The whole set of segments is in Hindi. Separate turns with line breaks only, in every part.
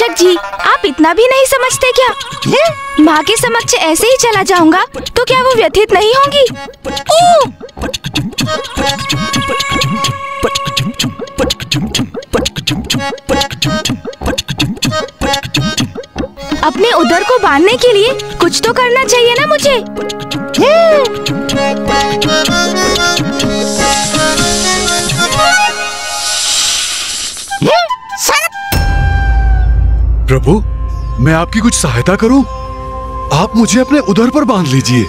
मूषक जी, आप इतना भी नहीं समझते क्या? माँ के समक्ष ऐसे ही चला जाऊँगा तो क्या वो व्यथित नहीं होंगी? अपने उधर को बांधने के लिए कुछ तो करना चाहिए ना मुझे।
प्रभु, मैं आपकी कुछ सहायता करूँ? आप मुझे अपने उधर पर बाँध लीजिए।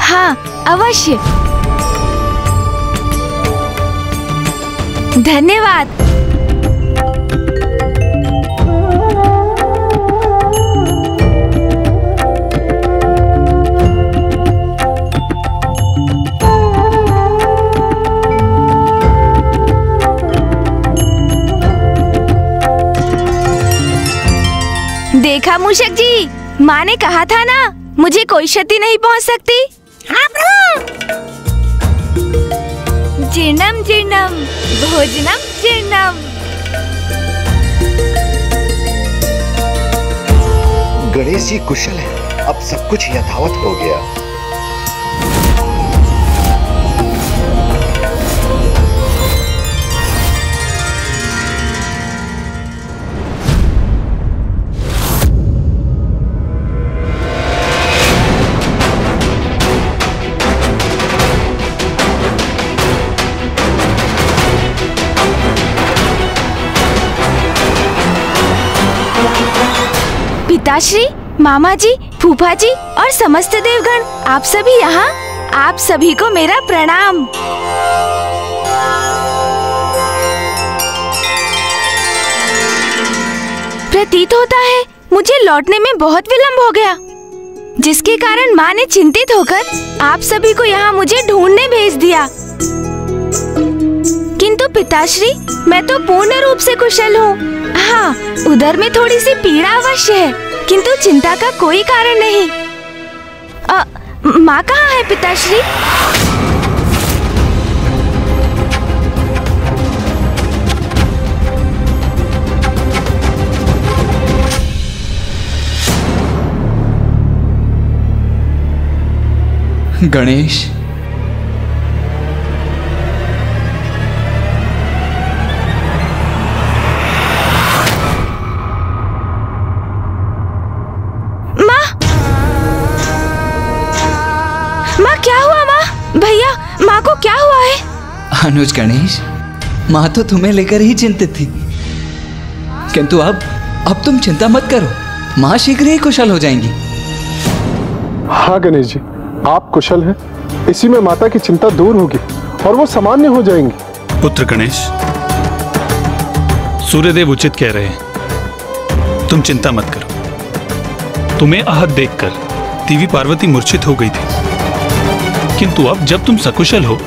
हाँ अवश्य। धन्यवाद। देखा मूषक जी? माँ ने कहा था ना मुझे कोई क्षति नहीं पहुँच सकती। हाँ जीर्णम जीर्णम भोजनम जीर्णम
गणेश जी कुशल है। अब सब कुछ यथावत हो गया।
पिताश्री मामा जी फूफा जी और समस्त देवगण, आप सभी यहाँ, आप सभी को मेरा प्रणाम। प्रतीत होता है, मुझे लौटने में बहुत विलंब हो गया। जिसके कारण माँ ने चिंतित होकर आप सभी को यहाँ मुझे ढूँढने भेज दिया। पिताश्री, मैं तो पूर्ण रूप से कुशल हूँ। हाँ उधर में थोड़ी सी पीड़ा अवश्य है, किंतु चिंता का कोई कारण नहीं। माँ कहाँ है पिताश्री?
गणेश
भैया माँ को क्या हुआ है?
अनुज गणेश माँ तो तुम्हें लेकर ही चिंतित थी। किंतु अब अब तुम चिंता मत करो। माँ शीघ्र ही कुशल हो जाएँगी।
हाँ गणेश जी आप कुशल हैं। इसी में माता की चिंता दूर होगी और वो सामान्य हो जाएँगी।
पुत्र गणेश सूर्यदेव उचित कह रहे हैं। तुम चिंता मत करो। तुम्हें आहत देखकर देवी पार्वती मूर्छित हो गई थी। किंतु अब जब तुम सकुशल हो,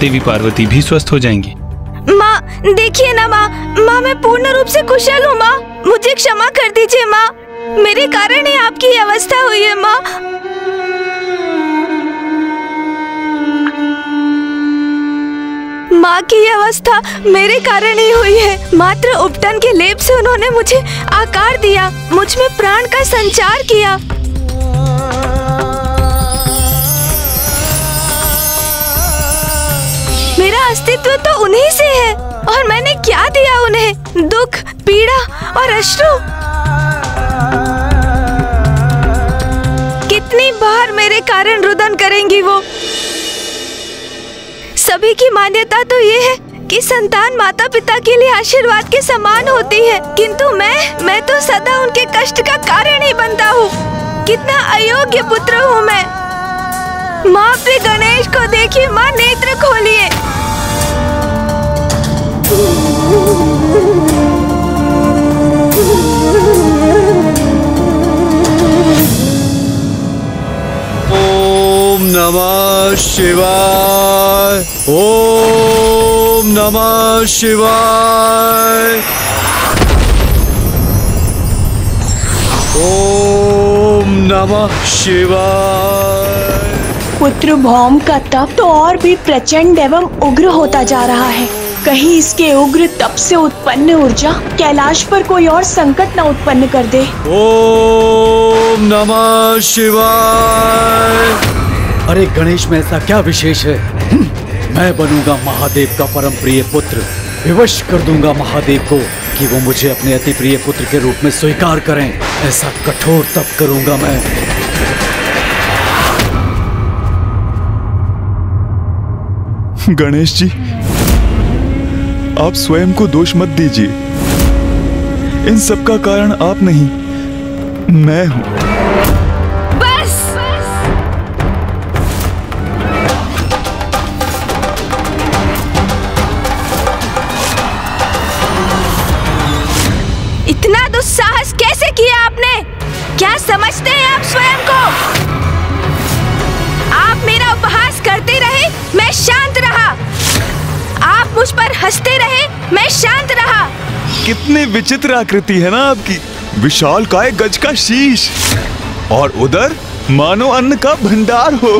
देवी पार्वती भी स्वस्थ हो जाएँगी।
माँ, देखिए ना माँ माँ, मैं पूर्ण रूप से कुशल हूँ माँ। मुझे क्षमा कर दीजिए माँ। मेरे कारण ही आपकी अवस्था हुई है माँ। माँ की अवस्था मेरे कारण ही हुई है। मात्र उपटन के लेप से उन्होंने मुझे आकार दिया, मुझमें प्राण का संचार किया। मेरा अस्तित्व तो उन्हीं से है, और मैंने क्या दिया उन्हें? दुख, पीड़ा और अश्रु? कितनी बार मेरे कारण रुदन करेंगी वो? सभी की मान्यता तो ये है कि संतान माता पिता के लिए आशीर्वाद के समान होती है। किंतु मैं मैं तो सदा उनके कष्ट का कारण ही बनता हूँ। कितना अयोग्य पुत्र हूँ मैं। माँ अपने गणेश को देखिए माँ नेत्र खोलिए।
नमः शिवाय। ओम नमः शिवाय। ओम नमः शिवाय।
पुत्र भौम का तप तो और भी प्रचंड एवं उग्र होता जा रहा है।
कहीं इसके उग्र तप से उत्पन्न ऊर्जा कैलाश पर कोई और संकट न उत्पन्न कर दे।
ओम नमः शिवाय। अरे गणेश में ऐसा क्या विशेष है? मैं बनूँगा महादेव का परम प्रिय पुत्र। विवश कर दूँगा महादेव को कि वो मुझे अपने अति प्रिय पुत्र के रूप में स्वीकार करें। ऐसा कठोर तप करूँगा मैं।
गणेश जी, आप स्वयं को दोष मत दीजिए। इन सब का कारण आप नहीं, मैं हूँ। कितनी विचित्र आकृति है ना आपकी। विशाल काय गज का शीश। और उधर मानो अन्न का भंडार हो।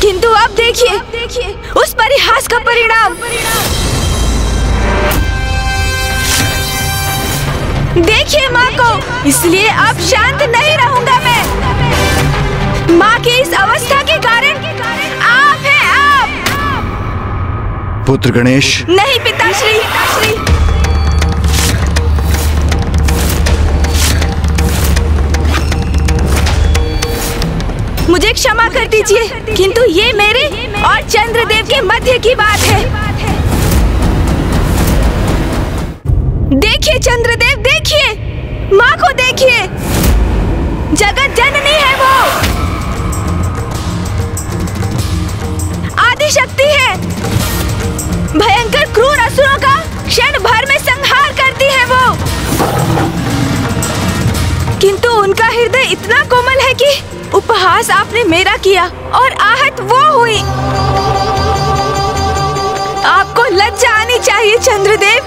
किंतु अब देखिए देखिए, उस परिहास का परिणाम। देखिए माँ को, इसलिए अब शांत नहीं रहूँगा मैं। माँ की इस अवस्था के कारण
पुत्र गणेश।
नहीं, पिताश्री। पिताश्री मुझे क्षमा कर दीजिए, किंतु ये मेरे और चंद्रदेव के मध्य की बात है। देखिए, चंद्रदेव, देखिए। माँ को देखिए। भयंकर क्रूर असुरों का क्षण भर में संहार करती है वो। किंतु उनका हृदय इतना कोमल है कि उपहास आपने मेरा किया और आहत वो हुई। आपको लज्जा आनी चाहिए, चंद्रदेव।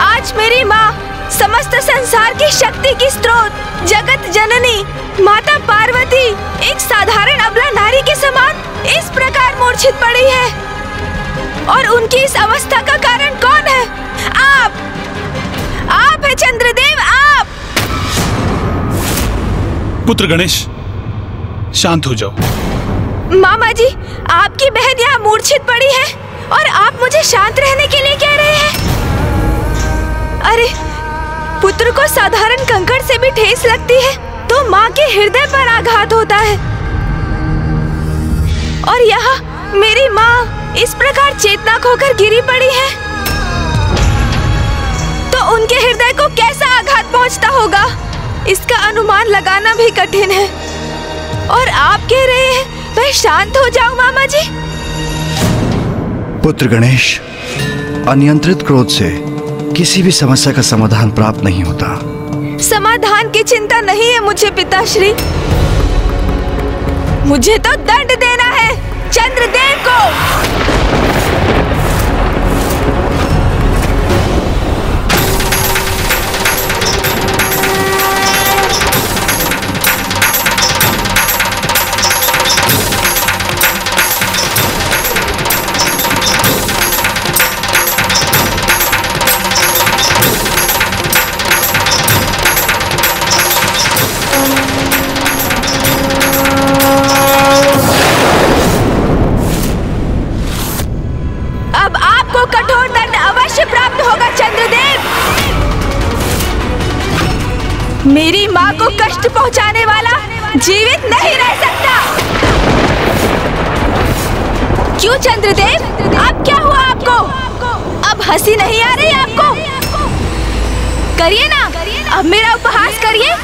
आज मेरी माँ समस्त संसार की शक्ति की स्रोत, जगत जननी, माता पार्वती, एक साधारण अबला नारी के समान इस प्रकार मूर्छित पड़ी है। और उनकी इस अवस्था का कारण कौन है? आप! आप है चंद्रदेव आप!
पुत्र गणेश शांत हो जाओ।
मामा जी आपकी बहन यहाँ मूर्छित पड़ी है और आप मुझे शांत रहने के लिए कह रहे हैं। अरे पुत्र को साधारण कंकड़ से भी ठेस लगती है तो माँ के हृदय पर आघात होता है। और यहाँ मेरी माँ इस प्रकार चेतना खोकर गिरी पड़ी है। तो उनके हृदय को कैसा आघात पहुँचता होगा? इसका अनुमान लगाना भी कठिन है। और आप कह रहे हैं मैं शांत हो जाऊँ मामा जी?
पुत्र गणेश अनियंत्रित क्रोध से किसी भी समस्या का समाधान प्राप्त नहीं होता।
समाधान की चिंता नहीं है मुझे पिताश्री। मुझे तो दंड देना चंद्रदेव को कष्ट पहुँचाने वाला जीवित नहीं रह सकता। क्यों चंद्रदेव? अब क्या हुआ आपको? अब हँसी नहीं आ रही आपको? करिए ना, अब मेरा उपहास करिए।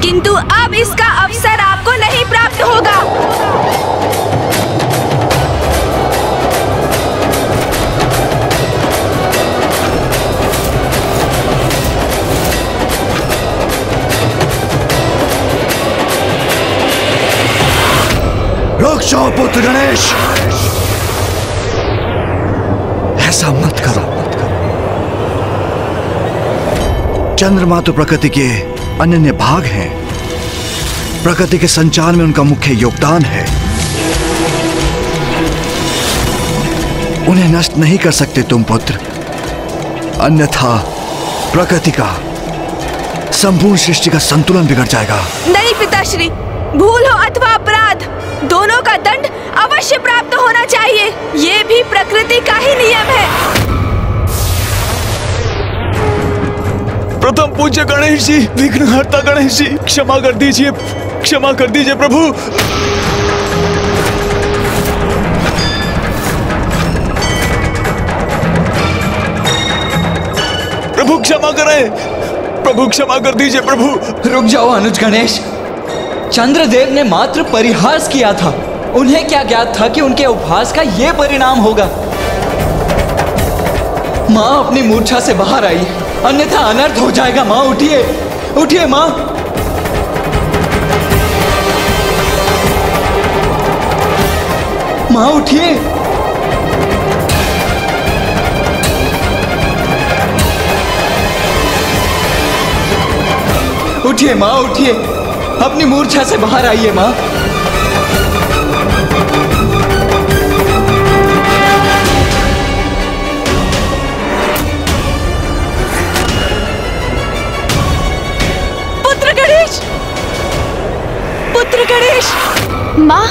किंतु अब इसका अवसर आपको नहीं प्राप्त होगा।
रुक पुत्र गणेश! ऐसा मत करो। मत करो चंद्रमा तो प्रकृति के अनन्य भाग हैं। प्रकृति के संचार में उनका मुख्य योगदान है। उन्हें नष्ट नहीं कर सकते तुम पुत्र। अन्यथा प्रकृति का संपूर्ण सृष्टि का संतुलन बिगड़ जाएगा।
नहीं, पिताश्री। भूल हो अथवा दोनों का दंड अवश्य प्राप्त होना चाहिए। ये भी प्रकृति का ही नियम है।
प्रथम पूज्य गणेश जी विघ्नहर्ता गणेश जी क्षमा कर दीजिए क्षमा कर दीजिए प्रभु। प्रभु क्षमा करें। प्रभु क्षमा कर दीजिए प्रभु।
रुक जाओ अनुज गणेश। चंद्रदेव ने मात्र परिहास किया था। उन्हें क्या ज्ञात था कि उनके उपहास का यह परिणाम होगा? माँ अपनी मूर्छा से बाहर आई। अन्यथा अनर्थ हो जाएगा। माँ, उठिए। उठिए, माँ। माँ, उठिए। उठिए, माँ, उठिए। अपनी मूर्छा से बाहर आइए माँ।
पुत्र गणेश! पुत्र गणेश!
माँ माँ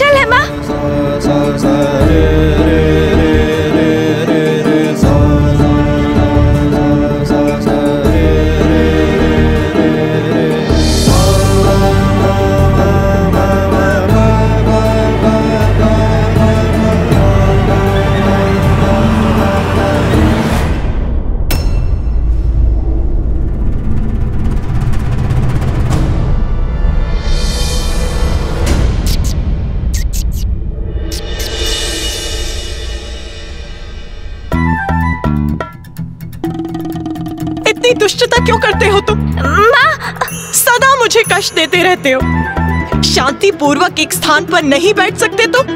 आप कुशल है माँ।
दुष्टता क्यों करते हो तुम?
माँ।
सदा मुझे कष्ट देते रहते हो। शांति पूर्वक एक स्थान पर नहीं बैठ सकते तुम?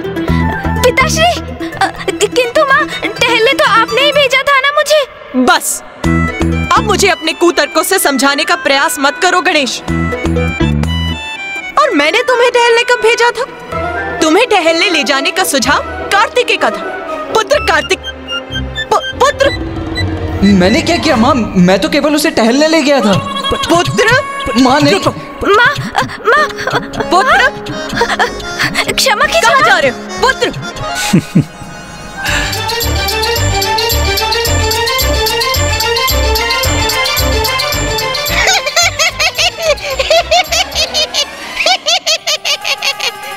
पिताश्री किंतु माँ टहलने तो आपने ही भेजा था ना मुझे?
बस। अब मुझे अपने कुतर्कों से समझाने का प्रयास मत करो गणेश। और मैंने तुम्हें टहलने कब भेजा था? तुम्हें टहलने ले जाने का सुझाव कार्तिकेय का था। पुत्र कार्तिक
मैंने क्या किया? माँ मैं तो केवल उसे टहलने ले गया था।
पुत्र!
माँ ने
माँ माँ
पुत्र!
क्षमा कीजिए
कहाँ? जा रहे हो पुत्र!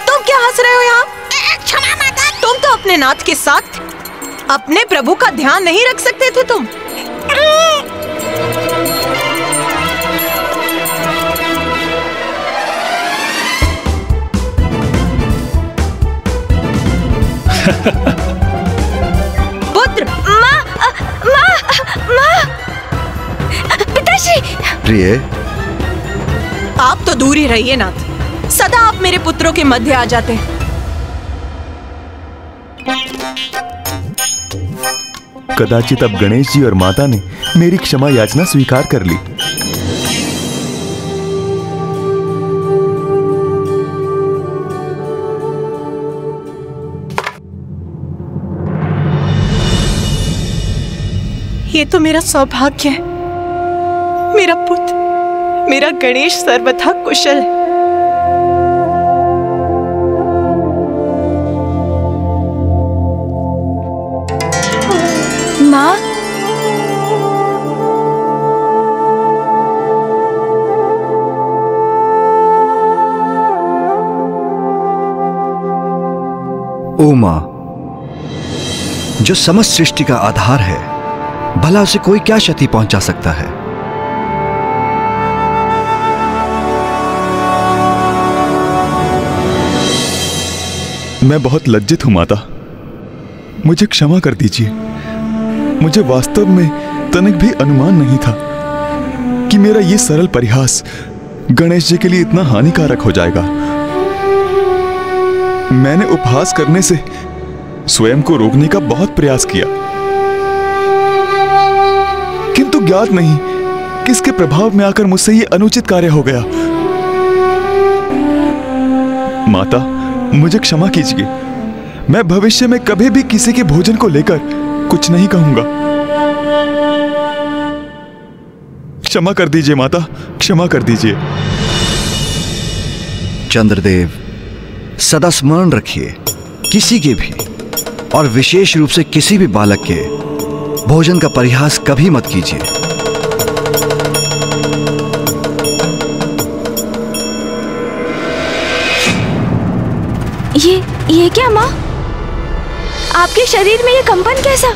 तुम क्या हंस रहे हो यहाँ? क्षमा माता। तुम तो अपने नाथ के साथ अपने प्रभु का ध्यान नहीं रख सकते थे तुम। पुत्र
माँ माँ माँ। पिताश्री
प्रिय।
आप तो दूर ही रहिए नाथ। सदा आप मेरे पुत्रों के मध्य आ जाते हैं।
कदाचित अब गणेश जी और माता ने मेरी क्षमा याचना स्वीकार कर ली।
ये तो मेरा सौभाग्य है। मेरा पुत्र मेरा गणेश सर्वथा कुशल है।
माँ?
ओ माँ जो समस्त सृष्टि का आधार है भला उसे कोई क्या क्षति पहुँचा सकता है?
मैं बहुत लज्जित हूँ, माता। मुझे क्षमा कर दीजिए। मुझे वास्तव में तनिक भी अनुमान नहीं था कि मेरा ये सरल परिहास गणेश जी के लिए इतना हानिकारक हो जाएगा। मैंने उपहास करने से स्वयं को रोकने का बहुत प्रयास किया। ज्ञात नहीं किसके प्रभाव में आकर मुझसे ये अनुचित कार्य हो गया। माता, मुझे क्षमा कीजिए। मैं भविष्य में कभी भी किसी के भोजन को लेकर कुछ नहीं कहूँगा। क्षमा कर दीजिए माता, क्षमा कर दीजिए।
चंद्रदेव, सदा स्मरण रखिए, किसी के भी और विशेष रूप से किसी भी बालक के भोजन का परिहास कभी मत कीजिए।
ये ये क्या माँ? आपके शरीर में ये कंपन कैसा?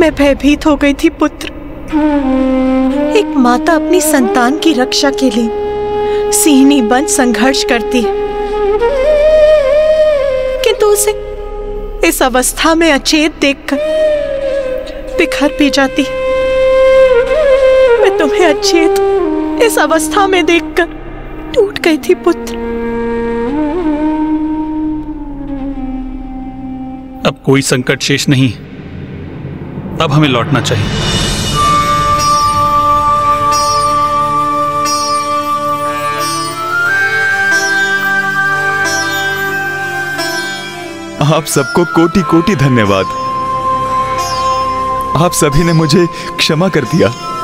मैं भयभीत हो गई थी, पुत्र। एक माता अपनी संतान की रक्षा के लिए सिंहनी बन संघर्ष करती है। किंतु उसे इस अवस्था में अचेत देखकर बिखर भी जाती। मैं तुम्हें अचेत इस अवस्था में देखकर टूट गई थी, पुत्र।
कोई संकट शेष नहीं। अब हमें लौटना चाहिए।
आप सबको कोटि कोटि धन्यवाद। आप सभी ने मुझे क्षमा कर दिया।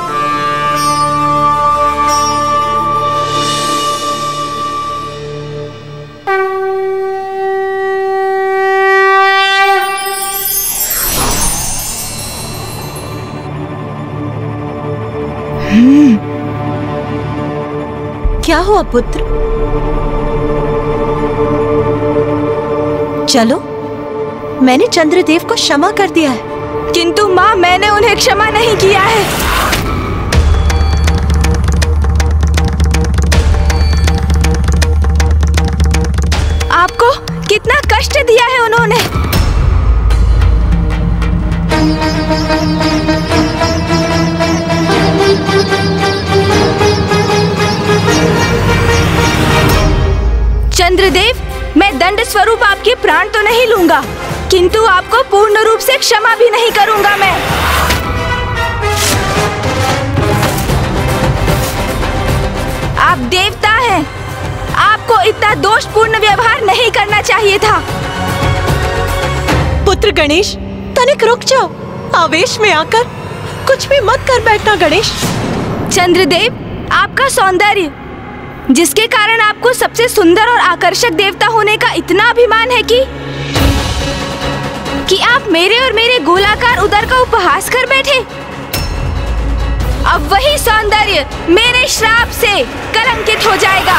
पुत्र। चलो, मैंने चंद्रदेव को क्षमा कर दिया है।
किंतु माँ, मैंने उन्हें क्षमा नहीं किया है। स्वरूप आपके प्राण तो नहीं लूँगा किंतु आपको पूर्ण रूप से क्षमा भी नहीं करूँगा मैं। आप देवता हैं। आपको इतना दोषपूर्ण व्यवहार नहीं करना चाहिए था।
पुत्र गणेश तनिक रुक जाओ। आवेश में आकर कुछ भी मत कर बैठना गणेश।
चंद्रदेव आपका सौंदर्य जिसके कारण आपको सबसे सुंदर और आकर्षक देवता होने का इतना अभिमान है कि कि आप मेरे और मेरे गोलाकार उदर का उपहास कर बैठे। अब वही सौंदर्य मेरे श्राप से कलंकित हो जाएगा।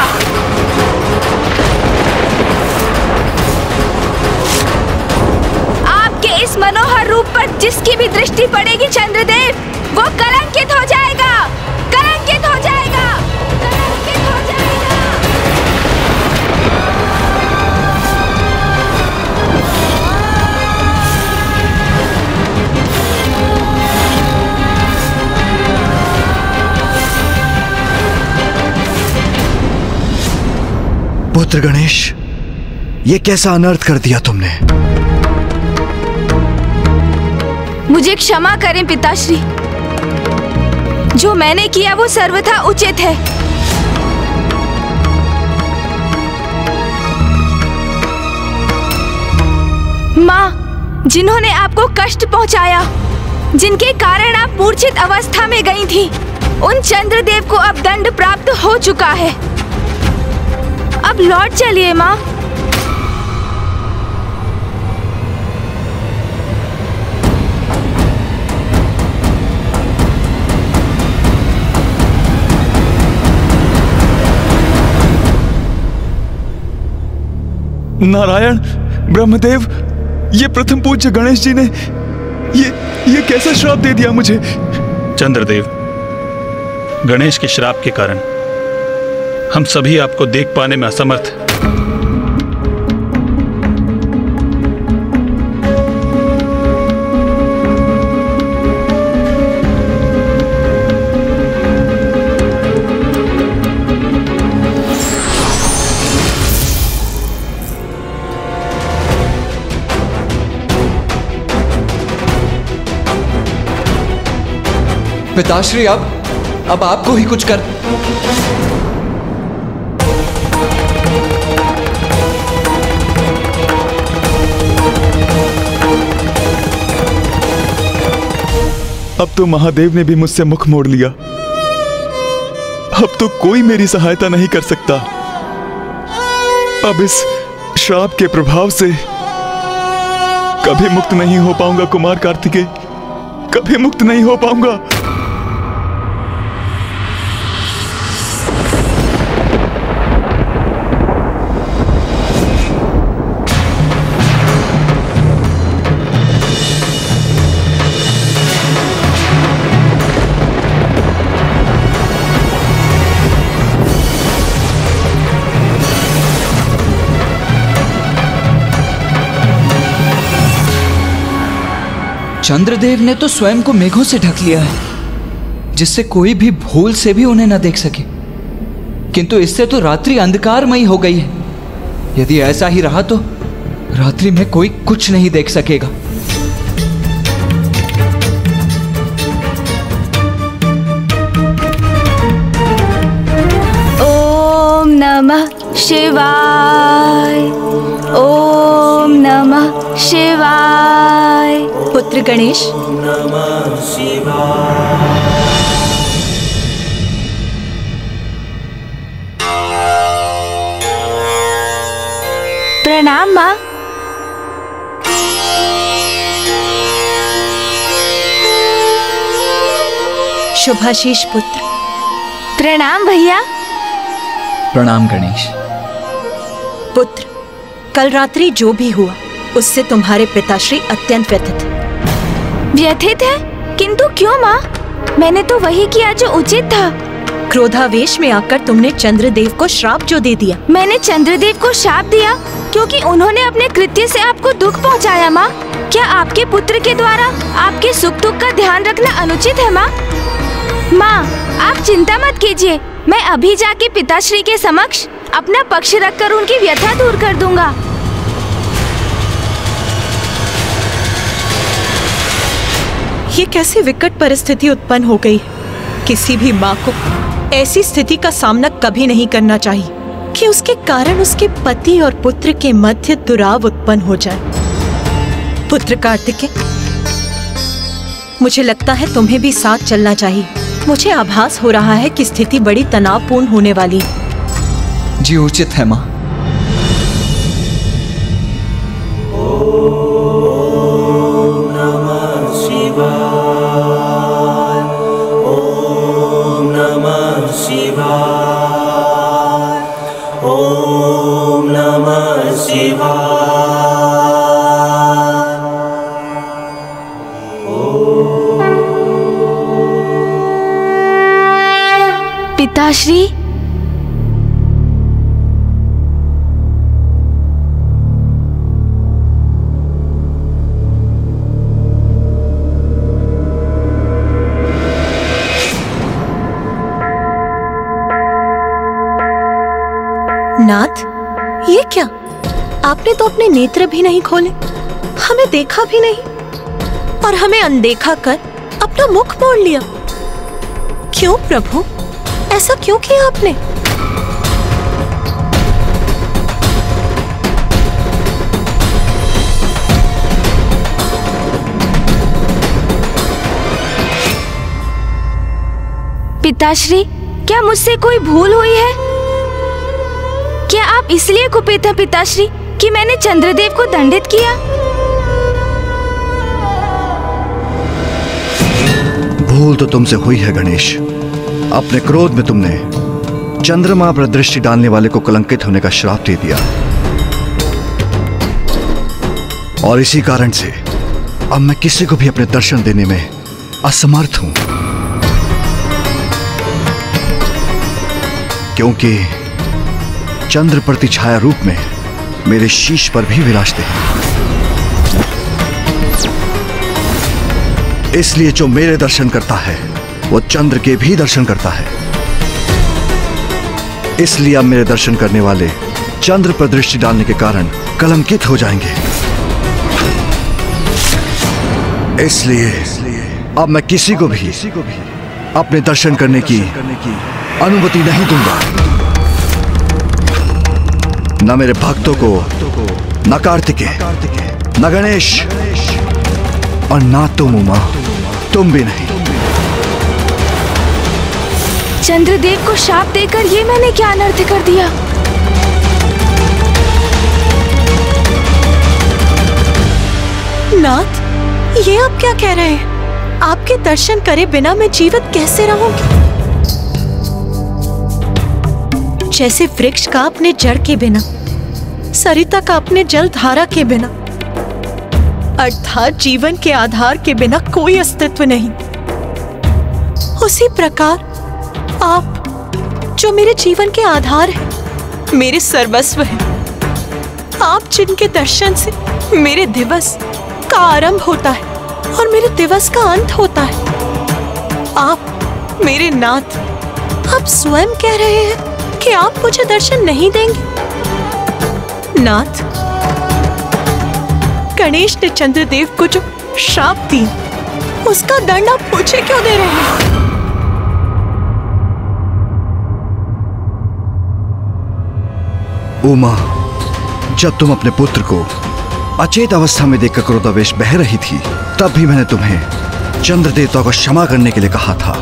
आपके इस मनोहर रूप पर जिसकी भी दृष्टि पड़ेगी, चंद्रदेव, वो कलंकित हो जाएगा।
पुत्र गणेश, ये कैसा अनर्थ कर दिया तुमने?
मुझे क्षमा करें पिताश्री। जो मैंने किया वो सर्वथा उचित है। माँ, जिन्होंने आपको कष्ट पहुँचाया, जिनके कारण आप मूर्छित अवस्था में गई थी, उन चंद्रदेव को अब दंड प्राप्त हो चुका है। अब लौट चलिए माँ।
नारायण ब्रह्मदेव ये प्रथम पूज्य गणेश जी ने ये ये कैसा श्राप दे दिया मुझे?
चंद्रदेव गणेश के श्राप के कारण हम सभी आपको देख पाने में असमर्थ
पिताश्री अब अब आपको ही कुछ कर
अब तो महादेव ने भी मुझसे मुख मोड़ लिया। अब तो कोई मेरी सहायता नहीं कर सकता। अब इस श्राप के प्रभाव से कभी मुक्त नहीं हो पाऊँगा कुमार कार्तिकेय। कभी मुक्त नहीं हो पाऊँगा।
चंद्रदेव ने तो स्वयं को मेघों से ढक लिया है, जिससे कोई भी भूल से भी उन्हें न देख सके। किंतु इससे तो रात्रि अंधकारमयी हो गई है। यदि ऐसा ही रहा तो रात्रि में कोई कुछ नहीं देख सकेगा।
ओम नमः शिवाय, ओम नमः शिवाय।
पुत्र गणेश।
प्रणाम माँ।
शुभाशीष पुत्र।
प्रणाम भैया।
प्रणाम गणेश।
पुत्र कल रात्रि जो भी हुआ उससे तुम्हारे पिताश्री अत्यंत व्यथित हैं।
व्यथित है? किंतु क्यों माँ? मैंने तो वही किया जो उचित था।
क्रोधावेश में आकर तुमने चंद्रदेव को श्राप जो दे दिया।
मैंने चंद्रदेव को श्राप दिया क्योंकि उन्होंने अपने कृत्य से आपको दुख पहुँचाया माँ। क्या आपके पुत्र के द्वारा आपके सुख दुख का ध्यान रखना अनुचित है माँ? माँ आप चिंता मत कीजिए। मैं अभी जाके पिताश्री के समक्ष अपना पक्ष रखकर उनकी व्यथा दूर कर दूँगा।
ये कैसी विकट परिस्थिति उत्पन्न हो गई। किसी भी माँ को ऐसी स्थिति का सामना कभी नहीं करना चाहिए कि उसके कारण उसके पति और पुत्र के मध्य दुराव उत्पन्न हो जाए। पुत्र कार्तिकेय, मुझे लगता है तुम्हें भी साथ चलना चाहिए। मुझे आभास हो रहा है कि स्थिति बड़ी तनावपूर्ण होने वाली है।
जी, उचित है माँ।
अपने नेत्र भी नहीं खोले, हमें देखा भी नहीं, और हमें अनदेखा कर अपना मुख मोड़ लिया। क्यों प्रभु? ऐसा क्यों किया आपने?
पिताश्री, क्या मुझसे कोई भूल हुई है? क्या आप इसलिए कुपित हैं पिताश्री? कि मैंने चंद्रदेव को दंडित किया?
भूल तो तुमसे हुई है गणेश। अपने क्रोध में तुमने चंद्रमा पर दृष्टि डालने वाले को कलंकित होने का श्राप दे दिया। और इसी कारण से अब मैं किसी को भी अपने दर्शन देने में असमर्थ हूँ। क्योंकि चंद्र प्रति छाया रूप में मेरे शीश पर भी विराजते हैं। इसलिए जो मेरे दर्शन करता है, वो चंद्र के भी दर्शन करता है। इसलिए अब मेरे दर्शन करने वाले चंद्र पर दृष्टि डालने के कारण कलंकित हो जाएँगे। इसलिए अब मैं किसी को भी अपने दर्शन करने की अनुमति नहीं दूँगा। न मेरे भक्तों को, न कार्तिकेय, न गणेश, और ना तुम उमा। तुम भी नहीं।
चंद्रदेव को शाप देकर ये मैंने क्या अनर्थ कर दिया?
नाथ, ये आप क्या कह रहे हैं? आपके दर्शन करे बिना मैं जीवित कैसे रहूँगी जैसे वृक्ष का अपने जड़ के बिना, सरिता का अपने जल धारा के बिना, अर्थात जीवन के आधार के बिना कोई अस्तित्व नहीं। उसी प्रकार, आप, जो मेरे जीवन के आधार हैं, मेरे सर्वस्व है, आप जिनके दर्शन से मेरे दिवस का आरंभ होता है और मेरे दिवस का अंत होता है, आप मेरे नाथ, आप स्वयं कह रहे हैं। कि आप मुझे दर्शन नहीं देंगे? नाथ, गणेश ने चंद्रदेव को जो श्राप दी, उसका दंड आप मुझे क्यों दे रहे हैं?
उमा, जब तुम अपने पुत्र को अचेत अवस्था में देखकर क्रोधावेश बह रही थी, तब भी मैंने तुम्हें चंद्र देवता को क्षमा करने के लिए कहा था।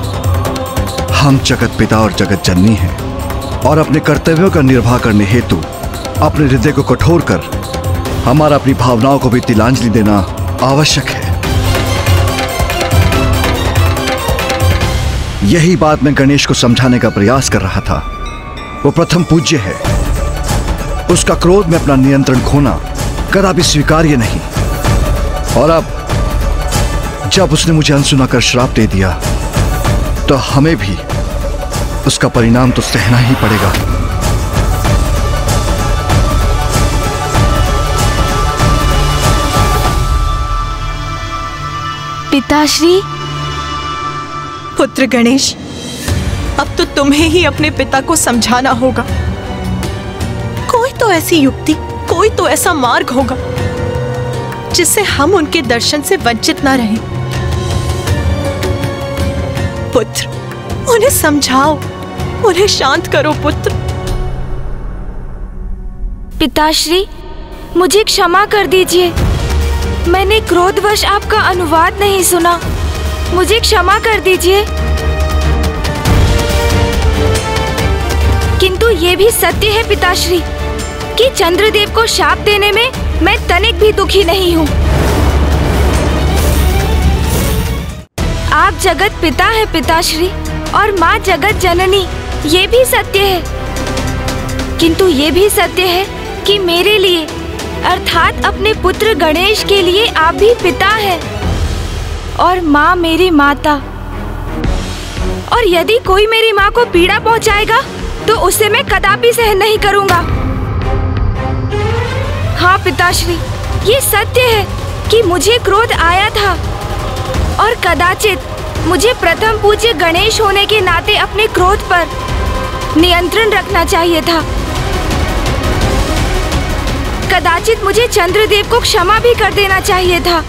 हम जगत पिता और जगत जननी हैं। और अपने कर्तव्यों का निर्वाह करने हेतु अपने हृदय को कठोर कर हमारा अपनी भावनाओं को भी तिलांजलि देना आवश्यक है। यही बात मैं गणेश को समझाने का प्रयास कर रहा था। वो प्रथम पूज्य है। उसका क्रोध में अपना नियंत्रण खोना कदापि स्वीकार्य नहीं। और अब जब उसने मुझे अनसुना कर श्राप दे दिया तो हमें भी उसका परिणाम तो सहना ही पड़ेगा।
पिताश्री?
पुत्र गणेश अब तो तुम्हें ही अपने पिता को समझाना होगा। कोई तो ऐसी युक्ति कोई तो ऐसा मार्ग होगा जिससे हम उनके दर्शन से वंचित ना रहें। पुत्र उन्हें समझाओ। उन्हें शांत करो, पुत्र।
पिताश्री, मुझे क्षमा कर दीजिए। मैंने क्रोधवश आपका अनुवाद नहीं सुना। मुझे क्षमा कर दीजिए। किंतु ये भी सत्य है, पिताश्री, कि चंद्रदेव को शाप देने में मैं तनिक भी दुखी नहीं हूँ। आप जगत पिता है, पिताश्री, और माँ जगत जननी। ये भी सत्य है। किंतु ये भी सत्य है कि मेरे लिए, अर्थात अपने पुत्र गणेश के लिए आप भी पिता हैं और माँ मेरी माता। और यदि कोई मेरी माँ को पीड़ा पहुँचाएगा तो उसे मैं कदापि सहन नहीं करूँगा। हाँ पिताश्री, ये सत्य है कि मुझे क्रोध आया था और कदाचित मुझे प्रथम पूज्य गणेश होने के नाते अपने क्रोध पर नियंत्रण रखना चाहिए था। कदाचित मुझे चंद्रदेव को क्षमा भी कर देना चाहिए था।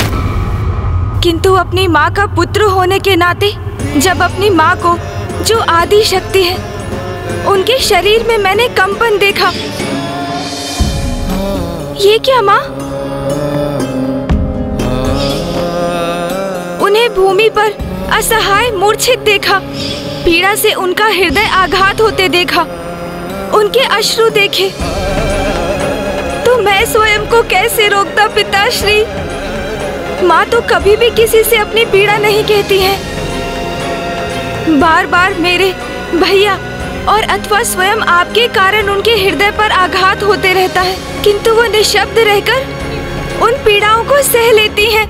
किंतु अपनी माँ का पुत्र होने के नाते, जब अपनी माँ को, जो आदि शक्ति है, उनके शरीर में मैंने कंपन देखा। ये क्या माँ? उन्हें भूमि पर असहाय मूर्छित देखा। पीड़ा से उनका हृदय आघात होते देखा। उनके अश्रु देखे। तो मैं स्वयं को कैसे रोकता पिताश्री? माँ तो कभी भी किसी से अपनी पीड़ा नहीं कहती है। बार बार मेरे भैया और अथवा स्वयं आपके कारण उनके हृदय पर आघात होते रहता है। किंतु वो निशब्द रहकर उन पीड़ाओं को सह लेती हैं।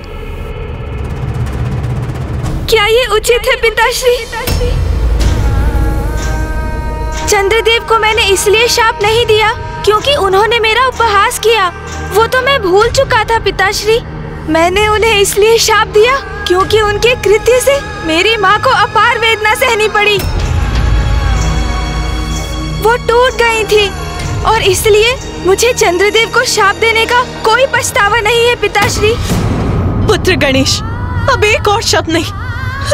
क्या ये उचित है पिताश्री? चंद्रदेव को मैंने इसलिए शाप नहीं दिया क्योंकि उन्होंने मेरा उपहास किया। वो तो मैं भूल चुका था, पिताश्री। मैंने उन्हें इसलिए शाप दिया क्योंकि उनके कृत्य से मेरी माँ को अपार वेदना सहनी पड़ी। वो टूट गई थी और इसलिए मुझे चंद्रदेव को शाप देने का कोई पछतावा नहीं है, पिताश्री।
पुत्र गणेश, अब एक और शब्द नहीं।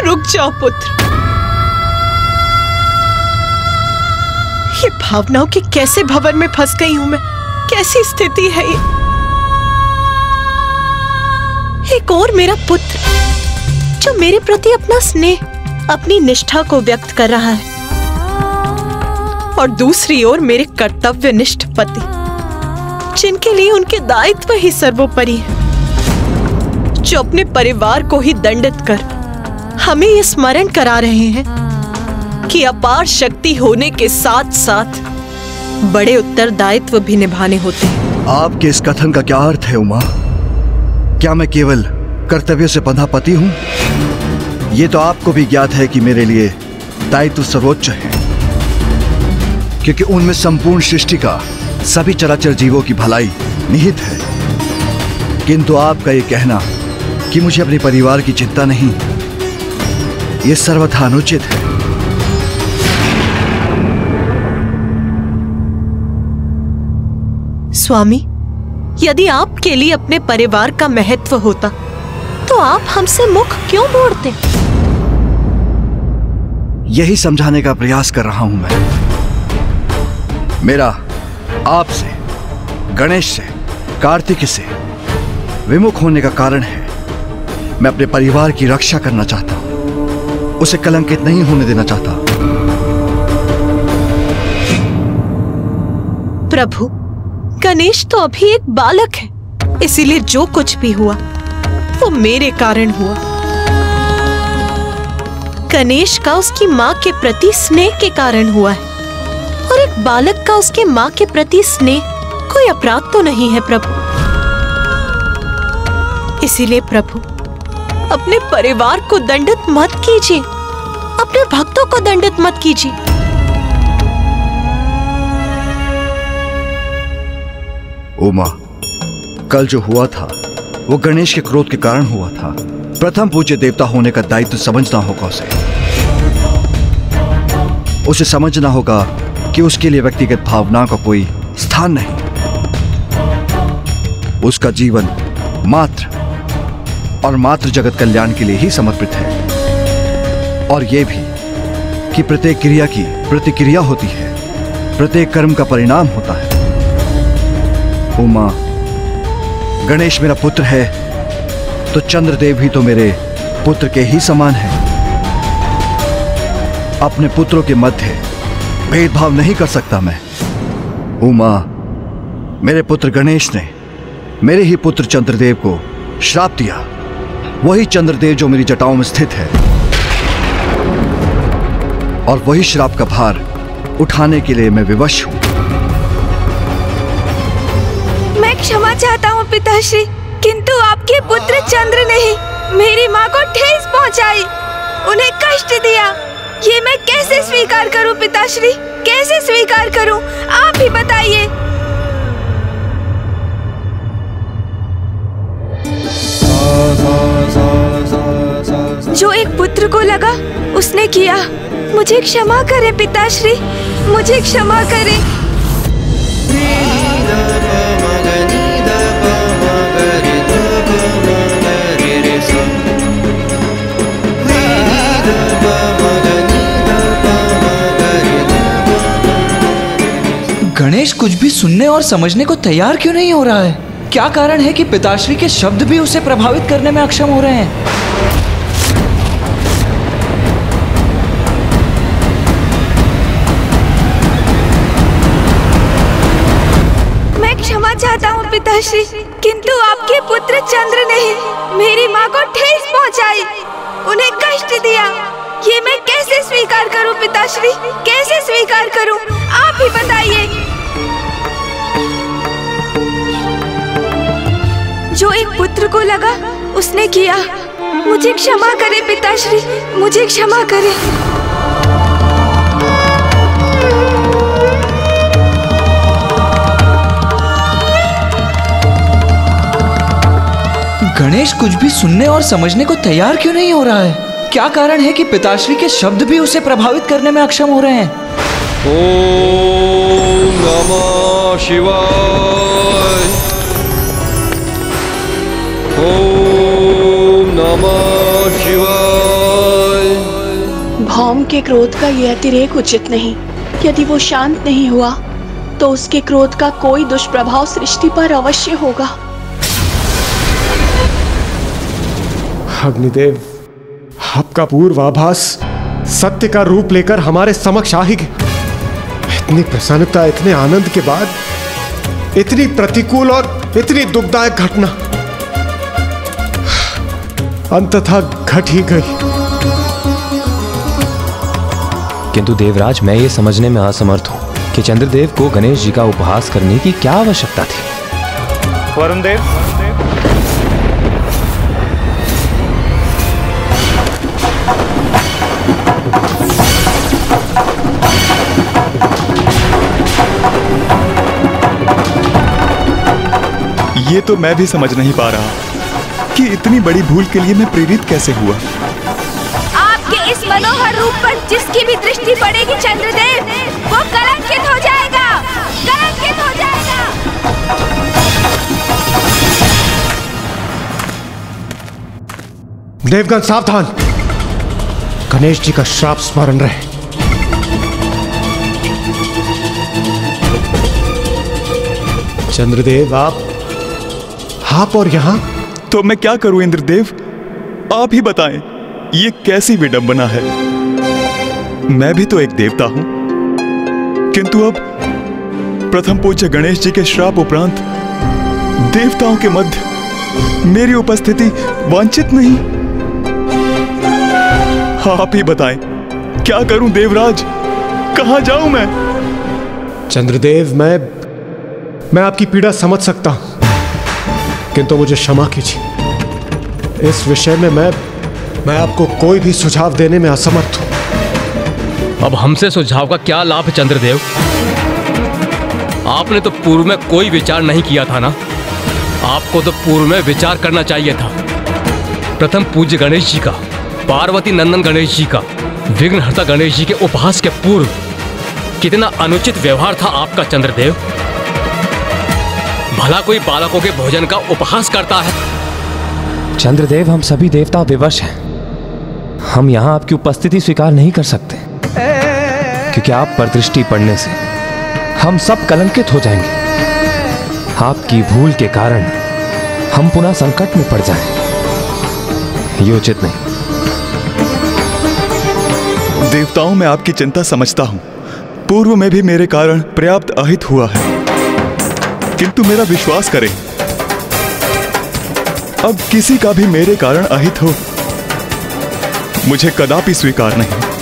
रुक जाओ, पुत्र। ये भावनाओं के कैसे भवन में फंस गई हूँ मैं? कैसी स्थिति है ये? एक और मेरा पुत्र, जो मेरे प्रति अपना स्नेह, अपनी निष्ठा को व्यक्त कर रहा है, और दूसरी ओर मेरे कर्तव्य निष्ठ पति, जिनके लिए उनके दायित्व ही सर्वोपरि है, जो अपने परिवार को ही दंडित कर हमें ये स्मरण करा रहे हैं। कि अपार शक्ति होने के साथ साथ बड़े उत्तरदायित्व भी निभाने होते हैं।
आपके इस कथन का क्या अर्थ है, उमा? क्या मैं केवल कर्तव्य से बंधा पति हूँ? ये तो आपको भी ज्ञात है कि मेरे लिए दायित्व सर्वोच्च है। क्योंकि उनमें संपूर्ण सृष्टि का सभी चराचर जीवों की भलाई निहित है। किंतु आपका ये कहना कि मुझे अपने परिवार की चिंता नहीं, ये सर्वथा अनुचित है।
स्वामी यदि आपके लिए अपने परिवार का महत्व होता तो आप हमसे मुख क्यों मोड़ते?
यही समझाने का प्रयास कर रहा हूँ मैं। मेरा आपसे गणेश से कार्तिक से विमुख होने का कारण है। मैं अपने परिवार की रक्षा करना चाहता हूँ। उसे कलंकित नहीं होने देना चाहता।
प्रभु गणेश तो अभी एक बालक है। इसीलिए जो कुछ भी हुआ, वो मेरे कारण हुआ। गणेश का उसकी माँ के प्रति स्नेह के कारण हुआ है। और एक बालक का उसके माँ के प्रति स्नेह कोई अपराध तो नहीं है, प्रभु। इसीलिए प्रभु, अपने परिवार को दंडित मत कीजिए। अपने भक्तों को दंडित मत कीजिए।
उमा कल जो हुआ था, वो गणेश के क्रोध के कारण हुआ था। प्रथम पूज्य देवता होने का दायित्व समझना होगा उसे। उसे समझना होगा कि उसके लिए व्यक्तिगत भावना का कोई स्थान नहीं। उसका जीवन मात्र और मात्र जगत कल्याण के लिए ही समर्पित है। और यह भी कि प्रत्येक क्रिया की प्रतिक्रिया होती है, प्रत्येक कर्म का परिणाम होता है। उमा, गणेश मेरा पुत्र है तो चंद्रदेव भी तो मेरे पुत्र के ही समान है। अपने पुत्रों के मध्य भेदभाव नहीं कर सकता मैं। उमा, मेरे पुत्र गणेश ने मेरे ही पुत्र चंद्रदेव को श्राप दिया। वही चंद्रदेव जो मेरी जटाओं में स्थित है। और वही श्राप का भार उठाने के लिए मैं विवश हूँ।
क्षमा चाहता हूँ, पिताश्री। किंतु आपके पुत्र चंद्र ने ही मेरी माँ को ठेस पहुँचाई। उन्हें कष्ट दिया। ये मैं कैसे स्वीकार करूँ, पिताश्री? कैसे स्वीकार करूँ? आप ही बताइए। जो एक पुत्र को लगा, उसने किया। मुझे क्षमा करे, पिताश्री। मुझे क्षमा करे।
गणेश कुछ भी सुनने और समझने को तैयार क्यों नहीं हो रहा है? क्या कारण है कि पिताश्री के शब्द भी उसे प्रभावित करने में अक्षम हो रहे हैं?
मैं क्षमा चाहता हूँ, पिताश्री, किंतु आपके पुत्र चंद्र ने मेरी माँ को ठेस पहुँचाई, उन्हें कष्ट दिया। ये मैं कैसे स्वीकार करूँ, पिताश्री? कैसे स्वीकार करूँ? आप ही बताइए। जो एक पुत्र को लगा उसने किया। मुझे क्षमा करे पिताश्री। मुझे क्षमा करे।
गणेश कुछ भी सुनने और समझने को तैयार क्यों नहीं हो रहा है? क्या कारण है कि पिताश्री के शब्द भी उसे प्रभावित करने में अक्षम हो रहे हैं?
ओम नमः शिवाय। ओम नमः शिवाय।
भौम के क्रोध का यह अतिरेक उचित नहीं। यदि वो शांत नहीं हुआ तो उसके क्रोध का कोई दुष्प्रभाव सृष्टि पर अवश्य होगा।
अग्निदेव आपका पूर्वाभास सत्य का रूप लेकर हमारे समक्ष आ ही गए इतनी प्रसन्नता इतने आनंद के बाद इतनी प्रतिकूल और इतनी दुखदायक घटना अंततः घट ही गई।
किंतु देवराज मैं ये समझने में असमर्थ हूँ कि चंद्रदेव को गणेश जी का उपहास करने की क्या आवश्यकता थी।
वरुण देव
ये तो मैं भी समझ नहीं पा रहा। कि इतनी बड़ी भूल के लिए मैं प्रेरित कैसे हुआ?
आपके इस मनोहर रूप पर जिसकी भी दृष्टि पड़ेगी चंद्रदेव वो कलंकित हो जाएगा। कलंकित हो जाएगा।
देवगण सावधान। गणेश जी का श्राप स्मरण रहे। चंद्रदेव आप आप और यहाँ?
तो मैं क्या करूँ, इंद्रदेव? आप ही बताएँ, ये कैसी विडंबना है? मैं भी तो एक देवता हूँ। किंतु अब प्रथम पूज्य गणेश जी के श्राप उपरांत देवताओं के मध्य मेरी उपस्थिति वांछित नहीं। आप ही बताएँ, क्या करूँ, देवराज? कहा जाऊँ मैं?
चंद्रदेव, मैं मैं आपकी पीड़ा समझ सकता हूँ। किंतु मुझे क्षमा कीजिए। इस विषय में मैं मैं आपको कोई भी सुझाव देने में असमर्थ हूँ।
अब हमसे सुझाव का क्या लाभ चंद्रदेव? आपने तो पूर्व में कोई विचार नहीं किया था ना? आपको तो पूर्व में विचार करना चाहिए था। प्रथम पूज्य गणेश जी का, पार्वती नंदन गणेश जी का, विघ्नहर्ता गणेश जी के उपहास के पूर्व, कितना अनुचित व्यवहार था आपका, चंद्रदेव? भला कोई बालकों के भोजन का उपहास करता है?
चंद्रदेव हम सभी देवता विवश हैं। हम यहाँ आपकी उपस्थिति स्वीकार नहीं कर सकते। क्योंकि आप पर दृष्टि पड़ने से हम सब कलंकित हो जाएँगे। आपकी भूल के कारण हम पुनः संकट में पड़ जाएँ। ये उचित नहीं।
देवताओं में आपकी चिंता समझता हूँ। पूर्व में भी मेरे कारण पर्याप्त अहित हुआ है। किंतु मेरा विश्वास करें। अब किसी का भी मेरे कारण अहित हो, मुझे कदापि स्वीकार नहीं।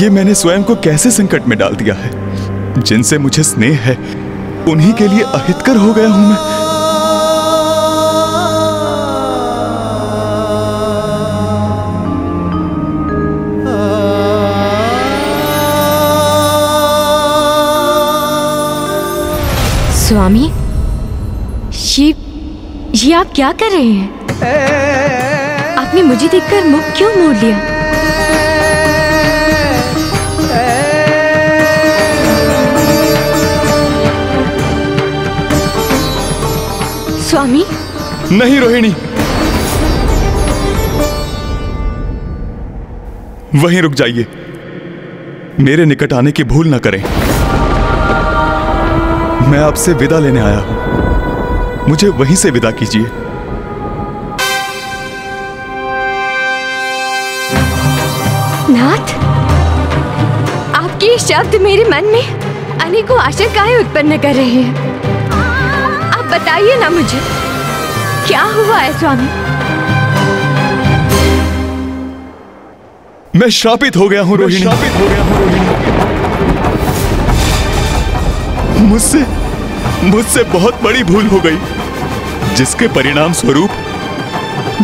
ये मैंने स्वयं को कैसे संकट में डाल दिया है? जिनसे मुझे स्नेह है, उन्हीं के लिए अहितकर हो गया हूँ मैं।
स्वामी, ये ये आप क्या कर रहे हैं? आपने मुझे देखकर मुख क्यों मोड़ लिया?
नहीं रोहिणी। वहीं रुक जाइए। मेरे निकट आने की भूल ना करें। मैं आपसे विदा लेने आया हूँ। मुझे वहीं से विदा कीजिए।
नाथ, आपके शब्द मेरे मन में अनेकों आशंकाएँ उत्पन्न कर रहे हैं। आप बताइए ना मुझे। क्या हुआ है स्वामी?
मैं श्रापित हो गया हूँ रोहिणी। श्रापित हो गया हूँ रोहिणी। मुझसे मुझसे बहुत बड़ी भूल हो गई जिसके परिणाम स्वरूप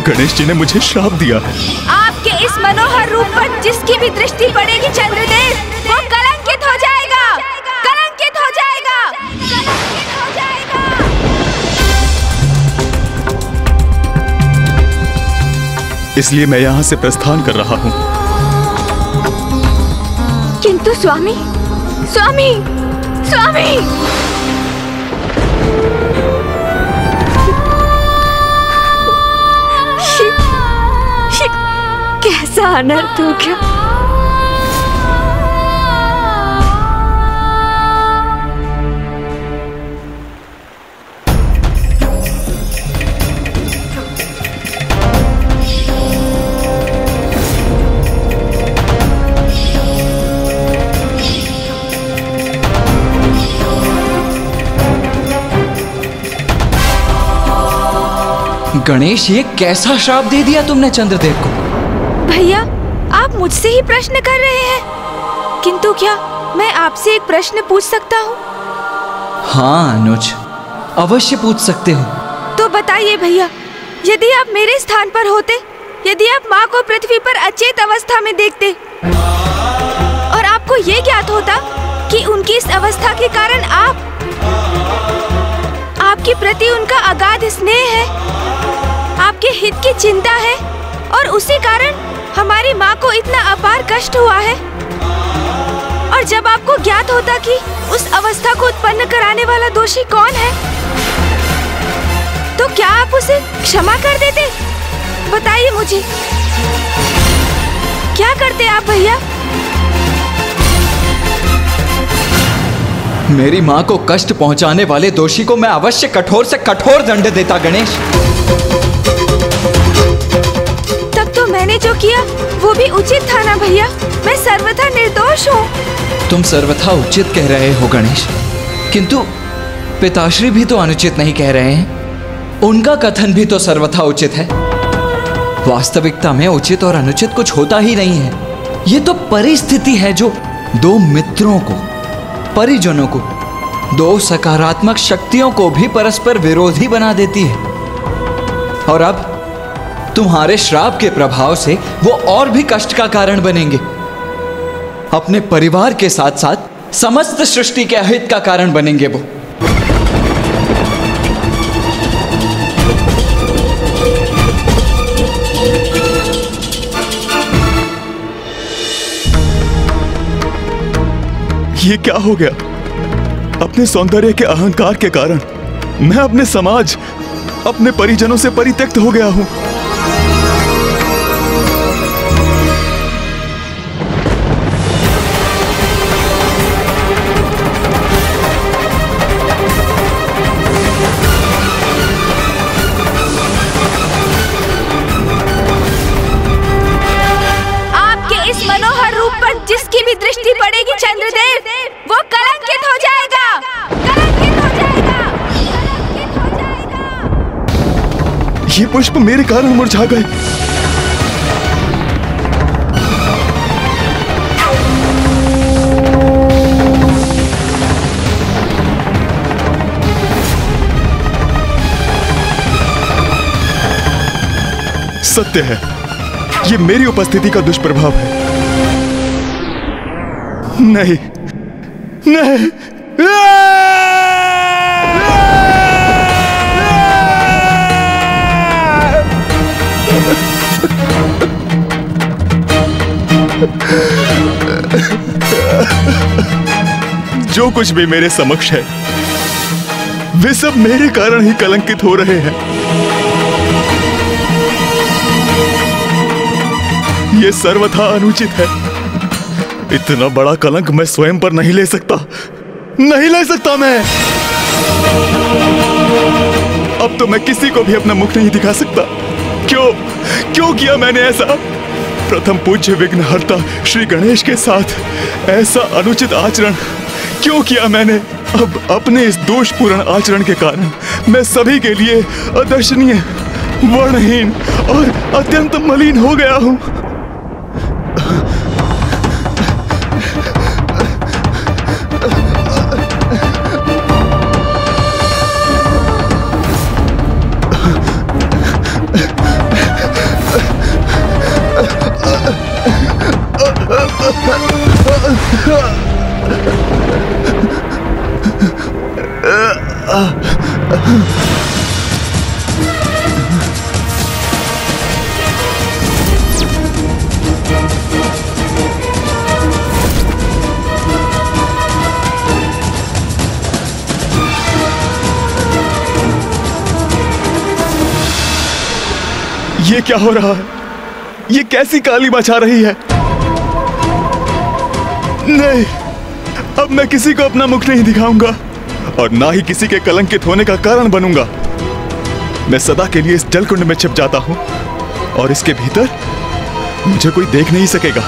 गणेश जी ने मुझे श्राप दिया। है
आपके इस मनोहर रूप पर जिसकी भी दृष्टि पड़ेगी चंद्रदेव वो कलंकित
इसलिए मैं यहाँ से प्रस्थान कर रहा हूँ।
किंतु स्वामी स्वामी स्वामी! शिक, शिक, कैसा अनर्थ हो गया?
गणेश ये कैसा श्राप दे दिया तुमने चंद्रदेव को?
भैया आप मुझसे ही प्रश्न कर रहे हैं। किंतु क्या मैं आपसे एक प्रश्न पूछ सकता हूँ?
हाँ अनुज अवश्य पूछ सकते हो।
तो बताइए भैया यदि आप मेरे स्थान पर होते यदि आप माँ को पृथ्वी पर अचेत अवस्था में देखते और आपको ये ज्ञात होता कि उनकी इस अवस्था के कारण आप आपके प्रति उनका अगाध स्नेह है आपके हित की चिंता है और उसी कारण हमारी माँ को इतना अपार कष्ट हुआ है। और जब आपको ज्ञात होता कि उस अवस्था को उत्पन्न कराने वाला दोषी कौन है तो क्या आप उसे क्षमा कर देते? बताइए मुझे। क्या करते आप भैया?
मेरी माँ को कष्ट पहुँचाने वाले दोषी को मैं अवश्य कठोर से कठोर दंड देता, गणेश।
तो मैंने जो किया, वो भी उचित था ना भैया? मैं सर्वथा निर्दोष हूँ।
तुम सर्वथा उचित कह रहे हो, गणेश। किंतु पिताश्री भी तो अनुचित नहीं कह रहे हैं। उनका कथन भी तो सर्वथा उचित है। वास्तविकता में उचित और अनुचित कुछ होता ही नहीं है। ये तो परिस्थिति है जो दो मित्रों को, परिजनों को, दो सकारात्मक शक्तियों को भी परस्पर विरोधी बना देती है। और अब तुम्हारे श्राप के प्रभाव से वो और भी कष्ट का कारण बनेंगे। अपने परिवार के साथ साथ समस्त सृष्टि के अहित का कारण बनेंगे वो।
ये क्या हो गया? अपने सौंदर्य के अहंकार के कारण मैं अपने समाज, अपने परिजनों से परित्यक्त हो गया हूँ। ये पुष्प मेरे कारण मुरझा गए। सत्य है। ये मेरी उपस्थिति का दुष्प्रभाव है। नहीं। नहीं। कुछ भी मेरे समक्ष है। वे सब मेरे कारण ही कलंकित हो रहे हैं। ये सर्वथा अनुचित है। इतना बड़ा कलंक मैं स्वयं पर नहीं ले सकता। नहीं ले सकता मैं। अब तो मैं किसी को भी अपना मुख नहीं दिखा सकता। क्यों? क्यों किया मैंने ऐसा? प्रथम पूज्य विघ्नहर्ता श्री गणेश के साथ ऐसा अनुचित आचरण क्यों किया मैंने? अब अपने इस दोषपूर्ण आचरण के कारण मैं सभी के लिए अदर्शनीय, वर्णहीन और अत्यंत मलिन हो गया हूँ। ये क्या हो रहा है? ये कैसी काली मचा रही है? नहीं, अब मैं किसी को अपना मुख नहीं दिखाऊँगा और ना ही किसी के कलंकित होने का कारण बनूँगा। मैं सदा के लिए इस जलकुंड में छिप जाता हूँ और इसके भीतर मुझे कोई देख नहीं सकेगा।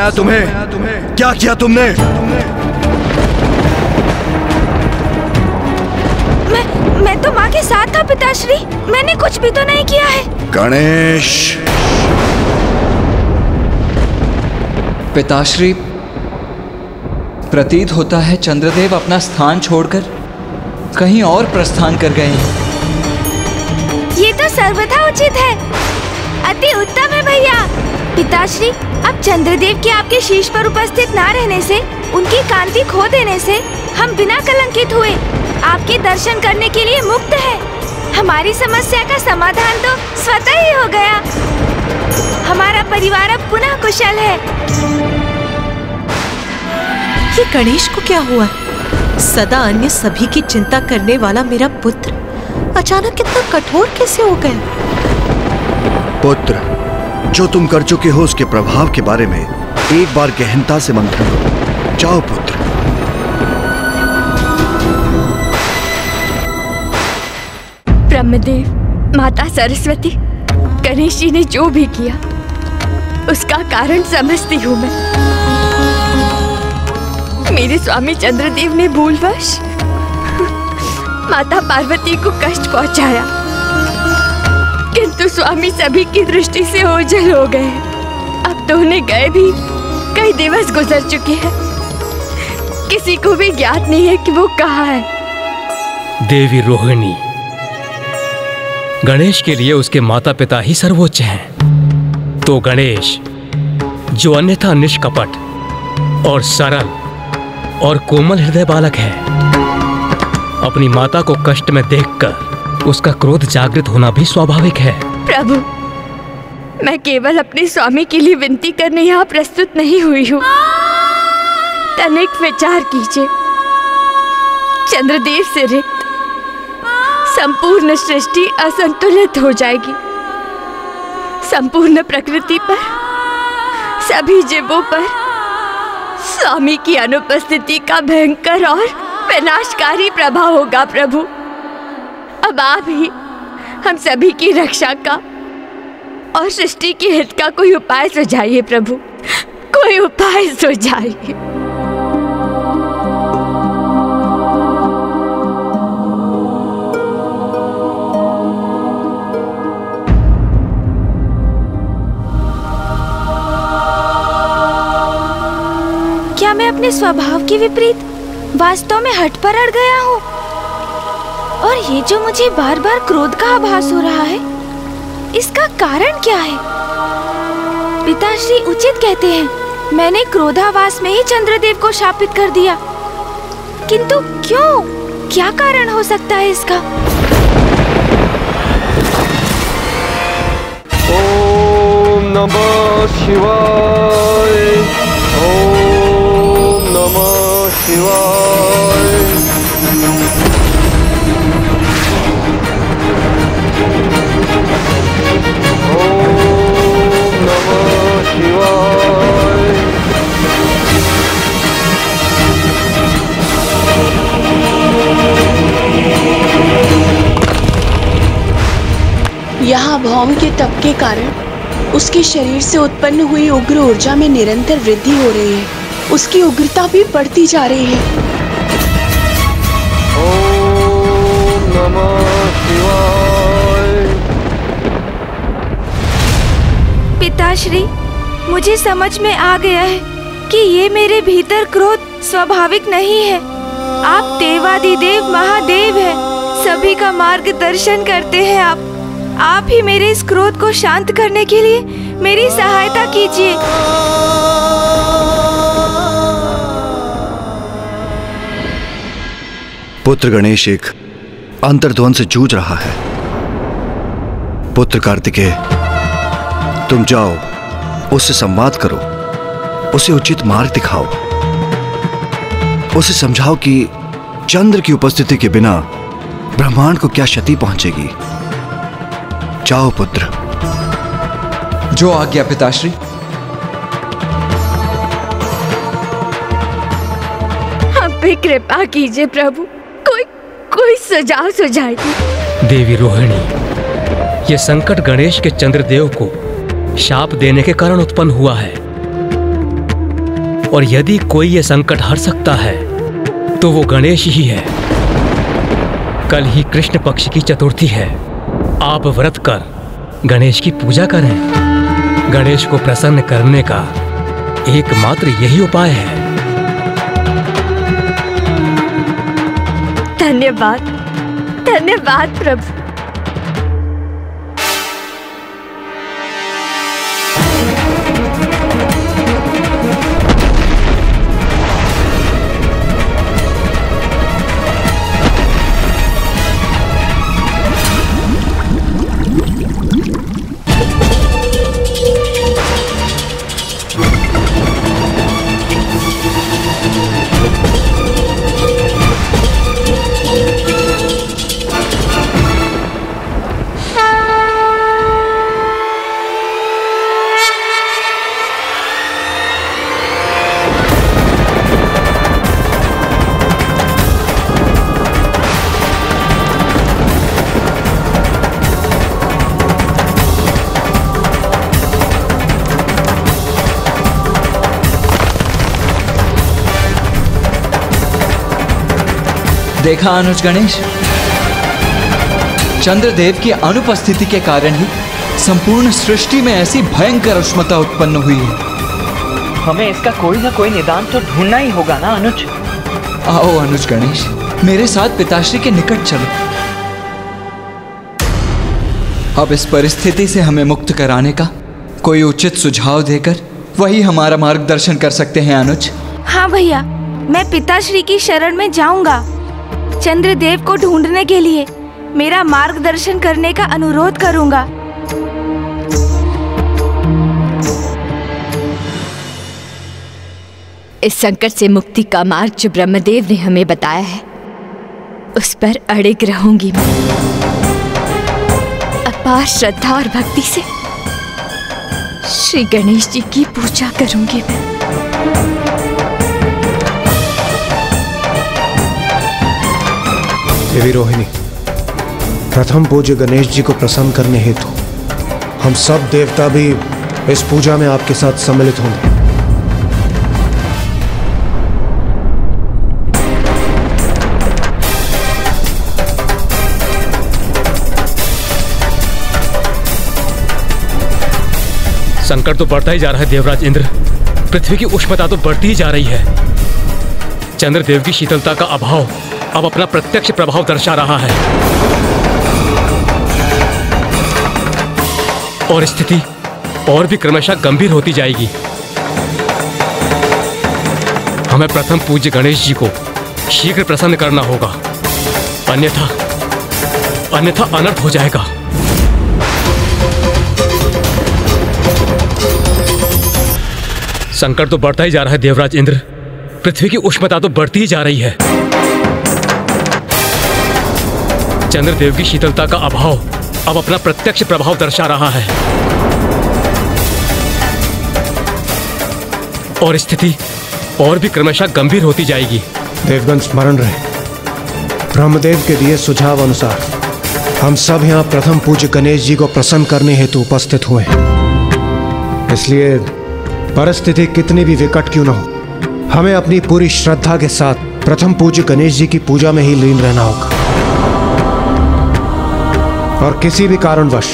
आया तुम्हें? क्या किया तुमने?
मैं मैं तो माँ के साथ था पिताश्री। मैंने कुछ भी तो नहीं किया है।
गणेश।
पिताश्री प्रतीत होता है चंद्रदेव अपना स्थान छोड़कर कहीं और प्रस्थान कर गए हैं।
ये तो सर्वथा उचित है। अति उत्तम है भैया। पिताश्री चंद्रदेव के आपके शीश पर उपस्थित ना रहने से उनकी कांति खो देने से हम बिना कलंकित हुए आपके दर्शन करने के लिए मुक्त है। हमारी समस्या का समाधान तो स्वतः ही हो गया। हमारा परिवार अब पुनः कुशल है।
ये गणेश को क्या हुआ? सदा अन्य सभी की चिंता करने वाला मेरा पुत्र अचानक इतना कठोर कैसे हो गया?
पुत्र जो तुम कर चुके हो उसके प्रभाव के बारे में एक बार गहनता से मंथन करो। जाओ पुत्र।
ब्रह्मदेव, माता सरस्वती गणेश जी ने जो भी किया, उसका कारण समझती हूँ मैं। मेरे स्वामी चंद्रदेव ने भूलवश माता पार्वती को कष्ट पहुँचाया। किंतु स्वामी सभी की दृष्टि से ओझल हो गए अब तो उन्हें गए भी कई दिवस गुजर चुके हैं। किसी को भी ज्ञात नहीं है कि वो कहाँ है।
देवी रोहिणी, गणेश के लिए उसके माता पिता ही सर्वोच्च हैं। तो गणेश, जो अन्यथा निष्कपट और सरल और कोमल हृदय बालक है, अपनी माता को कष्ट में देखकर उसका क्रोध जागृत होना भी स्वाभाविक है।
प्रभु, मैं केवल अपने स्वामी के लिए विनती करने यहाँ प्रस्तुत नहीं हुई हूँ। तनिक विचार कीजिए। चंद्रदेव से रिक्त संपूर्ण सृष्टि असंतुलित हो जाएगी। संपूर्ण प्रकृति पर, सभी जीवों पर, स्वामी की अनुपस्थिति का भयंकर और विनाशकारी प्रभाव होगा प्रभु। अब आप ही हम सभी की रक्षा का और सृष्टि के हित का कोई उपाय सुझाइए प्रभु। कोई उपाय सुझाइए।
क्या मैं अपने स्वभाव के विपरीत वास्तव में हट पर अड़ गया हूँ? और ये जो मुझे बार बार क्रोध का आभास हो रहा है, इसका कारण क्या है? पिताश्री उचित कहते हैं, मैंने क्रोधावास में ही चंद्रदेव को शापित कर दिया। किंतु क्यों? क्या कारण हो सकता है इसका?
ओम नमः शिवाय। ओम नमः शिवाय।
यहाँ भौम के तप के कारण उसके शरीर से उत्पन्न हुई उग्र ऊर्जा में निरंतर वृद्धि हो रही है। उसकी उग्रता भी बढ़ती जा रही है।
ओम नमः
पिताश्री मुझे समझ में आ गया है कि ये मेरे भीतर क्रोध स्वाभाविक नहीं है। आप देवादि देव महादेव हैं। सभी का मार्गदर्शन करते हैं आप। आप ही मेरे इस क्रोध को शांत करने के लिए मेरी सहायता कीजिए।
पुत्र गणेश एक अंतर्द्वंद से जूझ रहा है। पुत्र कार्तिकेय, तुम जाओ, उससे संवाद करो, उसे उचित मार्ग दिखाओ। उसे समझाओ कि चंद्र की उपस्थिति के बिना ब्रह्मांड को क्या क्षति पहुंचेगी। जाओ पुत्र।
जो आज्ञा पिताश्री।
हम पे कृपा कीजिए प्रभु कोई कोई सुझाव सुझाइए।
देवी रोहिणी ये संकट गणेश के चंद्रदेव को शाप देने के कारण उत्पन्न हुआ है। और यदि कोई ये संकट हर सकता है तो वो गणेश ही है। कल ही कृष्ण पक्ष की चतुर्थी है। आप व्रत कर, गणेश की पूजा करें। गणेश को प्रसन्न करने का एकमात्र यही उपाय है।
धन्यवाद। धन्यवाद प्रभु।
देखा अनुज गणेश? चंद्रदेव की अनुपस्थिति के कारण ही संपूर्ण सृष्टि में ऐसी भयंकर उष्मता उत्पन्न हुई है।
हमें इसका कोई ना कोई निदान तो ढूंढना ही होगा ना अनुज?
आओ अनुज गणेश मेरे साथ पिताश्री के निकट चलो। अब इस परिस्थिति से हमें मुक्त कराने का कोई उचित सुझाव देकर वही हमारा मार्गदर्शन कर सकते हैं अनुज।
हाँ भैया मैं पिताश्री की शरण में जाऊँगा। चंद्रदेव को ढूँढने के लिए मेरा मार्गदर्शन करने का अनुरोध करूँगा।
इस संकट से मुक्ति का मार्ग जो ब्रह्मदेव ने हमें बताया है, उस पर अड़िग रहूँगी मैं। अपार श्रद्धा और भक्ति से श्री गणेश जी की पूजा करूँगी मैं।
देवी रोहिणी, प्रथम पूज्य गणेश जी को प्रसन्न करने हेतु हम सब देवता भी इस पूजा में आपके साथ सम्मिलित होंगे।
संकट तो बढ़ता ही जा रहा है, देवराज इंद्र। पृथ्वी की उष्णता तो बढ़ती ही जा रही है। चंद्रदेव की शीतलता का अभाव अब अपना प्रत्यक्ष प्रभाव दर्शा रहा है। और स्थिति और भी क्रमशः गंभीर होती जाएगी। हमें प्रथम पूज्य गणेश जी को शीघ्र प्रसन्न करना होगा। अन्यथा अन्यथा अनर्थ हो जाएगा। संकट तो बढ़ता ही जा रहा है, देवराज इंद्र। पृथ्वी की उष्णता तो बढ़ती ही जा रही है। चंद्रदेव की शीतलता का अभाव अब अपना प्रत्यक्ष प्रभाव दर्शा रहा है। और स्थिति और भी क्रमशः गंभीर होती जाएगी।
देवगन स्मरण रहे। ब्रह्मदेव के दिए सुझाव अनुसार हम सब यहाँ प्रथम पूज्य गणेश जी को प्रसन्न करने हेतु उपस्थित हुए इसलिए परिस्थिति कितनी भी विकट क्यों न हो, हमें अपनी पूरी श्रद्धा के साथ प्रथम पूज्य गणेश जी की पूजा में ही लीन रहना होगा। और किसी भी कारणवश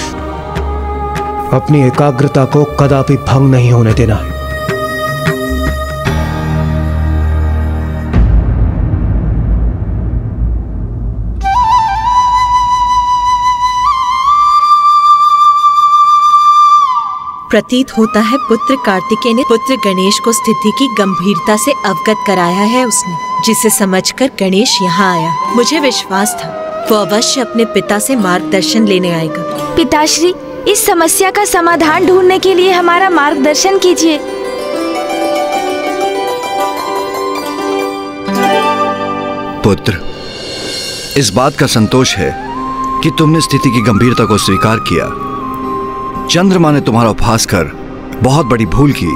अपनी एकाग्रता को कदापि भंग नहीं होने देना
प्रतीत होता है पुत्र कार्तिकेय ने पुत्र गणेश को स्थिति की गंभीरता से अवगत कराया है उसने, जिसे समझकर गणेश यहाँ आया। मुझे विश्वास था। वो अवश्य अपने पिता से मार्गदर्शन लेने आएगा।
पिताश्री इस समस्या का समाधान ढूँढने के लिए हमारा मार्गदर्शन कीजिए।
पुत्र इस बात का संतोष है कि तुमने स्थिति की गंभीरता को स्वीकार किया। चंद्रमा ने तुम्हारा उपहास कर बहुत बड़ी भूल की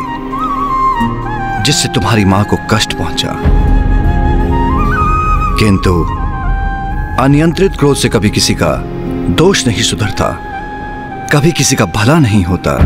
जिससे तुम्हारी माँ को कष्ट पहुँचा। किंतु अनियंत्रित क्रोध से कभी किसी का दोष नहीं सुधरता, कभी किसी का भला नहीं होता।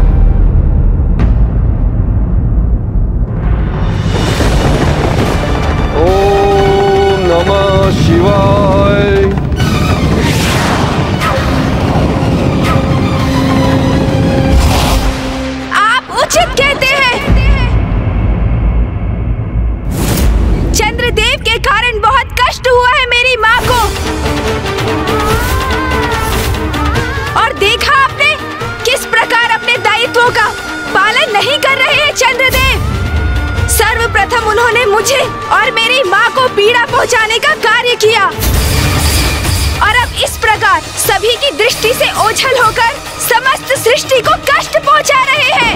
प्रकार सभी की दृष्टि से ओझल होकर समस्त सृष्टि को कष्ट पहुँचा रहे हैं।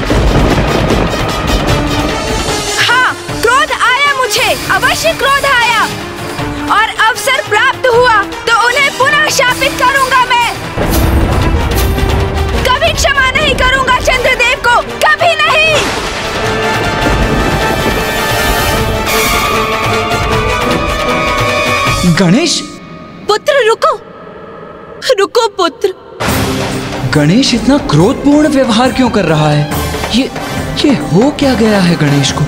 हाँ क्रोध आया मुझे अवश्य क्रोध आया। और अवसर प्राप्त हुआ तो उन्हें पुनः शापित करूँगा मैं। कभी क्षमा नहीं करूँगा चंद्रदेव को कभी नहीं।
गणेश?
पुत्र रुको। रुको पुत्र।
गणेश इतना क्रोधपूर्ण व्यवहार क्यों कर रहा है? ये ये हो क्या गया है गणेश को?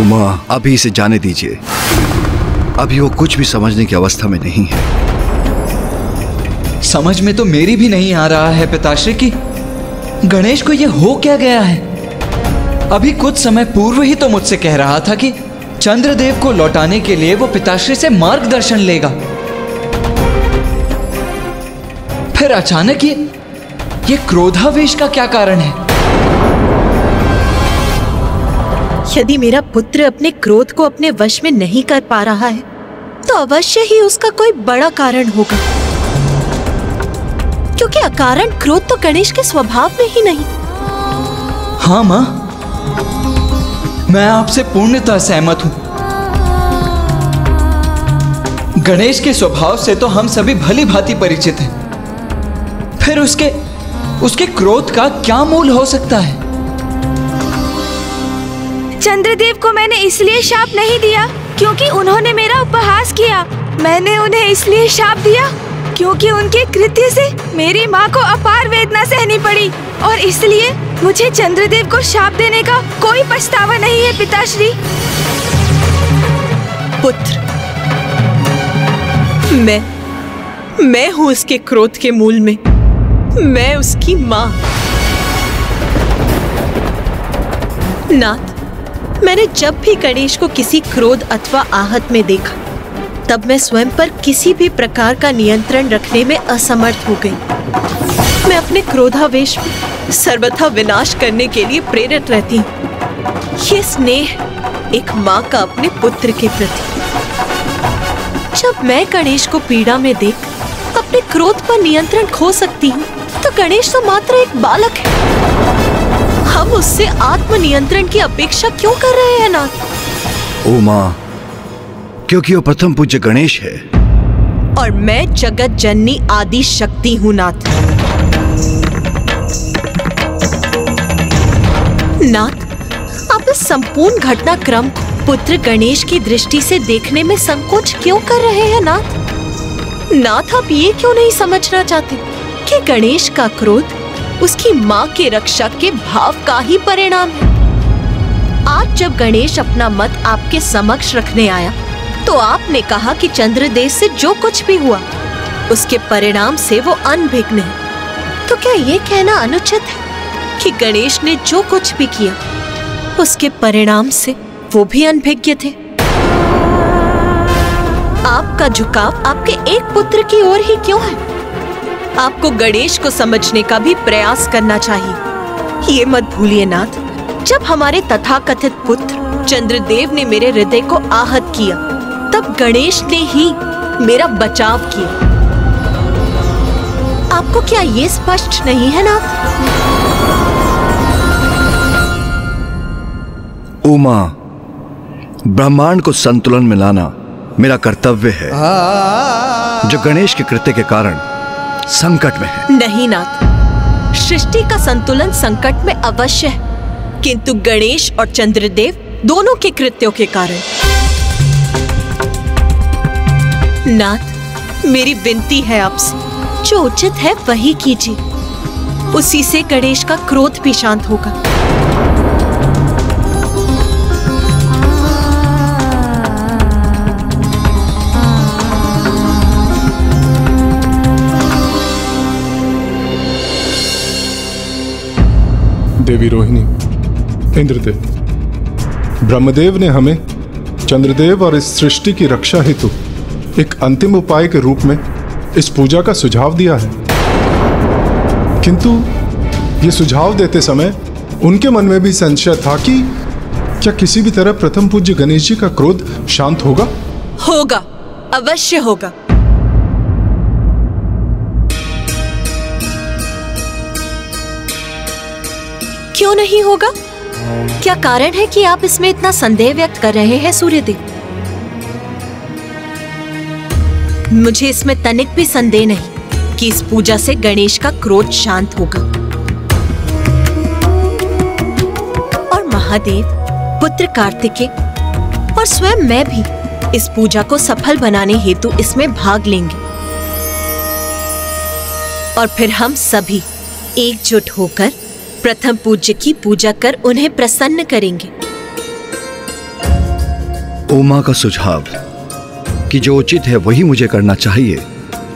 उमा अभी इसे जाने दीजिए। अभी वो कुछ भी समझने की अवस्था में नहीं है।
समझ में तो मेरी भी नहीं आ रहा है पिताश्री की। गणेश को ये हो क्या गया है? अभी कुछ समय पूर्व ही तो मुझसे कह रहा था कि चंद्रदेव को लौटाने के लिए वो पिताश्री से मार्गदर्शन लेगा। फिर अचानक ये ये क्रोधावेश का क्या कारण है?
यदि मेरा पुत्र अपने क्रोध को अपने वश में नहीं कर पा रहा है तो अवश्य ही उसका कोई बड़ा कारण होगा। क्योंकि अकारण क्रोध तो गणेश के स्वभाव में ही नहीं।
हाँ माँ। मैं आपसे पूर्णतः सहमत हूँ। गणेश के स्वभाव से तो हम सभी भली भांति परिचित हैं। फिर उसके उसके क्रोध का क्या मूल हो सकता है?
चंद्रदेव को मैंने इसलिए शाप नहीं दिया क्योंकि उन्होंने मेरा उपहास किया। मैंने उन्हें इसलिए शाप दिया। क्योंकि उनके कृत्य से मेरी माँ को अपार वेदना सहनी पड़ी और इसलिए मुझे चंद्रदेव को शाप देने का कोई पछतावा नहीं है, पिताश्री।
पुत्र, मैं मैं हूँ उसके क्रोध के मूल में। मैं उसकी माँ। नाथ, मैंने जब भी गणेश को किसी क्रोध अथवा आहत में देखा तब मैं स्वयं पर किसी भी प्रकार का नियंत्रण रखने में असमर्थ हो गई। मैं अपने क्रोधावेश में सर्वथा विनाश करने के लिए प्रेरित रहती। ये स्नेह एक माँ का अपने पुत्र के प्रति। जब मैं गणेश को पीड़ा में देख अपने क्रोध पर नियंत्रण खो सकती हूँ तो गणेश तो मात्र एक बालक है। हम उससे आत्मनियंत्रण की अपेक्षा क्यों कर रहे हैं नाथ
ओ माँ क्योंकि वो प्रथम पूज्य गणेश है।
और मैं जगत जननी आदि शक्ति हूँ, नाथ। नाथ, आप इस संपूर्ण घटनाक्रम पुत्र गणेश की दृष्टि से देखने में संकोच क्यों कर रहे हैं, नाथ? नाथ, आप ये क्यों नहीं समझना चाहते कि गणेश का क्रोध उसकी माँ के रक्षा के भाव का ही परिणाम है? आज जब गणेश अपना मत आपके समक्ष रखने आया तो आपने कहा कि चंद्रदेव से जो कुछ भी हुआ, उसके परिणाम से वो अनभिघ्न है। तो क्या ये कहना अनुचित है कि गणेश ने जो कुछ भी किया, उसके परिणाम से वो भी अनभिज्ञ थे? आपका झुकाव आपके एक पुत्र की ओर ही क्यों है? आपको गणेश को समझने का भी प्रयास करना चाहिए। ये मत भूलिए नाथ, जब हमारे तथाकथित पुत्र चंद्रदेव ने मेरे हृदय को आहत किया तब गणेश ने ही मेरा बचाव किया। आपको क्या ये स्पष्ट नहीं है नाथ
उमा ब्रह्मांड को संतुलन में लाना मेरा कर्तव्य है। जो गणेश के कृत्य के कारण संकट में है।
नहीं नाथ सृष्टि का संतुलन संकट में अवश्य है। किंतु गणेश और चंद्रदेव दोनों के कृत्यों के कारण। नाथ, मेरी विनती है आपसे। जो उचित है वही कीजिए। उसी से गणेश का क्रोध भी शांत होगा।
देवी रोहिणी, इंद्रदेव, ब्रह्मदेव ने हमें चंद्रदेव और इस सृष्टि की रक्षा हेतु एक अंतिम उपाय के रूप में इस पूजा का सुझाव दिया है। किंतु ये सुझाव देते समय उनके मन में भी संशय था कि क्या किसी भी तरह प्रथम पूज्य गणेश जी का क्रोध शांत होगा?
होगा, अवश्य होगा। क्यों नहीं होगा? क्या कारण है कि आप इसमें इतना संदेह व्यक्त कर रहे हैं सूर्यदेव? मुझे इसमें तनिक भी संदेह नहीं कि इस पूजा से गणेश का क्रोध शांत होगा। और महादेव, पुत्र कार्तिके और स्वयं मैं भी इस पूजा को सफल बनाने हेतु इसमें भाग लेंगे। और फिर हम सभी एकजुट होकर प्रथम पूज्य की पूजा कर उन्हें प्रसन्न करेंगे।
उमा का सुझाव। कि जो उचित है वही मुझे करना चाहिए,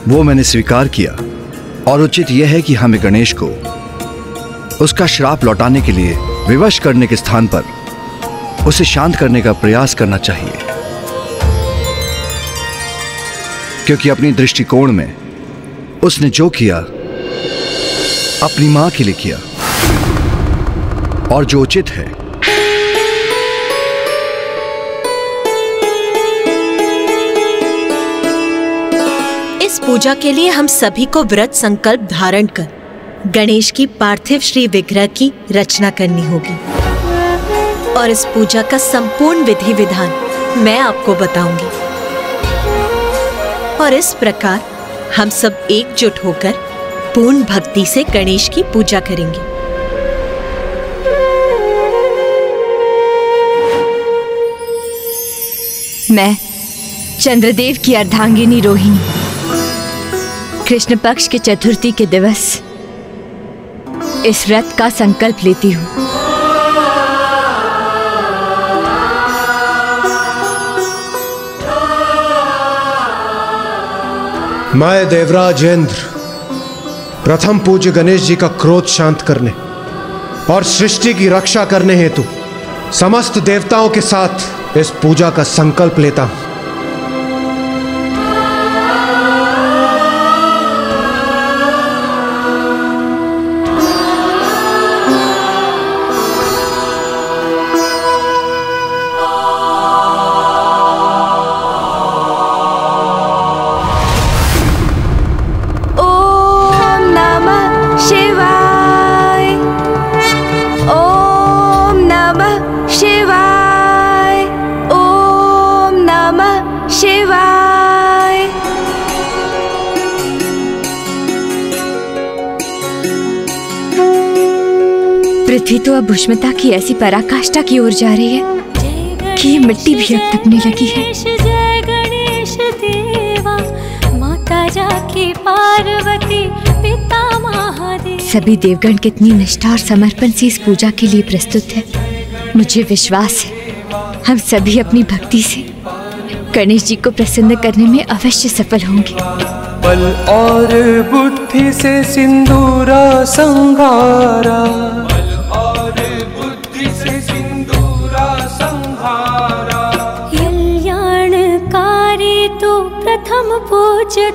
वो मैंने स्वीकार किया। और उचित यह है कि हमें गणेश को उसका श्राप लौटाने के लिए विवश करने के स्थान पर उसे शांत करने का प्रयास करना चाहिए। क्योंकि अपनी दृष्टिकोण में उसने जो किया, अपनी माँ के लिए किया। और जो उचित है
पूजा के लिए हम सभी को व्रत संकल्प धारण कर गणेश की पार्थिव श्री विग्रह की रचना करनी होगी। और इस पूजा का संपूर्ण विधि विधान मैं आपको बताऊँगी। और इस प्रकार हम सब एकजुट होकर पूर्ण भक्ति से गणेश की पूजा करेंगे।
मैं चंद्रदेव की अर्धांगिनी रोहिणी। कृष्ण पक्ष के चतुर्थी के दिवस। इस व्रत का संकल्प लेती हूँ।
मैं देवराज इंद्र प्रथम पूज्य गणेश जी का क्रोध शांत करने और सृष्टि की रक्षा करने हेतु समस्त देवताओं के साथ इस पूजा का संकल्प लेता हूँ।
पृथ्वी तो अब उष्मता की ऐसी पराकाष्ठा की ओर जा रही है कि ये मिट्टी भी अब तपने लगी है।
जय गणेश देवा माता जाकी पार्वती पिता महादेव।
सभी देवगण कितनी निष्ठा और समर्पण से इस पूजा के लिए प्रस्तुत है। मुझे विश्वास है हम सभी अपनी भक्ति से गणेश जी को प्रसन्न करने में अवश्य सफल होंगे।
बल और बुद्धि से सिंदूरा संघारा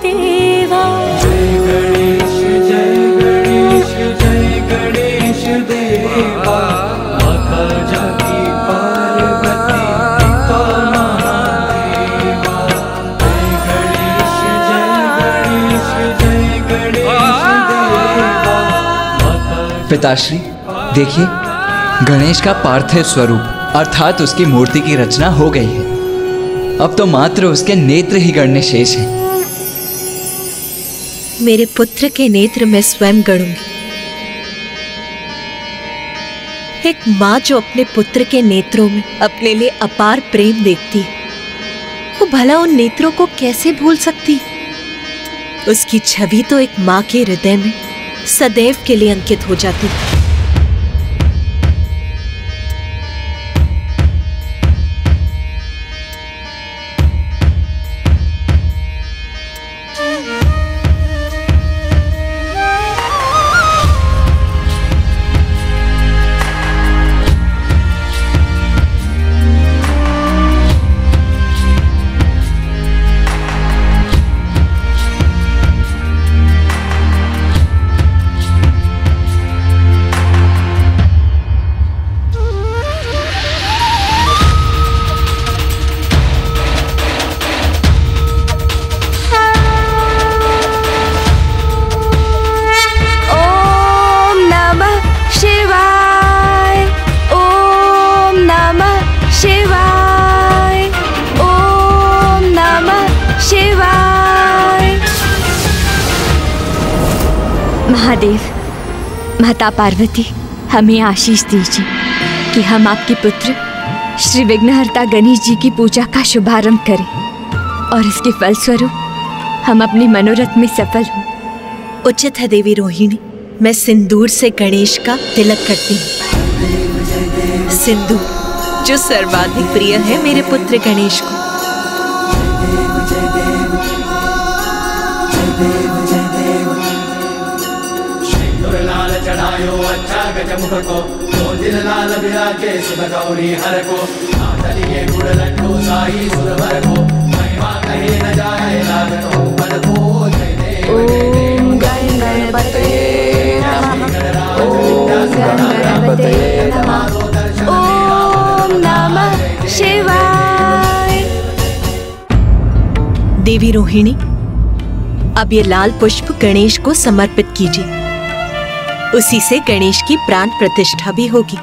देवा।
जय गणेश जय गणेश जय गणेश देवा माता जाकी पार्वती महादेवा जय गणेश जय गणेश जय गणेश देवा
पिताश्री, देखिए, गणेश का पार्थिव स्वरूप, अर्थात उसकी मूर्ति की रचना हो गई है। अब तो मात्र उसके नेत्र ही गणने शेष हैं।
मेरे पुत्र के नेत्र में स्वयं गढ़ूँगी। एक माँ जो अपने पुत्र के नेत्रों में अपने लिए अपार प्रेम देखती, वो भला उन नेत्रों को कैसे भूल सकती? उसकी छवि तो एक माँ के हृदय में सदैव के लिए अंकित हो जाती।
माता पार्वती, हमें आशीष दीजिए कि हम आपके पुत्र श्री विघ्नहर्ता गणेश जी की पूजा का शुभारंभ करें और इसके फलस्वरूप हम अपने मनोरथ में सफल हों।
उचित है देवी रोहिणी, मैं सिंदूर से गणेश का तिलक करती हूँ। सिंदूर, जो सर्वाधिक प्रिय है मेरे पुत्र गणेश को।
गज मुख को दो दिन लाल विराजे सुध गौरी हर को चलिए गुड़ लड्डू साई सुर भर को महिमा कहे न जाए लागत हो पद को जय देव
ओम गण गणपते नमः ओम गण गणपते नमः ओम नमः शिवाय
देवी रोहिणी अब ये लाल पुष्प गणेश को समर्पित कीजिए उसी से गणेश की प्राण प्रतिष्ठा भी होगी।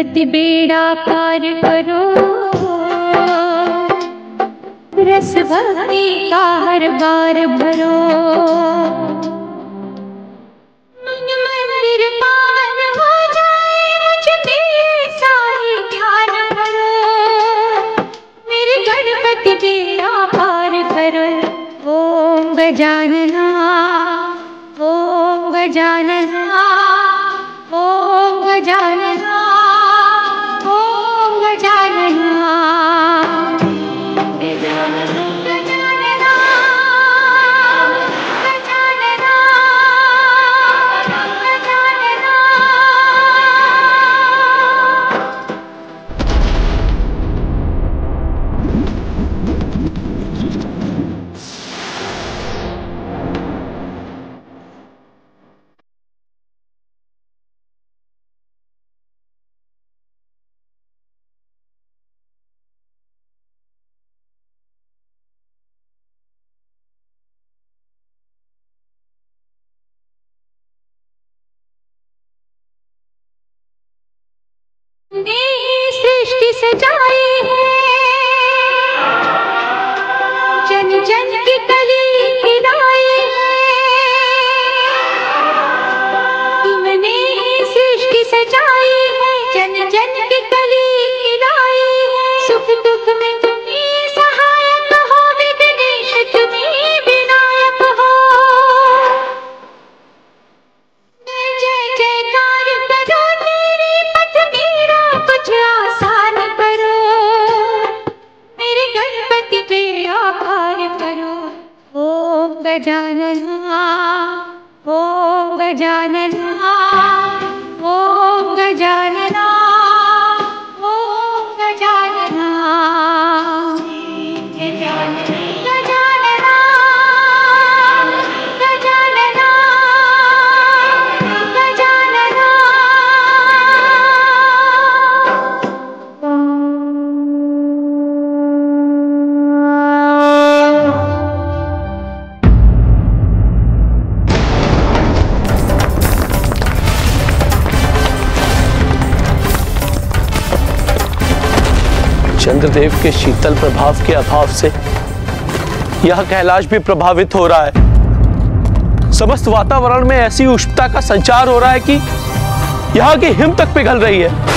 गणपति बेड़ा पार करो। रस भक्ति का हर बार भरो। मन मंदिर पार हो जाए, मुझ मेरे गणपति बेड़ा पार करो। ओम गजानना ओम गजानना ओम गजानना। के
शीतल प्रभाव के अभाव से यह कैलाश भी प्रभावित हो रहा है। समस्त वातावरण में ऐसी उष्णता का संचार हो रहा है कि यहाँ की हिम तक पिघल रही है।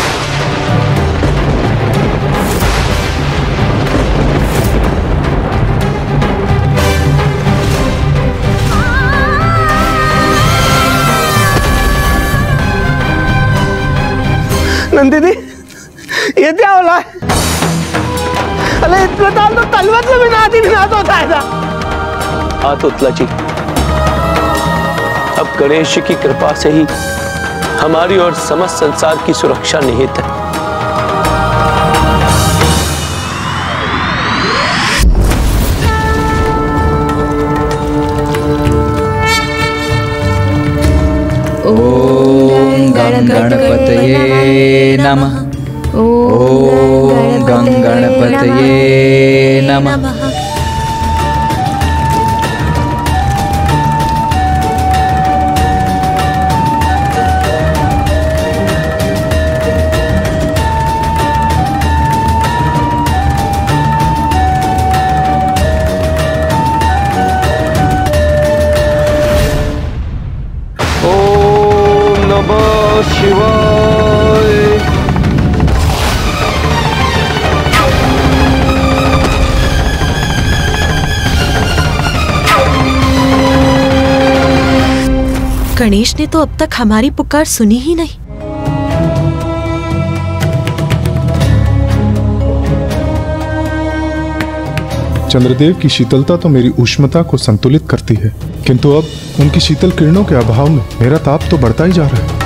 नंदिनी अरे इतना दाल तो तलवत से बिना आती बिना तो होता है था
हाँ तो जी अब गणेश जी की कृपा से ही हमारी और समस्त संसार की सुरक्षा निहित है।
गं गणपतये नमः। गणपतये नमः
गणेश ने तो अब तक हमारी पुकार सुनी ही नहीं।
चंद्रदेव की शीतलता तो मेरी उष्मता को संतुलित करती है, किंतु अब उनकी शीतल किरणों के अभाव में मेरा ताप तो बढ़ता ही जा रहा है।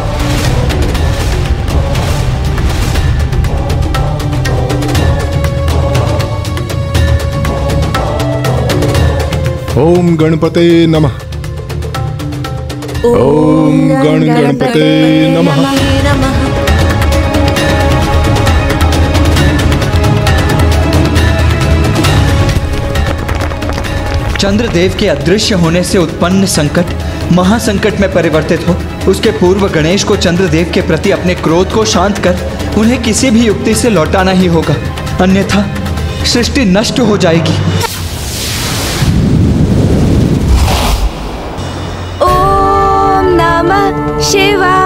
ओम गणपते नमः। ओम गण गणपते नमः।
चंद्रदेव के अदृश्य होने से उत्पन्न संकट महासंकट में परिवर्तित हो। उसके पूर्व गणेश को चंद्रदेव के प्रति अपने क्रोध को शांत कर, उन्हें किसी भी युक्ति से लौटाना ही होगा। अन्यथा सृष्टि नष्ट हो जाएगी।
नमः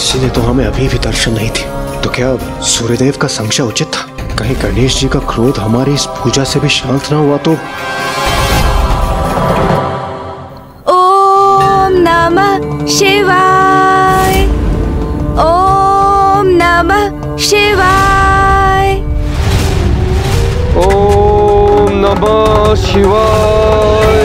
गणेश जी ने तो हमें अभी भी दर्शन नहीं दी तो क्या सूर्यदेव का संशय उचित था? कहीं गणेश जी का क्रोध हमारी इस पूजा से भी शांत ना हुआ तो?
ओम नमः शिवाय। ओम नमः शिवाय।
ओम नमः शिवाय।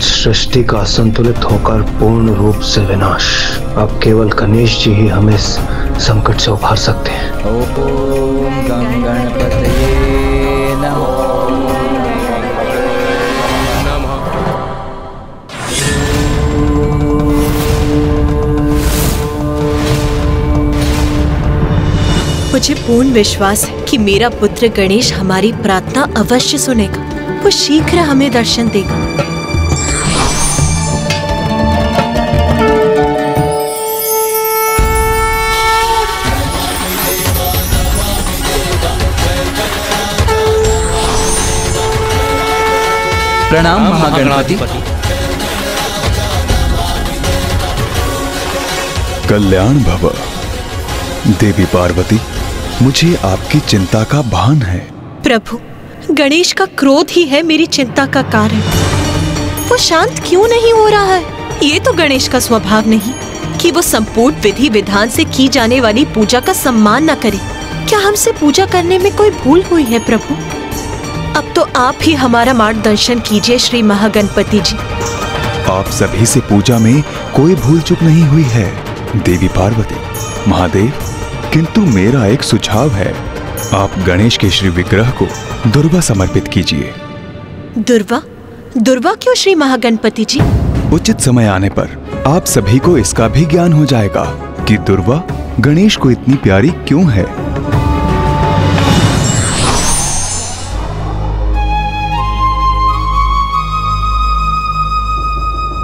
अर्थात सृष्टि का संतुलित होकर पूर्ण रूप से विनाश। अब केवल गणेश जी ही हमें इस संकट से उभार सकते हैं।
ओम गं गणपतये
मुझे पूर्ण विश्वास है कि मेरा पुत्र गणेश हमारी प्रार्थना अवश्य सुनेगा। वो शीघ्र हमें दर्शन देगा।
प्रणाम महागणपति।
कल्याण भव। देवी पार्वती मुझे आपकी चिंता का भान है।
प्रभु गणेश का क्रोध ही है मेरी चिंता का कारण। वो शांत क्यों नहीं हो रहा है? ये तो गणेश का स्वभाव नहीं कि वो संपूर्ण विधि विधान से की जाने वाली पूजा का सम्मान न करे। क्या हमसे पूजा करने में कोई भूल हुई है प्रभु? अब तो आप ही हमारा मार्गदर्शन कीजिए श्री महागणपति जी।
आप सभी से पूजा में कोई भूल चूक नहीं हुई है देवी पार्वती महादेव किंतु मेरा एक सुझाव है। आप गणेश के श्री विग्रह को दुर्वा समर्पित कीजिए।
दुर्वा? दुर्वा क्यों श्री महागणपति जी?
उचित समय आने पर आप सभी को इसका भी ज्ञान हो जाएगा कि दुर्वा गणेश को इतनी प्यारी क्यों है।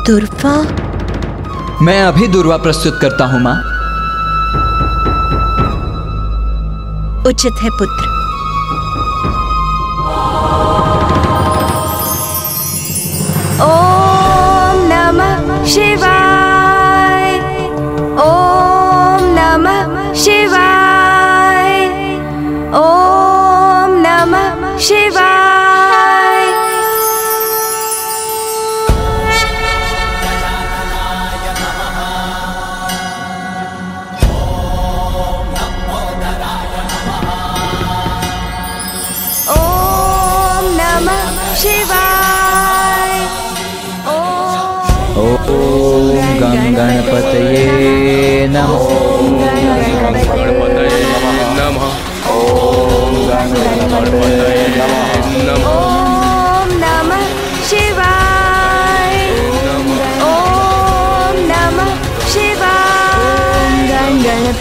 दुर्वा?
मैं अभी दुर्वा प्रस्तुत करता हूँ माँ।
उचित है पुत्र।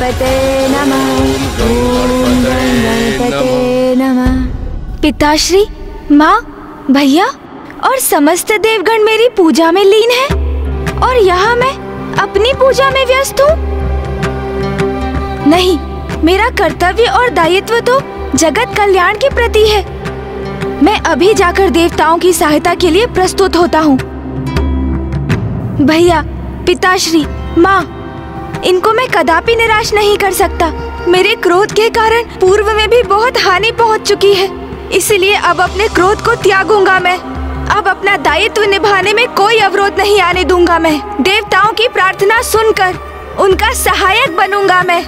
गणपते नमः। पिताश्री, माँ, भैया और समस्त देवगण मेरी पूजा में लीन है और यहाँ मैं अपनी पूजा में व्यस्त हूँ। नहीं, मेरा कर्तव्य और दायित्व तो जगत कल्याण के प्रति है। मैं अभी जाकर देवताओं की सहायता के लिए प्रस्तुत होता हूँ। भैया, पिताश्री, माँ इनको मैं कदापि निराश नहीं कर सकता। मेरे क्रोध के कारण पूर्व में भी बहुत हानि पहुँच चुकी है। इसलिए अब अपने क्रोध को त्यागूँगा मैं। अब अपना दायित्व निभाने में कोई अवरोध नहीं आने दूँगा मैं। देवताओं की प्रार्थना सुनकर उनका सहायक बनूँगा मैं।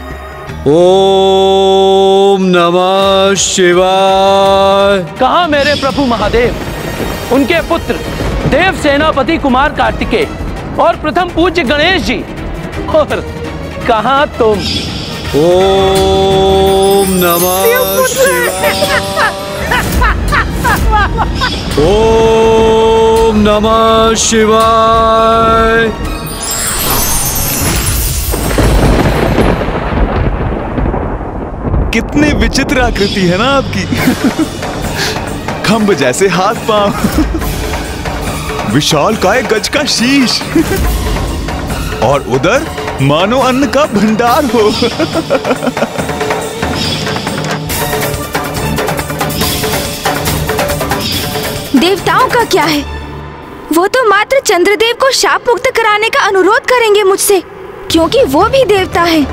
ओम नमः शिवाय।
कहा मेरे प्रभु महादेव? उनके पुत्र देव सेनापति कुमार कार्तिकेय और प्रथम पूज्य गणेश जी। और कहा तुम?
ओम नमः ओम नमः शिवाय।
कितनी विचित्र आकृति है ना आपकी? खंब जैसे हाथ पाँव। विशाल काय गज का शीश। और उधर मानो अन्न का भंडार हो।
देवताओं का क्या है? वो तो मात्र चंद्रदेव को शाप मुक्त कराने का अनुरोध करेंगे मुझसे, क्योंकि वो भी देवता है।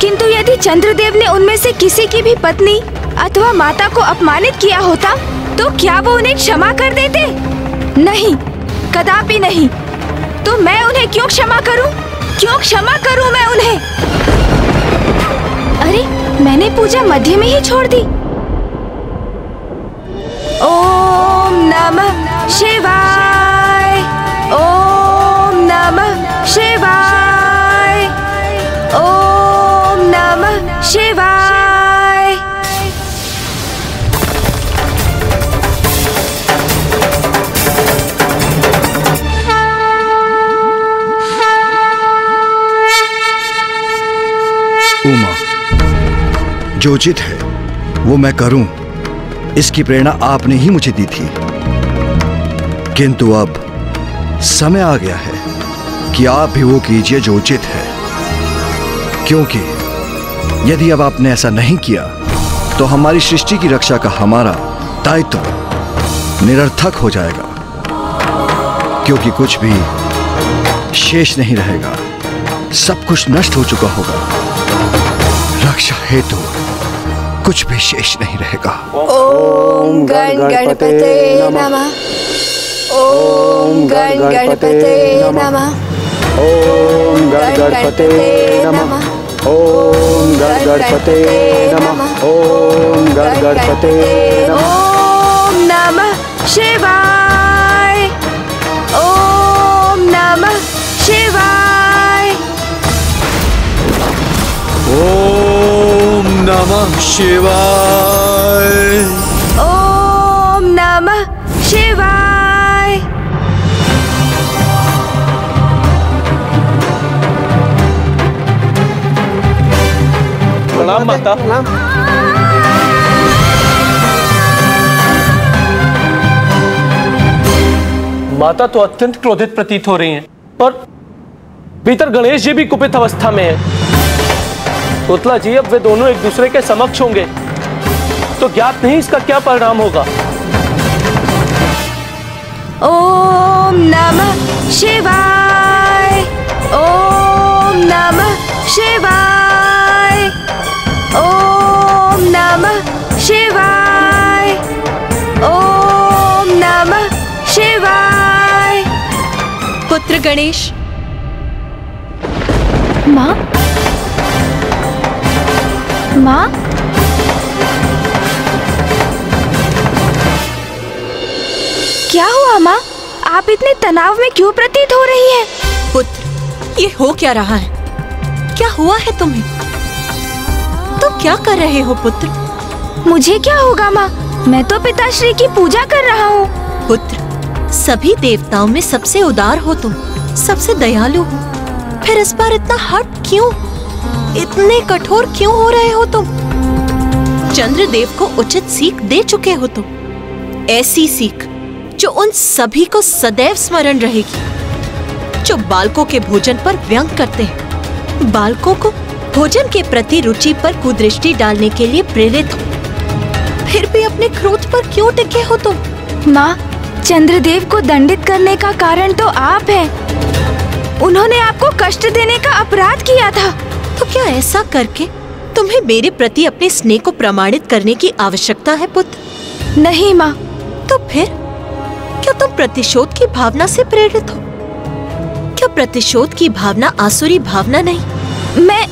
किंतु यदि चंद्रदेव ने उनमें से किसी की भी पत्नी अथवा माता को अपमानित किया होता तो क्या वो उन्हें क्षमा कर देते? नहीं, कदापि नहीं। तो मैं उन्हें क्यों क्षमा करूँ? क्यों क्षमा करूँ मैं उन्हें? अरे, मैंने पूजा मध्य में ही छोड़ दी। ओम नमः शिवाय।
जो उचित है, वो मैं करूँ। इसकी प्रेरणा आपने ही मुझे दी थी। किंतु अब समय आ गया है कि आप भी वो कीजिए जो उचित है। क्योंकि यदि अब आपने ऐसा नहीं किया तो हमारी सृष्टि की रक्षा का हमारा दायित्व निरर्थक हो जाएगा। क्योंकि कुछ भी शेष नहीं रहेगा। सब कुछ नष्ट हो चुका होगा। रक्षा हेतु कुछ भी शेष नहीं रहेगा।
ओम गण गणपते नमः। ओम गण गणपते नमः।
ओम गण गणपते नमः। ओम गण गणपते नमः। ओम गण गणपते नमः।
ओम नमः शिवाय। ओम नमः शिवाय।
ओम नमः शिवाय।
ओम नमः शिवाय।
प्रणाम माता। माता तो अत्यंत क्रोधित प्रतीत हो रही हैं और भीतर गणेश जी भी कुपित अवस्था में है। पुतला जी अब वे दोनों एक दूसरे के समक्ष होंगे। तो ज्ञात नहीं इसका क्या परिणाम होगा।
ओम नमः शिवाय ओम नमः शिवाय ओम नमः शिवाय ओम नमः शिवाय।
पुत्र गणेश।
माँ? माँ? क्या हुआ माँ? आप इतने तनाव में क्यों प्रतीत हो रही हैं?
पुत्र ये हो क्या रहा है? क्या हुआ है तुम्हें? तुम क्या कर रहे हो पुत्र?
मुझे क्या होगा माँ? मैं तो पिताश्री की पूजा कर रहा हूँ।
पुत्र सभी देवताओं में सबसे उदार हो तुम सबसे दयालु हो। फिर इस बार इतना हट क्यों? इतने कठोर क्यों हो रहे हो तुम? चंद्रदेव को उचित सीख दे चुके हो तुम। ऐसी सीख जो उन सभी को सदैव स्मरण रहेगी, जो बालकों के भोजन पर व्यंग करते हैं। बालकों को भोजन के प्रति रुचि पर कुदृष्टि डालने के लिए प्रेरित हो। फिर भी अपने क्रोध पर क्यों टिके हो तुम?
माँ, चंद्रदेव को दंडित करने का कारण तो आप हैं। उन्होंने आपको कष्ट देने का अपराध किया था।
तो क्या ऐसा करके तुम्हें मेरे प्रति अपने स्नेह को प्रमाणित करने की आवश्यकता है पुत्र?
नहीं माँ।
तो फिर क्या तुम प्रतिशोध की भावना से प्रेरित हो? क्या प्रतिशोध की भावना आसुरी भावना नहीं?
मैं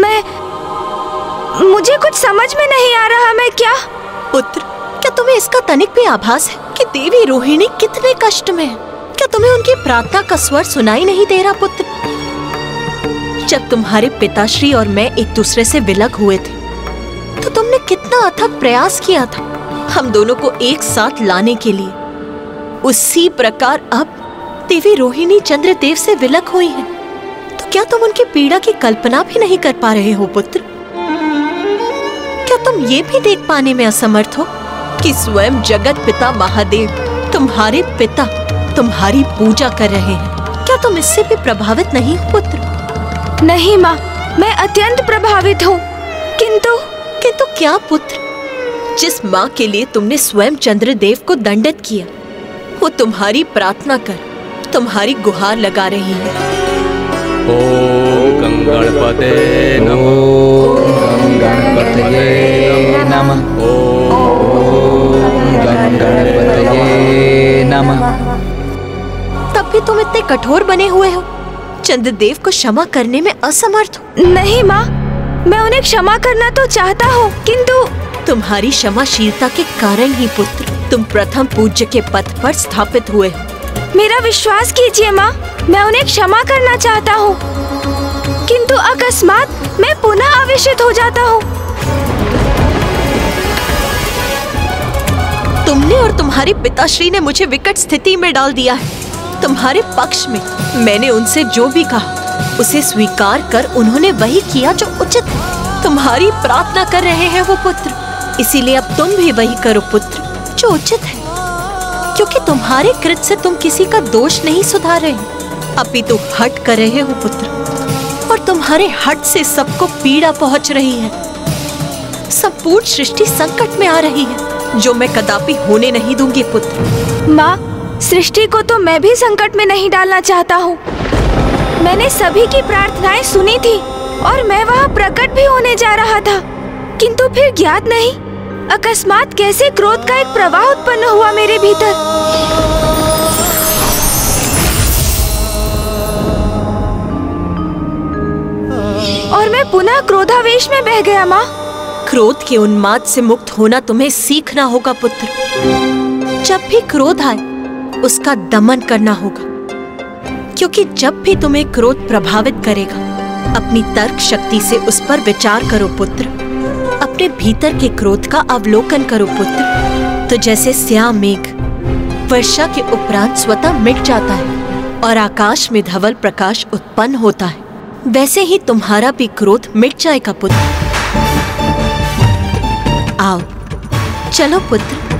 मैं मुझे कुछ समझ में नहीं आ रहा मैं क्या?
पुत्र क्या तुम्हें इसका तनिक भी आभास है कि देवी रोहिणी कितने कष्ट में है? क्या तुम्हें उनकी प्रार्थना का स्वर सुनाई नहीं दे रहा पुत्र? जब तुम्हारे पिताश्री और मैं एक दूसरे से विलग हुए थे तो तुमने कितना अथक प्रयास किया था हम दोनों को एक साथ लाने के लिए। उसी प्रकार अब देवी रोहिणी चंद्रदेव से विलग हुई है। तो क्या तुम उनकी पीड़ा की कल्पना भी नहीं कर पा रहे हो, पुत्र? क्या तुम ये भी देख पाने में असमर्थ हो कि स्वयं जगत पिता महादेव तुम्हारे पिता तुम्हारी पूजा कर रहे हैं? क्या तुम इससे भी प्रभावित नहीं हो, पुत्र?
नहीं माँ। मैं अत्यंत प्रभावित हूँ। किंतु
किंतु क्या पुत्र? जिस माँ के लिए तुमने स्वयं चंद्रदेव को दंडित किया वो तुम्हारी प्रार्थना कर तुम्हारी गुहार लगा रही है।
ओम गंगणपते नमो। गंगणपतये नमः। ओम गंगणपतये नमः।
तब भी तुम इतने कठोर बने हुए हो। चंद्रदेव को क्षमा करने में असमर्थ हूँ।
नहीं माँ मैं उन्हें क्षमा करना तो चाहता हूँ किंतु
तुम्हारी क्षमाशीलता के कारण ही पुत्र तुम प्रथम पूज्य के पद पर स्थापित हुए हो।
मेरा विश्वास कीजिए माँ मैं उन्हें क्षमा करना चाहता हूँ। किंतु अकस्मात मैं पुनः आवेशित हो जाता हूँ।
तुमने और तुम्हारे पिताश्री ने मुझे विकट स्थिति में डाल दिया है। तुम्हारे पक्ष में। मैंने उनसे जो भी कहा, उसे स्वीकार कर उन्होंने वही किया जो उचित। तुम्हारी प्रार्थना कर रहे हैं वो पुत्र। इसीलिए अब तुम भी वही करो पुत्र, जो उचित है। क्योंकि तुम्हारे कृत से तुम किसी का दोष नहीं सुधार रहे अपितु हट कर रहे हो पुत्र। और तुम्हारे हट से सबको पीड़ा पहुँच रही है। संपूर्ण सृष्टि संकट में आ रही है, जो मैं कदापि होने नहीं दूँगी पुत्र।
माँ सृष्टि को तो मैं भी संकट में नहीं डालना चाहता हूँ। मैंने सभी की प्रार्थनाएँ सुनी थी और मैं वहाँ प्रकट भी होने जा रहा था। किंतु फिर ज्ञात नहीं, अकस्मात कैसे क्रोध का एक प्रवाह उत्पन्न हुआ मेरे भीतर? और मैं पुनः क्रोधावेश में बह गया, माँ।
क्रोध के उन्माद से मुक्त होना तुम्हें सीखना होगा, पुत्र। जब भी क्रोध आए उसका दमन करना होगा। क्योंकि जब भी तुम्हें क्रोध प्रभावित करेगा, अपनी तर्क शक्ति से उस पर विचार करो पुत्र। अपने भीतर के क्रोध का अवलोकन करो पुत्र। तो जैसे श्याम मेघ, वर्षा के उपरांत स्वतः मिट जाता है और आकाश में धवल प्रकाश उत्पन्न होता है। वैसे ही तुम्हारा भी क्रोध मिट जाएगा पुत्र। आओ, चलो पुत्र।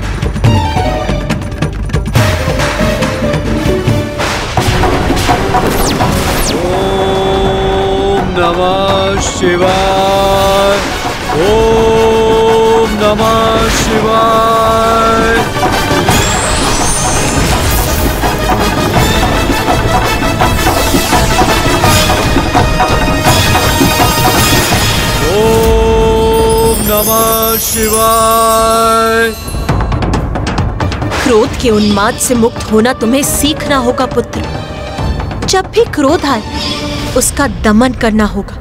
ओम नमः शिवाय। ओम नमः शिवाय। ओम नमः शिवाय।
क्रोध के उन्माद से मुक्त होना तुम्हें सीखना होगा, पुत्र। जब भी क्रोध आए उसका दमन करना होगा।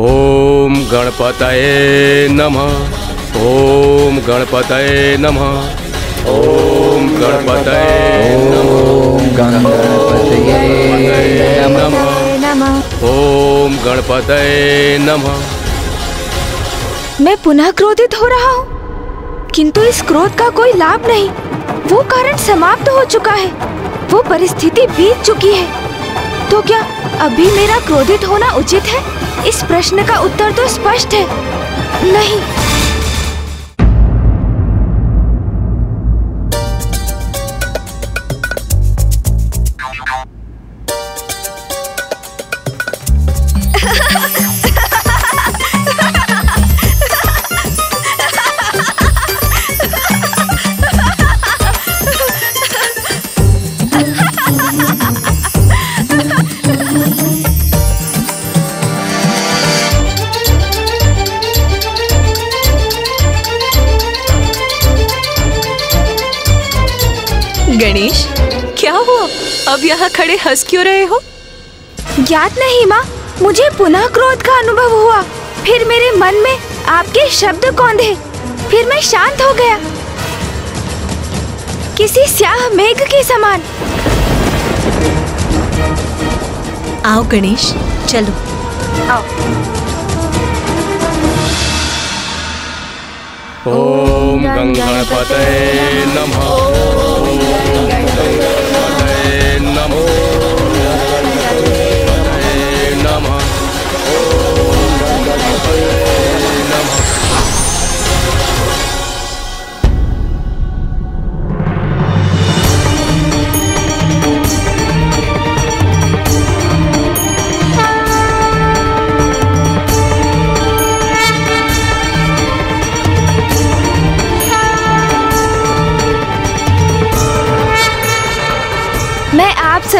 ओम गणपतये नमः ओम गणपतये नमः ओम गणपतये नमः गणपतये नमः ओम गणपतये नमः।
मैं पुनः क्रोधित हो रहा हूँ किंतु इस क्रोध का कोई लाभ नहीं। वो कारण समाप्त हो चुका है वो परिस्थिति बीत चुकी है। तो क्या अभी मेरा क्रोधित होना उचित है? इस प्रश्न का उत्तर तो स्पष्ट है। नहीं। यहाँ खड़े हंस क्यों रहे हो? ज्ञात नहीं माँ। मुझे पुनः क्रोध का अनुभव हुआ। फिर मेरे मन में आपके शब्द कौंधे। फिर मैं शांत हो गया। किसी स्याह मेघ के समान।
आओ गणेश चलो।
आओ।
ओम गंगणपते नमः।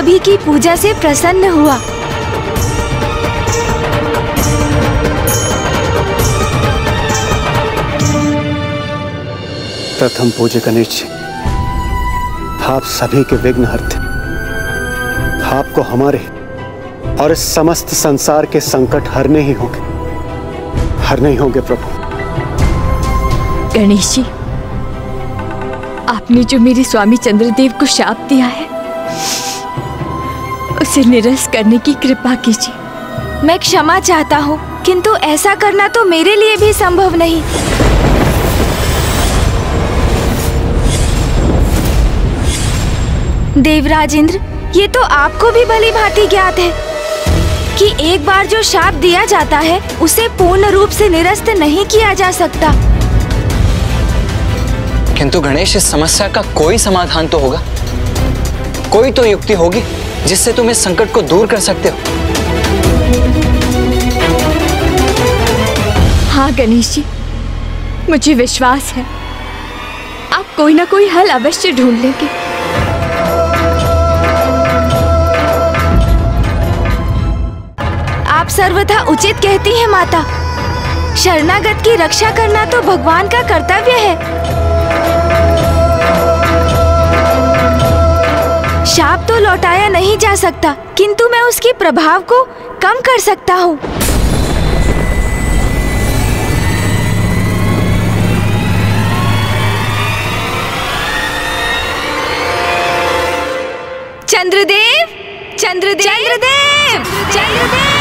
सभी की पूजा से प्रसन्न हुआ।
प्रथम पूज्य गणेश जी आप सभी के विघ्न हरते आपको हमारे और इस समस्त संसार के संकट हरने ही होंगे। हरने ही होंगे प्रभु।
गणेश जी आपने जो मेरे स्वामी चंद्रदेव को शाप दिया है उसे निरस्त करने की कृपा कीजिए।
मैं क्षमा चाहता हूँ, किंतु ऐसा करना तो मेरे लिए भी संभव नहीं। देवराज इंद्र, ये तो आपको भी भली भांति ज्ञात है कि एक बार जो शाप दिया जाता है, उसे पूर्ण रूप से निरस्त नहीं किया जा सकता।
किंतु गणेश, इस समस्या का कोई समाधान तो होगा? कोई तो युक्ति होगी? जिससे तुम इस संकट को दूर कर सकते हो।
हाँ गणेश जी। मुझे विश्वास है। आप कोई ना कोई हल अवश्य ढूंढ लेंगे।
आप सर्वथा उचित कहती हैं, माता। शरणागत की रक्षा करना तो भगवान का कर्तव्य है। तो लौटाया नहीं जा सकता, किंतु मैं उसके प्रभाव को कम कर सकता हूँ। चंद्रदेव चंद्रदेव चंद्रदेव चंद्रदेव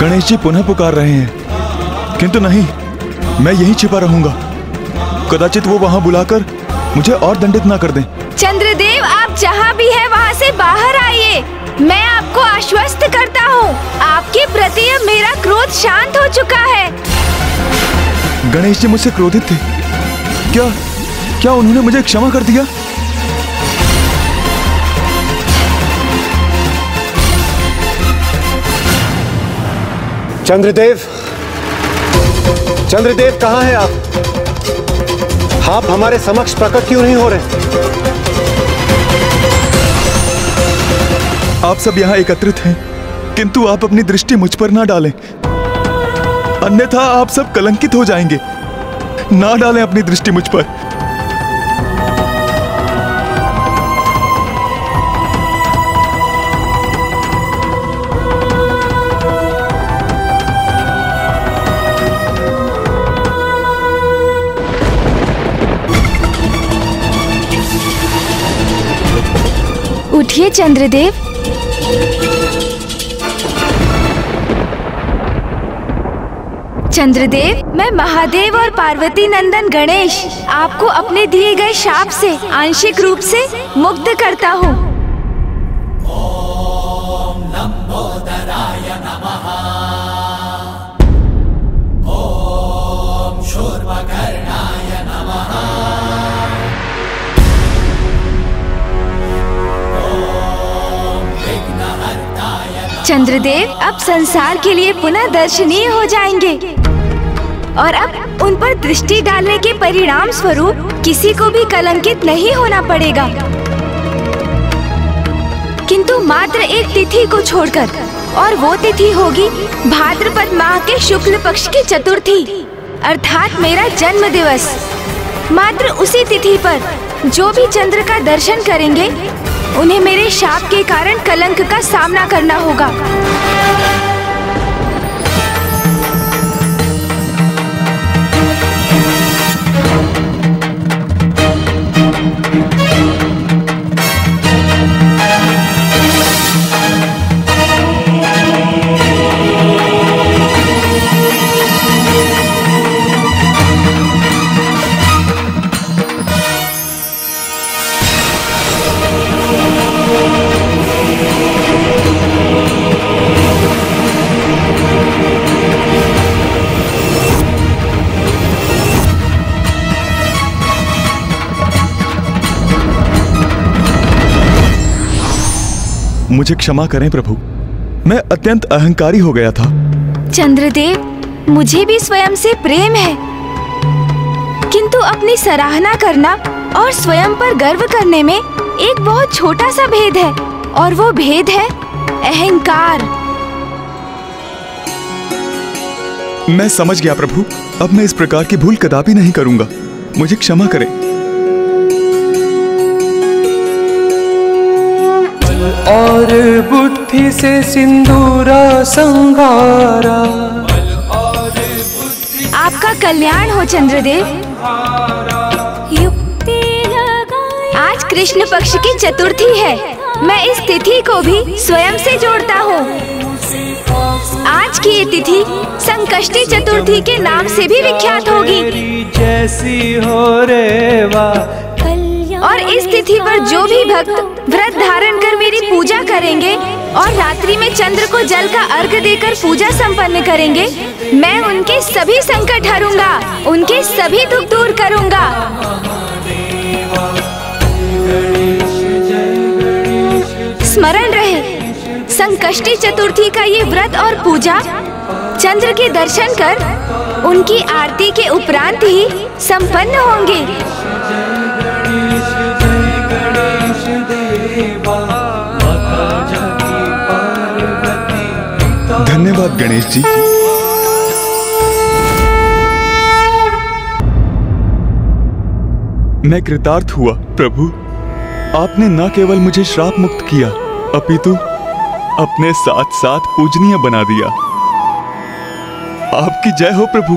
गणेश जी पुनः पुकार रहे हैं, किंतु नहीं। मैं यहीं छिपा रहूँगा। कदाचित वो वहाँ बुलाकर मुझे और दंडित ना कर दें।
चंद्रदेव आप जहाँ भी है वहाँ से बाहर आइए। मैं आपको आश्वस्त करता हूँ आपके प्रति अब मेरा क्रोध शांत हो चुका है।
गणेश जी मुझसे क्रोधित थे। क्या क्या उन्होंने मुझे क्षमा कर दिया?
चंद्रदेव चंद्रदेव, कहाँ हैं आप? आप हमारे समक्ष प्रकट क्यों नहीं हो रहे?
आप सब यहाँ एकत्रित हैं, किंतु आप अपनी दृष्टि मुझ पर ना डालें। अन्यथा आप सब कलंकित हो जाएँगे। ना डालें अपनी दृष्टि मुझ पर।
उठिए, चंद्रदेव। चंद्रदेव, मैं महादेव और पार्वती नंदन गणेश आपको अपने दिए गए शाप से आंशिक रूप से मुक्त करता हूँ। चंद्रदेव अब संसार के लिए पुनः दर्शनीय हो जाएँगे। और अब उन पर दृष्टि डालने के परिणाम स्वरूप किसी को भी कलंकित नहीं होना पड़ेगा। किंतु मात्र एक तिथि को छोड़कर, और वो तिथि होगी भाद्रपद माह के शुक्ल पक्ष की चतुर्थी, अर्थात मेरा जन्म दिवस। मात्र उसी तिथि पर जो भी चंद्र का दर्शन करेंगे उन्हें मेरे शाप के कारण कलंक का सामना करना होगा।
मुझे क्षमा करें प्रभु। मैं अत्यंत अहंकारी हो गया था।
चंद्रदेव मुझे भी स्वयं से प्रेम है। किंतु अपनी सराहना करना और स्वयं पर गर्व करने में एक बहुत छोटा सा भेद है और वो भेद है अहंकार।
मैं समझ गया प्रभु। अब मैं इस प्रकार की भूल कदापि नहीं करूँगा। मुझे क्षमा करें।
और बुद्धि से सिंदूरा संगारा।
आपका कल्याण हो चंद्रदेव। आज कृष्ण पक्ष की चतुर्थी है। मैं इस तिथि को भी स्वयं से जोड़ता हूँ। आज की ये तिथि संकष्टी चतुर्थी के नाम से भी विख्यात होगी।
जैसी हो रे वाह।
और इस तिथि पर जो भी भक्त व्रत धारण कर मेरी पूजा करेंगे और रात्रि में चंद्र को जल का अर्घ देकर पूजा संपन्न करेंगे मैं उनके सभी संकट हरूँगा उनके सभी दुख दूर करूँगा। स्मरण रहे संकष्टी चतुर्थी का ये व्रत और पूजा चंद्र के दर्शन कर उनकी आरती के उपरांत ही संपन्न होंगे।
धन्यवाद गणेश जी मैं कृतार्थ हुआ, प्रभु। आपने न केवल मुझे श्राप मुक्त किया, अपितु अपने साथ साथ पूजनीय बना दिया। आपकी जय हो, प्रभु।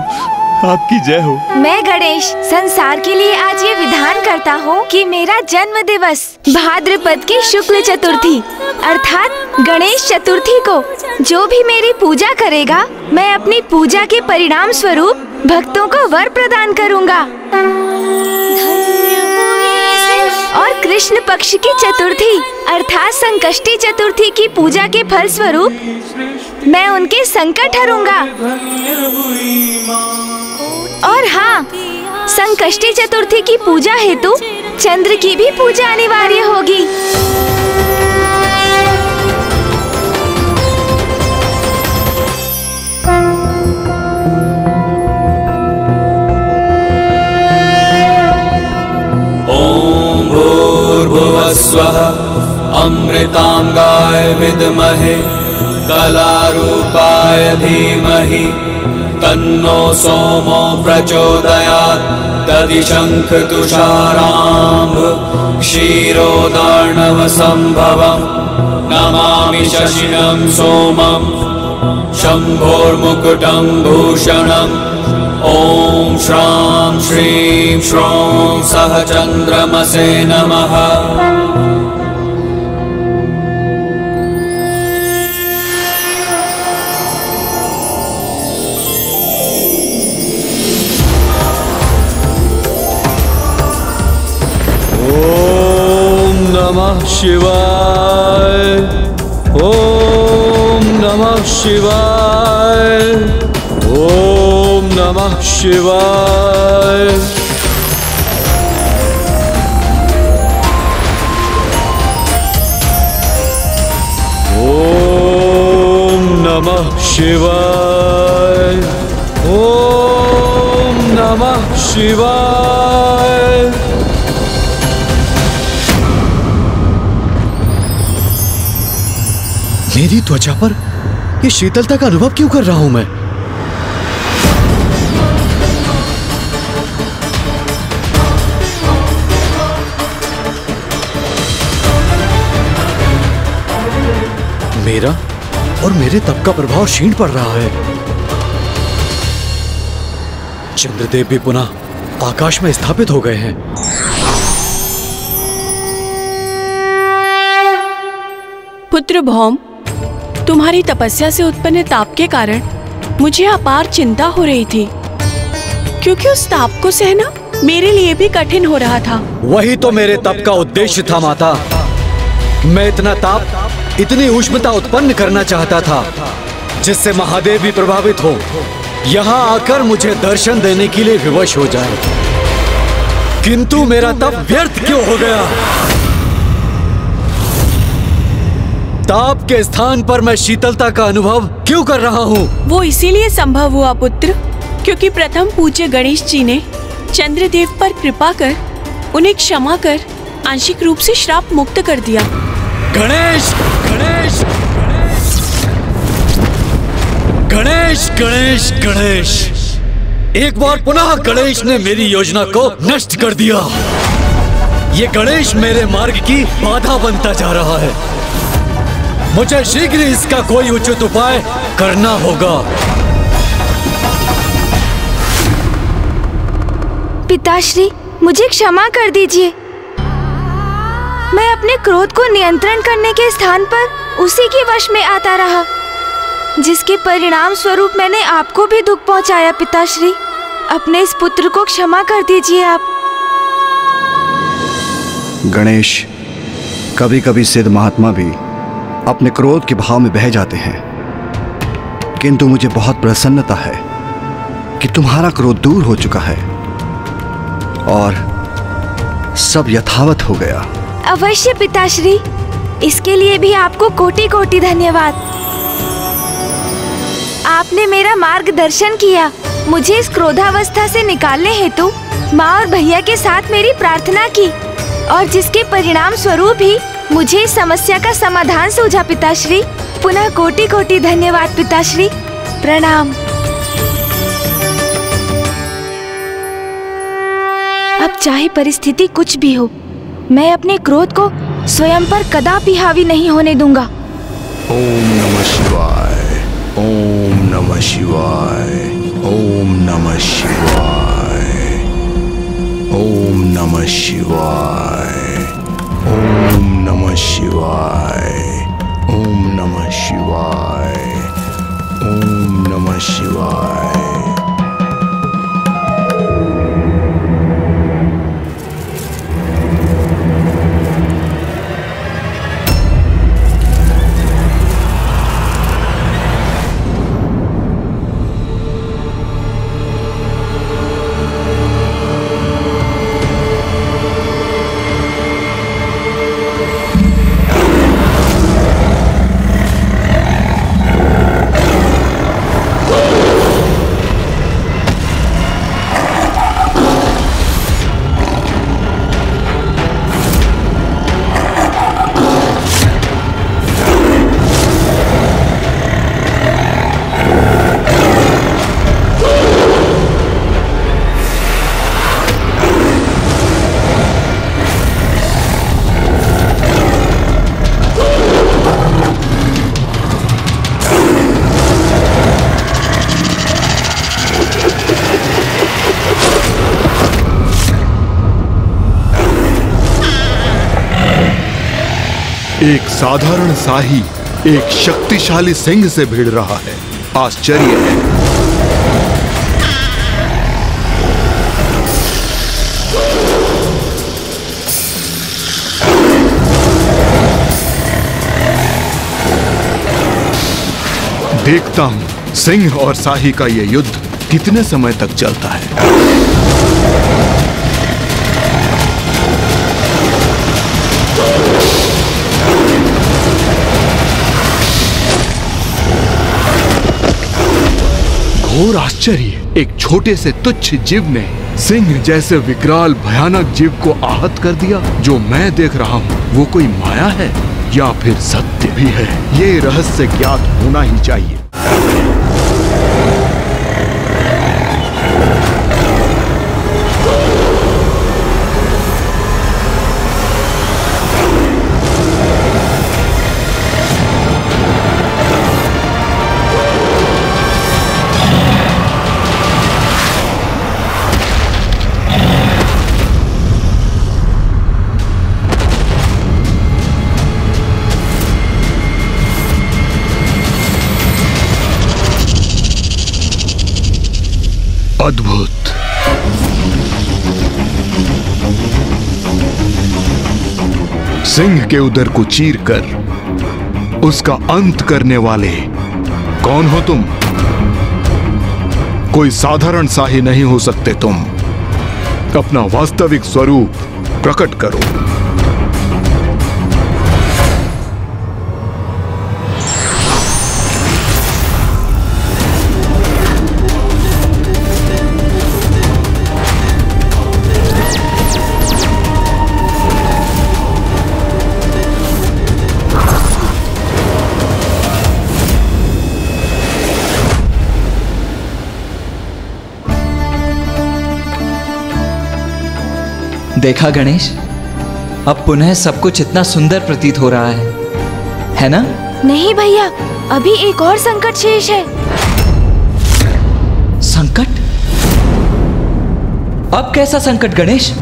आपकी जय हो।
मैं गणेश, संसार के लिए आज ये विधान करता हूँ कि मेरा जन्म दिवस भाद्रपद की शुक्ल चतुर्थी, अर्थात गणेश चतुर्थी को जो भी मेरी पूजा करेगा, मैं अपनी पूजा के परिणाम स्वरूप भक्तों को वर प्रदान करूँगा। और कृष्ण पक्ष की चतुर्थी, अर्थात संकष्टी चतुर्थी की पूजा के फल स्वरूप मैं उनके संकट हरूँगा। और हाँ संकष्टी चतुर्थी की पूजा हेतु चंद्र की भी पूजा अनिवार्य होगी।
भूर्भुवस्वः अमृताङ्गाय विद्महे कलारूपाय धीमहि तन्नो सोमो प्रचोदयात् दधिशङ्खतुषाराम्भ क्षीरोदार्णवसम्भवम् नमामि शशिनं सोमम् शम्भोर्मुकुटं भूषणम् ॐ श्रां श्रीं श्रौं सह चन्द्रमसे नमः।
ॐ नमः शिवाय। शिवाय। ओम नमः शिवाय। ॐ नमः शिवाय। ॐ नमः शिवाय।
मेरी त्वचा पर ये शीतलता का अनुभव क्यों कर रहा हूँ मैं? मेरा और मेरे तप का प्रभाव क्षीण पड़ रहा है। चंद्रदेव भी पुनः आकाश में स्थापित हो गए हैं।
पुत्र भौम तुम्हारी तपस्या से उत्पन्न ताप के कारण मुझे अपार चिंता हो रही थी, क्योंकि उस ताप को सहना मेरे लिए भी कठिन हो रहा था।
वही तो मेरे तप का उद्देश्य था, माता। मैं इतना ताप, इतनी उष्णता उत्पन्न करना चाहता था, जिससे महादेव भी प्रभावित हो। यहाँ आकर मुझे दर्शन देने के लिए विवश हो जाए। किंतु मेरा तप व्यर्थ क्यों हो गया? ताप के स्थान पर मैं शीतलता का अनुभव क्यों कर रहा हूँ?
वो इसीलिए संभव हुआ पुत्र क्योंकि प्रथम पूज्य गणेश जी ने चंद्रदेव पर कृपा कर उन्हें क्षमा कर आंशिक रूप से श्राप मुक्त कर दिया।
गणेश गणेश गणेश गणेश गणेश। एक बार पुनः गणेश ने मेरी योजना को नष्ट कर दिया। ये गणेश मेरे मार्ग की बाधा बनता जा रहा है। मुझे शीघ्र इसका कोई उचित उपाय करना होगा।
पिताश्री मुझे क्षमा कर दीजिए। मैं अपने क्रोध को नियंत्रण करने के स्थान पर उसी के वश में आता रहा जिसके परिणाम स्वरूप मैंने आपको भी दुख पहुँचाया पिताश्री। अपने इस पुत्र को क्षमा कर दीजिए आप।
गणेश कभी कभी सिद्ध महात्मा भी अपने क्रोध के भाव में बह जाते हैं। किंतु मुझे बहुत प्रसन्नता है कि तुम्हारा क्रोध दूर हो चुका है और सब यथावत हो गया।
अवश्य पिताश्री, इसके लिए भी आपको कोटि कोटि धन्यवाद। आपने मेरा मार्गदर्शन किया। मुझे इस क्रोधावस्था से निकालने हेतु माँ और भैया के साथ मेरी प्रार्थना की और जिसके परिणाम स्वरूप ही मुझे इस समस्या का समाधान सूझा, पिताश्री। पुनः कोटि कोटि धन्यवाद, पिताश्री। प्रणाम। अब चाहे परिस्थिति कुछ भी हो, मैं अपने क्रोध को स्वयं पर कदापि हावी नहीं होने दूँगा।
ओम नमः शिवाय, ओम नमः शिवाय, ओम नमः शिवाय, ओम नमः शिवाय।
साधारण शाही एक शक्तिशाली सिंह से भिड़ रहा है। आश्चर्य है। देखता हूँ, सिंह और शाही का यह युद्ध कितने समय तक चलता है। घोर आश्चर्य, एक छोटे से तुच्छ जीव ने सिंह जैसे विकराल, भयानक जीव को आहत कर दिया, जो मैं देख रहा हूँ, वो कोई माया है या फिर सत्य भी है? ये रहस्य ज्ञात होना ही चाहिए।
सिंह के उदर को चीर कर उसका अंत करने वाले कौन हो तुम? कोई साधारण साही नहीं हो सकते तुम। अपना वास्तविक स्वरूप प्रकट करो।
देखा गणेश? अब पुनः सब कुछ इतना सुंदर प्रतीत हो रहा है। है ना?
नहीं भैया अभी एक और संकट शेष है।
संकट? अब कैसा संकट गणेश?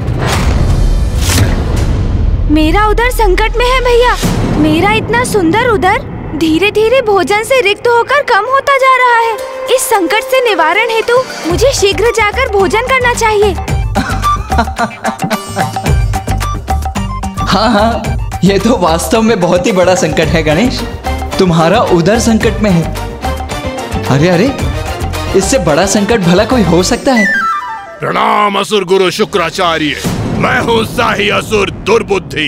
मेरा उधर संकट में है भैया। मेरा इतना सुंदर उधर धीरे धीरे भोजन से रिक्त होकर कम होता जा रहा है। इस संकट से निवारण हेतु मुझे शीघ्र जाकर भोजन करना चाहिए।
हाँ हाँ ये तो वास्तव में बहुत ही बड़ा संकट है गणेश। तुम्हारा उधर संकट में है। अरे अरे इससे बड़ा संकट भला कोई हो सकता है?
प्रणाम असुर गुरु शुक्राचार्य। मैं हूँ शाही असुर दुर्बुद्धि।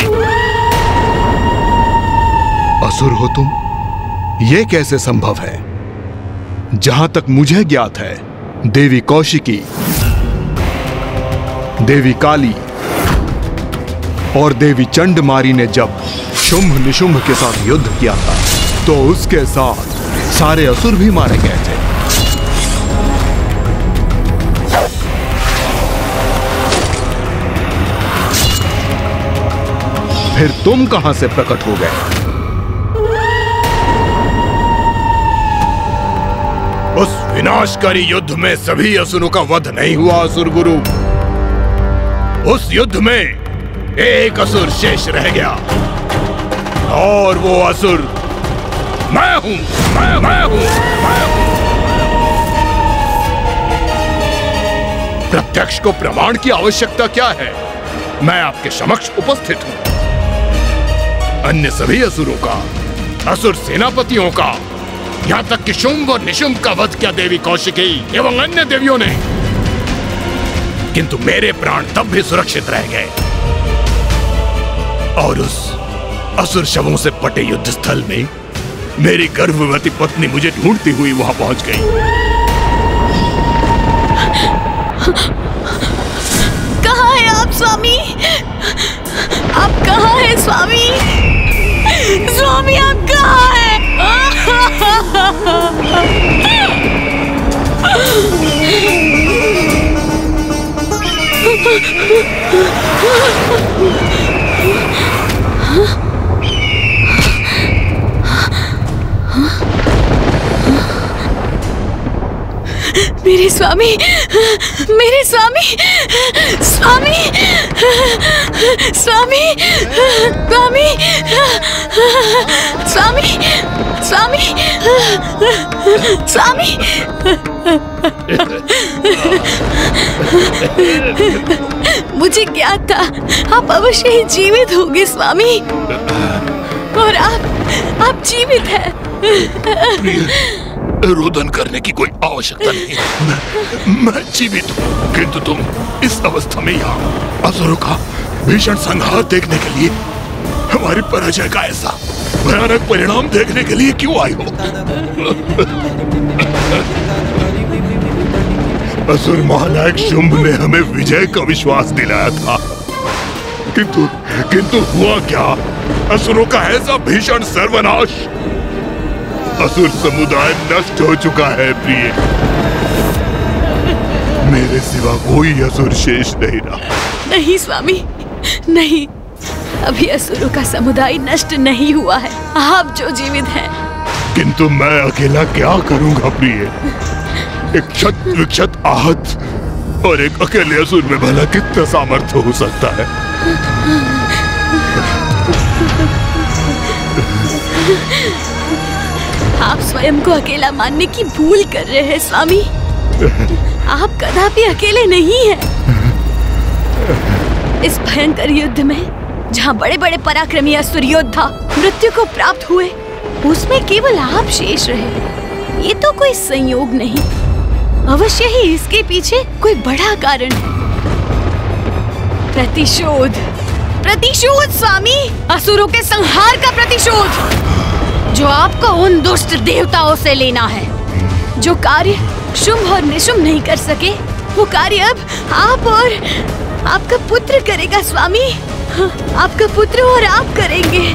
असुर हो तुम? ये कैसे संभव है? जहाँ तक मुझे ज्ञात है देवी कौशिकी देवी काली और देवी चंडमारी ने जब शुंभ निशुंभ के साथ युद्ध किया था तो उसके साथ सारे असुर भी मारे गए थे। फिर तुम कहाँ से प्रकट हो गए? उस विनाशकारी युद्ध में सभी असुरों का वध नहीं हुआ असुर गुरु उस युद्ध में एक असुर शेष रह गया। और वो असुर, मैं हूँ, मैं मैं हूँ मैं हूँ। प्रत्यक्ष को प्रमाण की आवश्यकता क्या है? मैं आपके समक्ष उपस्थित हूँ। अन्य सभी असुरों का, असुर सेनापतियों का, यहाँ तक कि शुंभ और निशुंभ का वध किया देवी कौशिकी एवं अन्य देवियों ने। किंतु मेरे प्राण तब भी सुरक्षित रह गए। और उस असुर शवों से पटे युद्ध स्थल में मेरी गर्भवती पत्नी मुझे ढूंढती हुई वहाँ पहुँच गई।
कहा है आप, स्वामी? आप कहा है, स्वामी? स्वामी, आप कहा है? मेरे स्वामी मेरे स्वामी स्वामी स्वामी स्वामी स्वामी स्वामी स्वामी। मुझे क्या था? आप अवश्य ही जीवित होंगे स्वामी। और आप आप जीवित हैं।
रोदन करने की कोई आवश्यकता नहीं है। मैं, मैं जीवित हूँ। किंतु तुम इस अवस्था में यहाँ असुरों का भीषण संहार देखने के लिए हमारी पराजय का ऐसा भयानक परिणाम देखने के लिए क्यों आई हो? असुर महानायक शुंभ ने हमें विजय का विश्वास दिलाया था। किंतु किंतु हुआ क्या? असुरों का ऐसा भीषण सर्वनाश। असुर समुदाय नष्ट हो चुका है प्रिय। मेरे सिवा कोई असुर शेष नहीं रहा।
नहीं स्वामी। नहीं। अभी असुरों का समुदाय नष्ट नहीं हुआ है। आप जो जीवित हैं।
किंतु मैं अकेला क्या करूँगा प्रिय? एक क्षत विक्षत आहत और एक अकेले असुर में भला कितना सामर्थ्य हो सकता है?
आप स्वयं को अकेला मानने की भूल कर रहे हैं, स्वामी। आप कदापि अकेले नहीं हैं। इस भयंकर युद्ध में, जहाँ बड़े बड़े पराक्रमी असुर योद्धा मृत्यु को प्राप्त हुए, उसमें केवल आप शेष रहे। ये तो कोई संयोग नहीं। अवश्य ही इसके पीछे कोई बड़ा कारण है। प्रतिशोध। प्रतिशोध स्वामी! असुरों के संहार का प्रतिशोध। जो आपको उन दुष्ट देवताओं से लेना है जो कार्य शुभ और निशुंभ नहीं कर सके वो कार्य अब आप और आपका पुत्र करेगा स्वामी। हाँ, आपका पुत्र और आप करेंगे।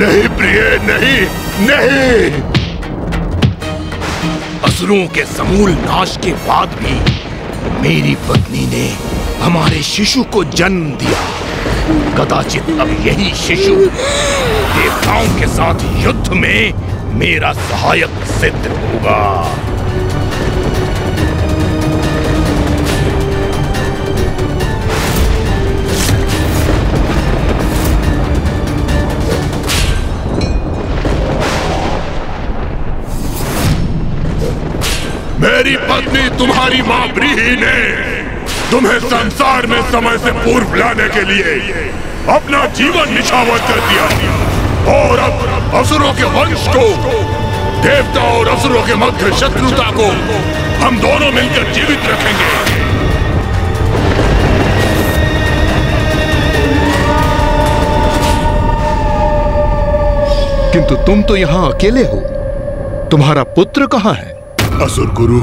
नहीं प्रिय, नहीं नहीं। असुरों के समूल नाश के बाद भी मेरी पत्नी ने हमारे शिशु को जन्म दिया। कदाचित अब यही शिशु देवताओं के साथ युद्ध में मेरा सहायक सिद्ध होगा। मेरी पत्नी तुम्हारी माँ ब्रीही ने तुम्हें संसार में समय से पूर्व लाने के लिए अपना जीवन निछावर कर दिया। और अब असुरों के वंश को, देवता और असुरों के मध्य शत्रुता को हम दोनों मिलकर जीवित रखेंगे।
किंतु तुम तो यहाँ अकेले हो। तुम्हारा पुत्र कहाँ है?
असुर गुरु,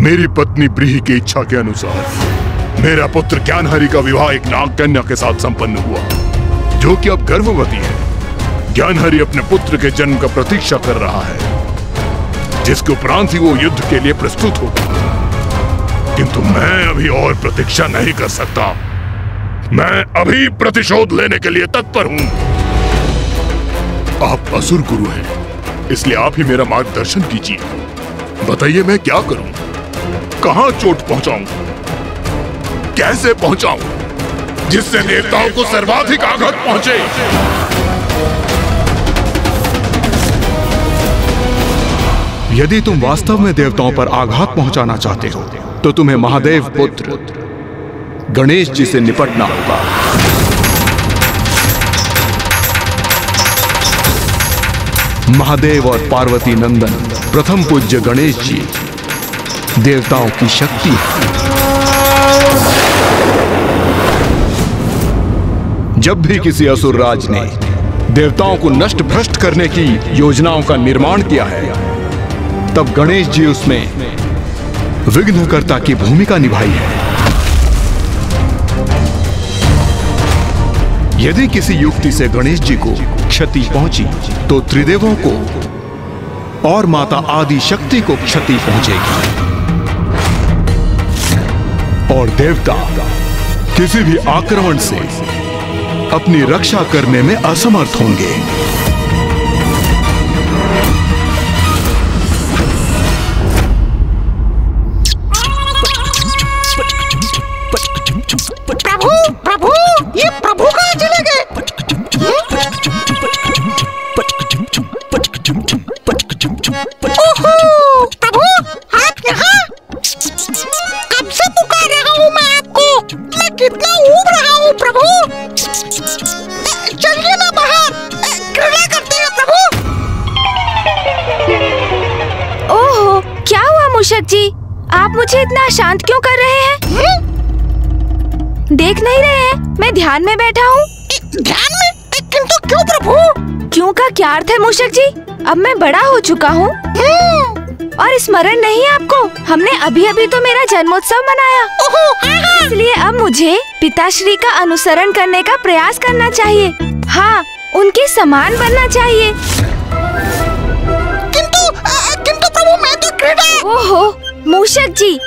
मेरी पत्नी ब्रीही की इच्छा के अनुसार मेरा पुत्र ज्ञानहरि का विवाह एक नाग कन्या के साथ संपन्न हुआ, जो कि अब गर्भवती है। ज्ञानहरि अपने पुत्र के जन्म का प्रतीक्षा कर रहा है, जिसके उपरांत ही वो युद्ध के लिए प्रस्तुत होगा किंतु मैं अभी और प्रतीक्षा नहीं कर सकता। मैं अभी प्रतिशोध लेने के लिए तत्पर हूँ। आप असुर गुरु हैं, इसलिए आप ही मेरा मार्गदर्शन कीजिए। बताइए मैं क्या करूँ? कहाँ चोट पहुंचाऊं? कैसे पहुंचाऊं? जिससे देवताओं को सर्वाधिक आघात पहुँचे।
यदि तुम वास्तव में देवताओं पर आघात पहुंचाना चाहते हो तो तुम्हें महादेव पुत्र गणेश जी से निपटना होगा। महादेव और पार्वती नंदन, प्रथम पूज्य गणेश जी देवताओं की शक्ति है। जब भी किसी असुर राज ने देवताओं को नष्ट भ्रष्ट करने की योजनाओं का निर्माण किया है, तब गणेश जी उसमें विघ्नकर्ता की भूमिका निभाई है। यदि किसी युक्ति से गणेश जी को क्षति पहुँची तो त्रिदेवों को और माता आदि शक्ति को क्षति पहुंचेगी। और देवता किसी भी आक्रमण से अपनी रक्षा करने में असमर्थ होंगे।
मुझे इतना शांत क्यों कर रहे हैं? देख नहीं रहे हैं? मैं ध्यान में बैठा हूँ।
ध्यान में? किंतु क्यों प्रभु?
क्यों का क्या अर्थ है मूषक जी? अब मैं बड़ा हो चुका हूँ। और स्मरण नहीं आपको? हमने अभी अभी तो मेरा जन्मोत्सव मनाया। इसलिए अब मुझे पिताश्री का अनुसरण करने का प्रयास करना चाहिए। हाँ उनके समान बनना चाहिए।
किंतु किंतु प्रभु मैं तो क्रीड़ा।
ओहो मूषक जी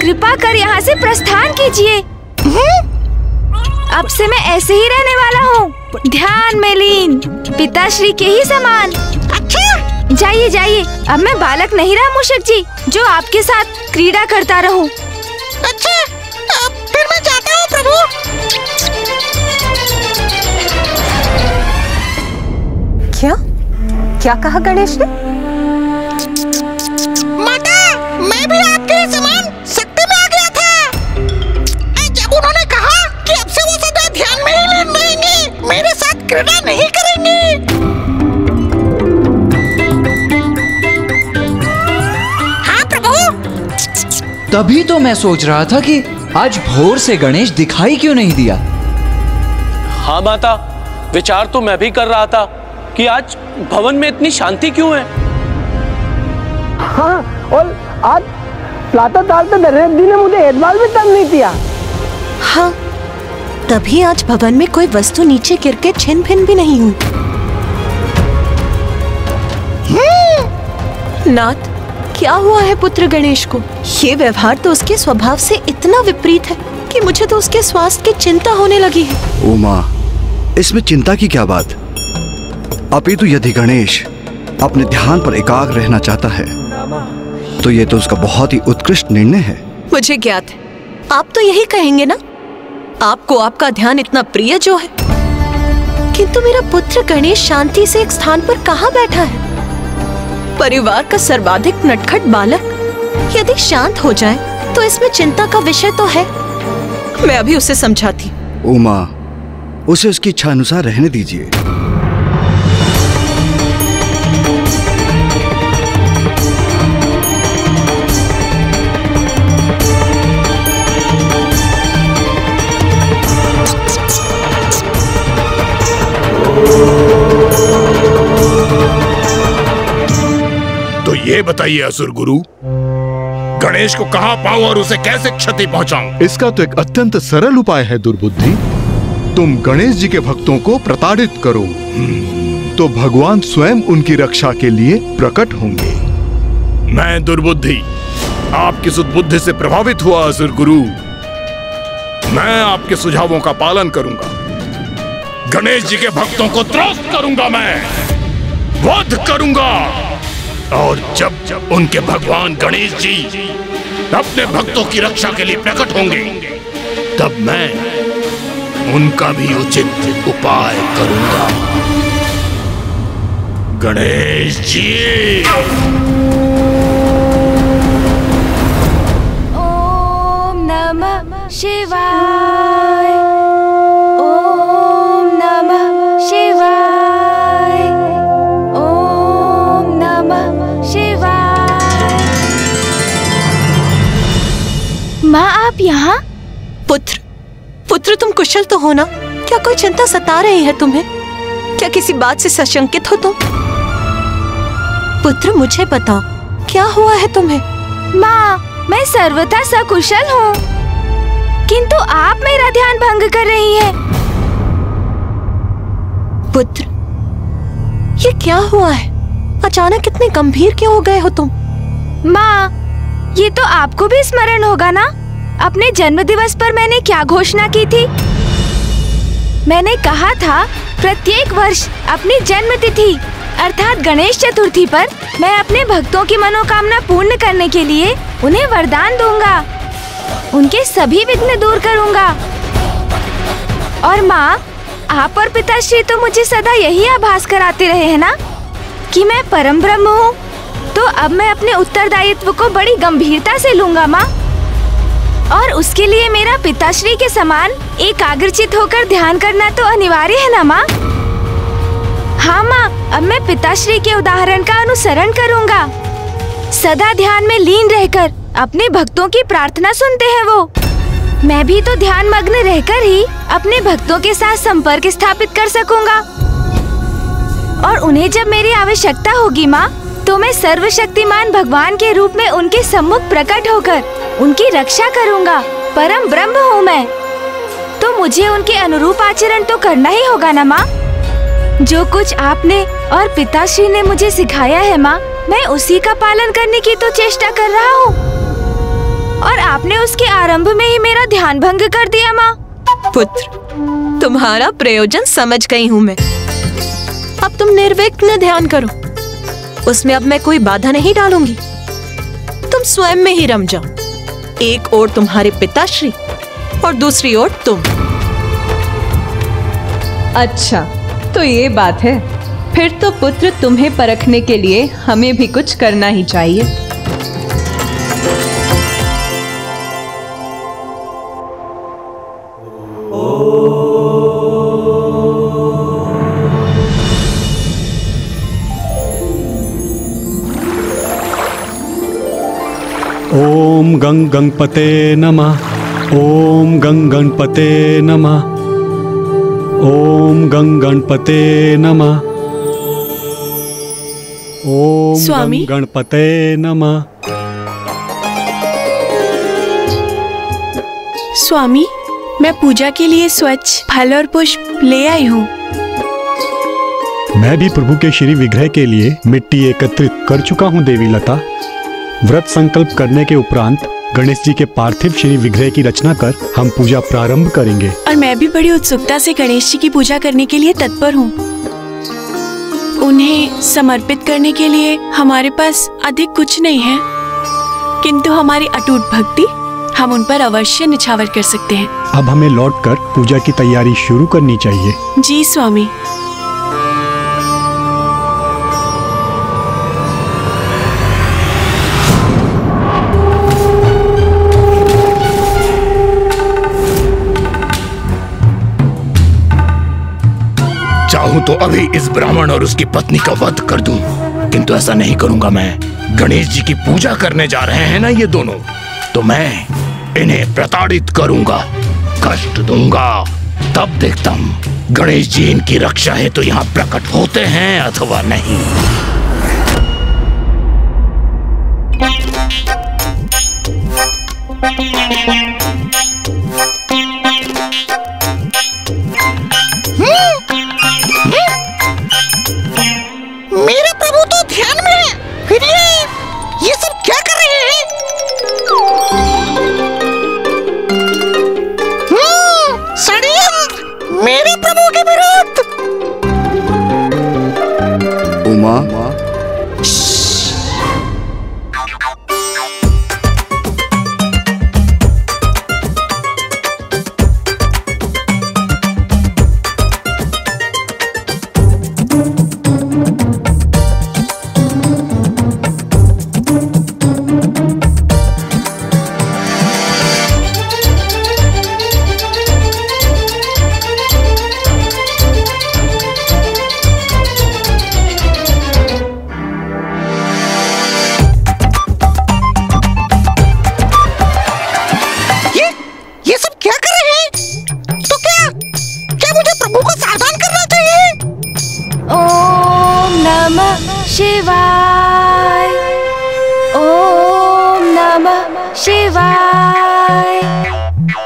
कृपा कर यहाँ से प्रस्थान कीजिए। अब से मैं ऐसे ही रहने वाला हूँ। ध्यान में लीन। पिताश्री के ही समान।
अच्छा।
जाइए जाइए। अब मैं बालक नहीं रहा मूषक जी जो आपके साथ क्रीड़ा करता रहूँ।
अच्छा। फिर मैं जाता हूँ प्रभु।
क्या? क्या कहा गणेश ने?
क्रीड़ा नहीं करेंगे। हाँ प्रभु।
तभी तो मैं सोच रहा था कि आज भोर से गणेश दिखाई क्यों नहीं दिया।
हाँ माता विचार तो मैं भी कर रहा था कि आज भवन में इतनी शांति क्यों है?
हाँ और आज प्रातः काल तो नरेंद्र जी ने मुझे एक बार भी तंग नहीं किया।
हाँ तभी आज भवन में कोई वस्तु नीचे गिर के छिन भिन भी नहीं हुई। नाथ क्या हुआ है पुत्र गणेश को? ये व्यवहार तो उसके स्वभाव से इतना विपरीत है कि मुझे तो उसके स्वास्थ्य की चिंता होने लगी है।
उमा इसमें चिंता की क्या बात? अपितु यदि गणेश अपने ध्यान पर एकाग्र रहना चाहता है तो ये तो उसका बहुत ही उत्कृष्ट निर्णय है।
मुझे ज्ञात है। आप तो यही कहेंगे ना? आपको आपका ध्यान इतना प्रिय जो है? किंतु मेरा पुत्र गणेश शांति से एक स्थान पर कहा बैठा है? परिवार का सर्वाधिक नटखट बालक, यदि शांत हो जाए तो इसमें चिंता का विषय तो है। मैं अभी उसे समझाती
उमा, उसे उसकी इच्छा अनुसार रहने दीजिए।
ये बताइए असुर गुरु गणेश को कहाँ पाऊँ और उसे कैसे क्षति पहुंचाऊं?
इसका तो एक अत्यंत सरल उपाय है दुर्बुद्धि। तुम गणेश जी के भक्तों को प्रताड़ित करो। तो भगवान स्वयं उनकी रक्षा के लिए प्रकट होंगे।
मैं दुर्बुद्धि आपकी सुदबुद्धि से प्रभावित हुआ असुर गुरु? मैं आपके सुझावों का पालन करूँगा। गणेश जी के भक्तों को त्रस्त करूँगा मैं। वध करूँगा। और जब जब उनके भगवान गणेश जी अपने भक्तों की रक्षा के लिए प्रकट होंगे, तब मैं उनका भी उचित उपाय करूँगा। गणेश जी!
ओम नमः शिवाय।
पुत्र तुम कुशल तो हो ना? क्या कोई चिंता सता रही है तुम्हें? क्या किसी बात से सशंकित हो तुम? पुत्र मुझे बताओ क्या हुआ है तुम्हें?
माँ मैं सर्वथा सकुशल हूँ। किंतु आप मेरा ध्यान भंग कर रही हैं।
पुत्र ये क्या हुआ है? अचानक इतने गंभीर क्यों हो गए हो तुम?
माँ ये तो आपको भी स्मरण होगा ना? अपने जन्म दिवस पर मैंने क्या घोषणा की थी? मैंने कहा था, प्रत्येक वर्ष अपनी जन्म तिथि अर्थात गणेश चतुर्थी पर मैं अपने भक्तों की मनोकामना पूर्ण करने के लिए उन्हें वरदान दूँगा। उनके सभी विघ्न दूर करूँगा। और माँ, आप और पिताश्री तो मुझे सदा यही आभास कराते रहे हैं ना? कि मैं परम ब्रह्म हूँ तो अब मैं अपने उत्तरदायित्व को बड़ी गंभीरता से लूँगा माँ। और उसके लिए मेरा पिताश्री के समान एकाग्रचित होकर ध्यान करना तो अनिवार्य है ना, माँ? हाँ माँ, अब मैं पिताश्री के उदाहरण का अनुसरण करूँगा। सदा ध्यान में लीन रहकर अपने भक्तों की प्रार्थना सुनते हैं वो। मैं भी तो ध्यान मग्न रहकर ही अपने भक्तों के साथ संपर्क स्थापित कर सकूँगा। और उन्हें जब मेरी आवश्यकता होगी, माँ तो मैं सर्वशक्तिमान भगवान के रूप में उनके सम्मुख प्रकट होकर उनकी रक्षा करूँगा। परम ब्रह्म हूँ मैं। तो मुझे उनके अनुरूप आचरण तो करना ही होगा ना, माँ? जो कुछ आपने और पिताश्री ने मुझे सिखाया है, माँ, मैं उसी का पालन करने की तो चेष्टा कर रहा हूँ। और आपने उसके आरंभ में ही मेरा ध्यान भंग कर दिया, माँ।
पुत्र, तुम्हारा प्रयोजन समझ गई हूँ मैं। अब तुम निर्विघ्न ध्यान करो। उसमें अब मैं कोई बाधा नहीं डालूँगी। तुम स्वयं में ही रम जाओ। एक ओर तुम्हारे पिताश्री और दूसरी ओर तुम।
अच्छा तो ये बात है। फिर तो पुत्र तुम्हें परखने के लिए हमें भी कुछ करना ही चाहिए।
गंग गणपते नमः। ओम गंग गणपते नमः। ओम गंग गणपते नमः। ओम
स्वामी?
गणपते नमः।
स्वामी मैं पूजा के लिए स्वच्छ फल और पुष्प ले आई हूँ।
मैं भी प्रभु के श्री विग्रह के लिए मिट्टी एकत्रित कर चुका हूँ देवी लता। व्रत संकल्प करने के उपरांत गणेश जी के पार्थिव श्री विग्रह की रचना कर हम पूजा प्रारंभ करेंगे।
और मैं भी बड़ी उत्सुकता से गणेश जी की पूजा करने के लिए तत्पर हूँ। उन्हें समर्पित करने के लिए हमारे पास अधिक कुछ नहीं है। किंतु हमारी अटूट भक्ति हम उन पर अवश्य निछावर कर सकते हैं।
अब हमें लौटकर पूजा की तैयारी शुरू करनी चाहिए।
जी स्वामी।
चाहूँ तो अभी इस ब्राह्मण और उसकी पत्नी का वध कर दूँ। किंतु ऐसा नहीं करूँगा मैं। गणेश जी की पूजा करने जा रहे हैं ना ये दोनों? तो मैं इन्हें प्रताड़ित करूँगा। कष्ट दूँगा। तब देखता हूँ गणेश जी इनकी रक्षा है तो यहाँ प्रकट होते हैं अथवा नहीं।
मेरे
शिवाय।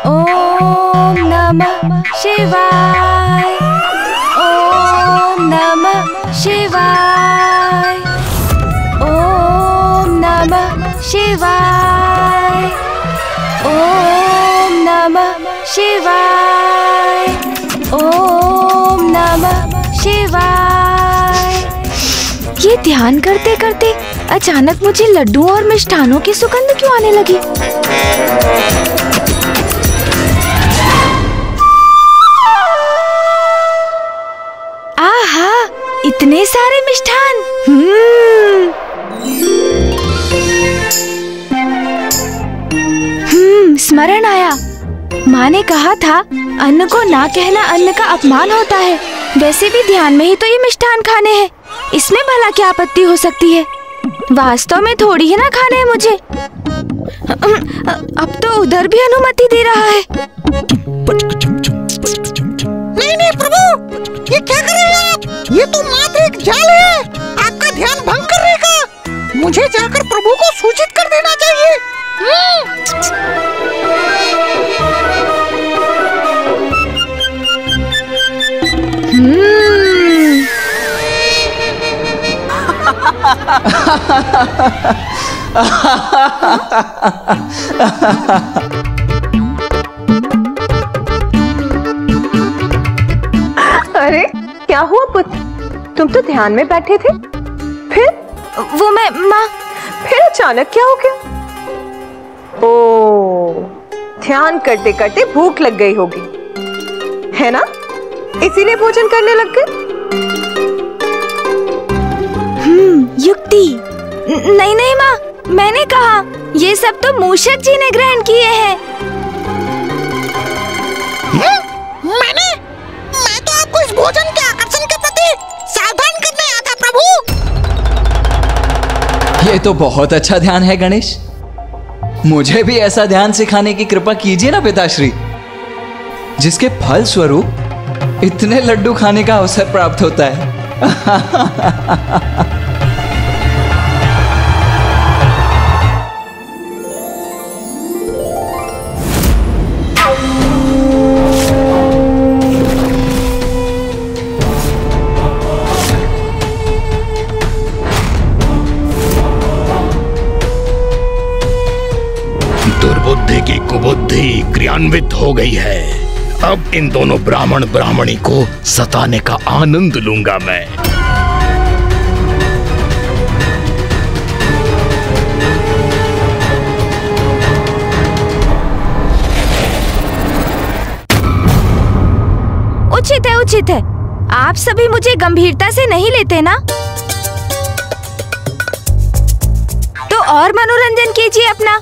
ओम नमः शिवाय। ओम नमः शिवाय। ओम नमः शिवाय। ओम नमः शिवाय। ओम नमः शिवाय। ये ध्यान करते करते अचानक मुझे लड्डुओं और मिष्ठानों की सुगंध क्यों आने लगी? आहा, इतने सारे मिष्ठान। हम्म। हम्म स्मरण आया। माँ ने कहा था, अन्न को ना कहना अन्न का अपमान होता है। वैसे भी ध्यान में ही तो ये मिष्ठान खाने हैं। इसमें भला क्या आपत्ति हो सकती है? वास्तव में थोड़ी ही ना खाने हैं मुझे। अब तो उधर भी अनुमति दे रहा है।
नहीं नहीं प्रभु ये क्या कर रहे हैं आप? ये तो मात्र एक जाल है। आपका ध्यान भंग करने का। मुझे जाकर प्रभु को सूचित कर देना चाहिए।
हम्म।
अरे क्या हुआ पुत्र? तुम तो ध्यान में बैठे थे। फिर?
वो मैं माँ।
फिर अचानक क्या हो गया? ओ ध्यान करते करते भूख लग गई होगी। है ना? इसीलिए भोजन करने लग गए?
हम्म युक्ति। नहीं नहीं माँ मैंने कहा ये सब तो मूषक जी ने ग्रहण किए हैं।
मैंने? मैं तो आपको इस भोजन के आकर्षण के प्रति सावधान करने आया था प्रभु।
ये तो बहुत अच्छा ध्यान है गणेश। मुझे भी ऐसा ध्यान सिखाने की कृपा कीजिए ना पिताश्री। जिसके फल स्वरूप इतने लड्डू खाने का अवसर प्राप्त होता है।
दुर्बुद्धि की कुबुद्धि क्रियान्वित हो गई है। अब इन दोनों ब्राह्मण ब्राह्मणी को सताने का आनंद लूँगा मैं।
उचित है उचित है। आप सभी मुझे गंभीरता से नहीं लेते ना? तो और मनोरंजन कीजिए अपना।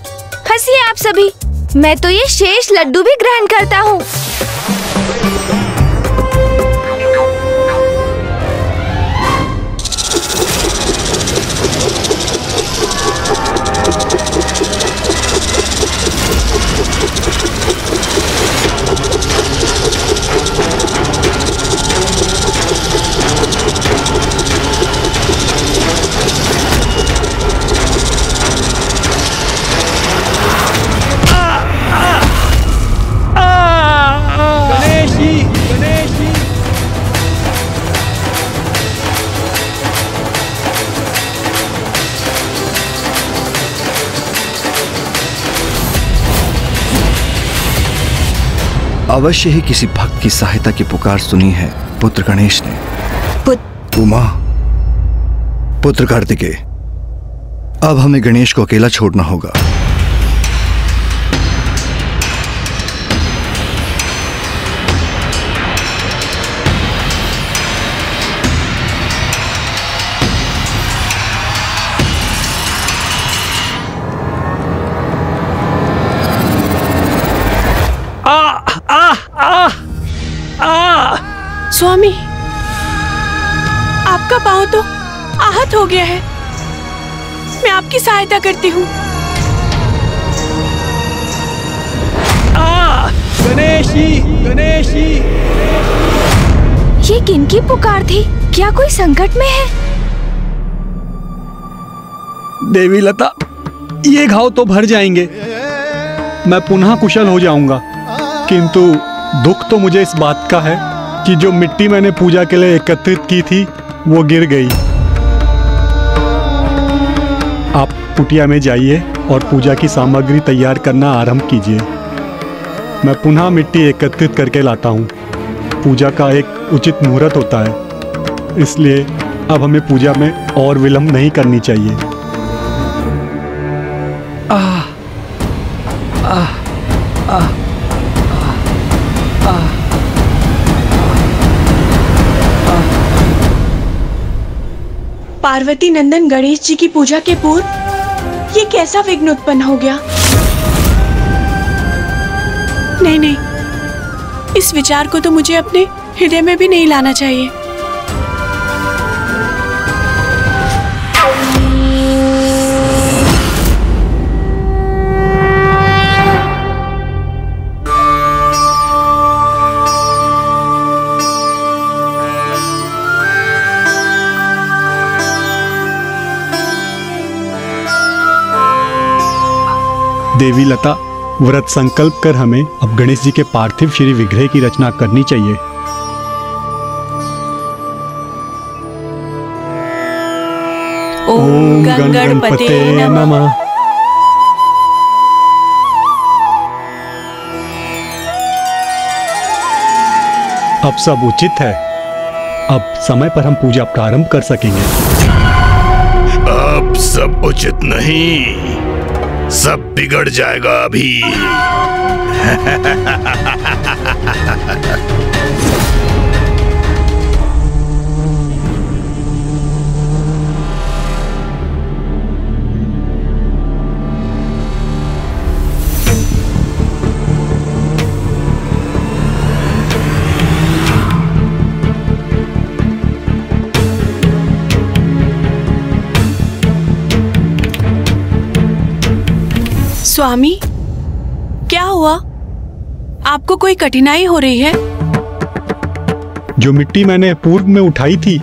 हंसिए आप सभी। मैं तो ये शेष लड्डू भी ग्रहण करता हूँ।
अवश्य ही किसी भक्त की सहायता की पुकार सुनी है पुत्र गणेश ने। उमा पुत्र कार्तिकेय अब हमें गणेश को अकेला छोड़ना होगा।
स्वामी आपका पाँव तो आहत हो गया है। मैं आपकी सहायता करती हूँ।
आ गणेश जी गणेश। जी
ये किनकी पुकार थी? क्या कोई संकट में है?
देवी लता ये घाव तो भर जाएँगे। मैं पुनः कुशल हो जाऊँगा। किंतु दुख तो मुझे इस बात का है। कि जो मिट्टी मैंने पूजा के लिए एकत्रित की थी, वो गिर गई। आप कुटिया में जाइए और पूजा की सामग्री तैयार करना आरंभ कीजिए। मैं पुनः मिट्टी एकत्रित करके लाता हूँ। पूजा का एक उचित मुहूर्त होता है। इसलिए अब हमें पूजा में और विलंब नहीं करनी चाहिए।
आ आ
पार्वती नंदन गणेश जी की पूजा के पूर्व ये कैसा विघ्न उत्पन्न हो गया? नहीं नहीं। इस विचार को तो मुझे अपने हृदय में भी नहीं लाना चाहिए।
देवी लता व्रत संकल्प कर हमें अब गणेश जी के पार्थिव श्री विग्रह की रचना करनी चाहिए। ओम गण गणपते नमः। अब सब उचित है। अब समय पर हम पूजा प्रारंभ कर सकेंगे।
अब सब उचित नहीं। सब बिगड़ जाएगा अभी।
स्वामी क्या हुआ? आपको कोई कठिनाई हो रही है?
जो मिट्टी मैंने पूर्व में उठाई थी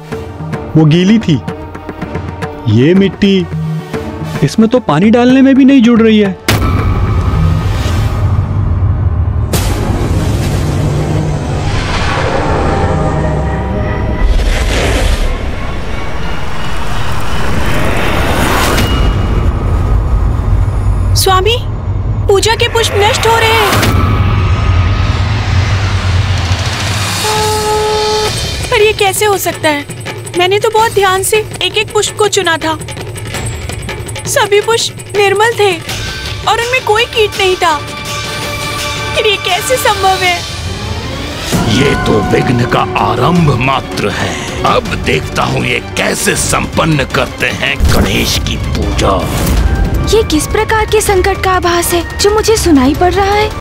वो गीली थी। ये मिट्टी इसमें तो पानी डालने में भी नहीं जुड़ रही है।
स्वामी पूजा के पुष्प नष्ट हो रहे हैं। पर ये कैसे हो सकता है? मैंने तो बहुत ध्यान से एक एक पुष्प को चुना था। सभी पुष्प निर्मल थे और उनमें कोई कीट नहीं था। फिर ये कैसे संभव है?
ये तो विघ्न का आरंभ मात्र है। अब देखता हूँ ये कैसे संपन्न करते हैं गणेश की पूजा।
ये किस प्रकार के संकट का आभास है जो मुझे सुनाई पड़ रहा है?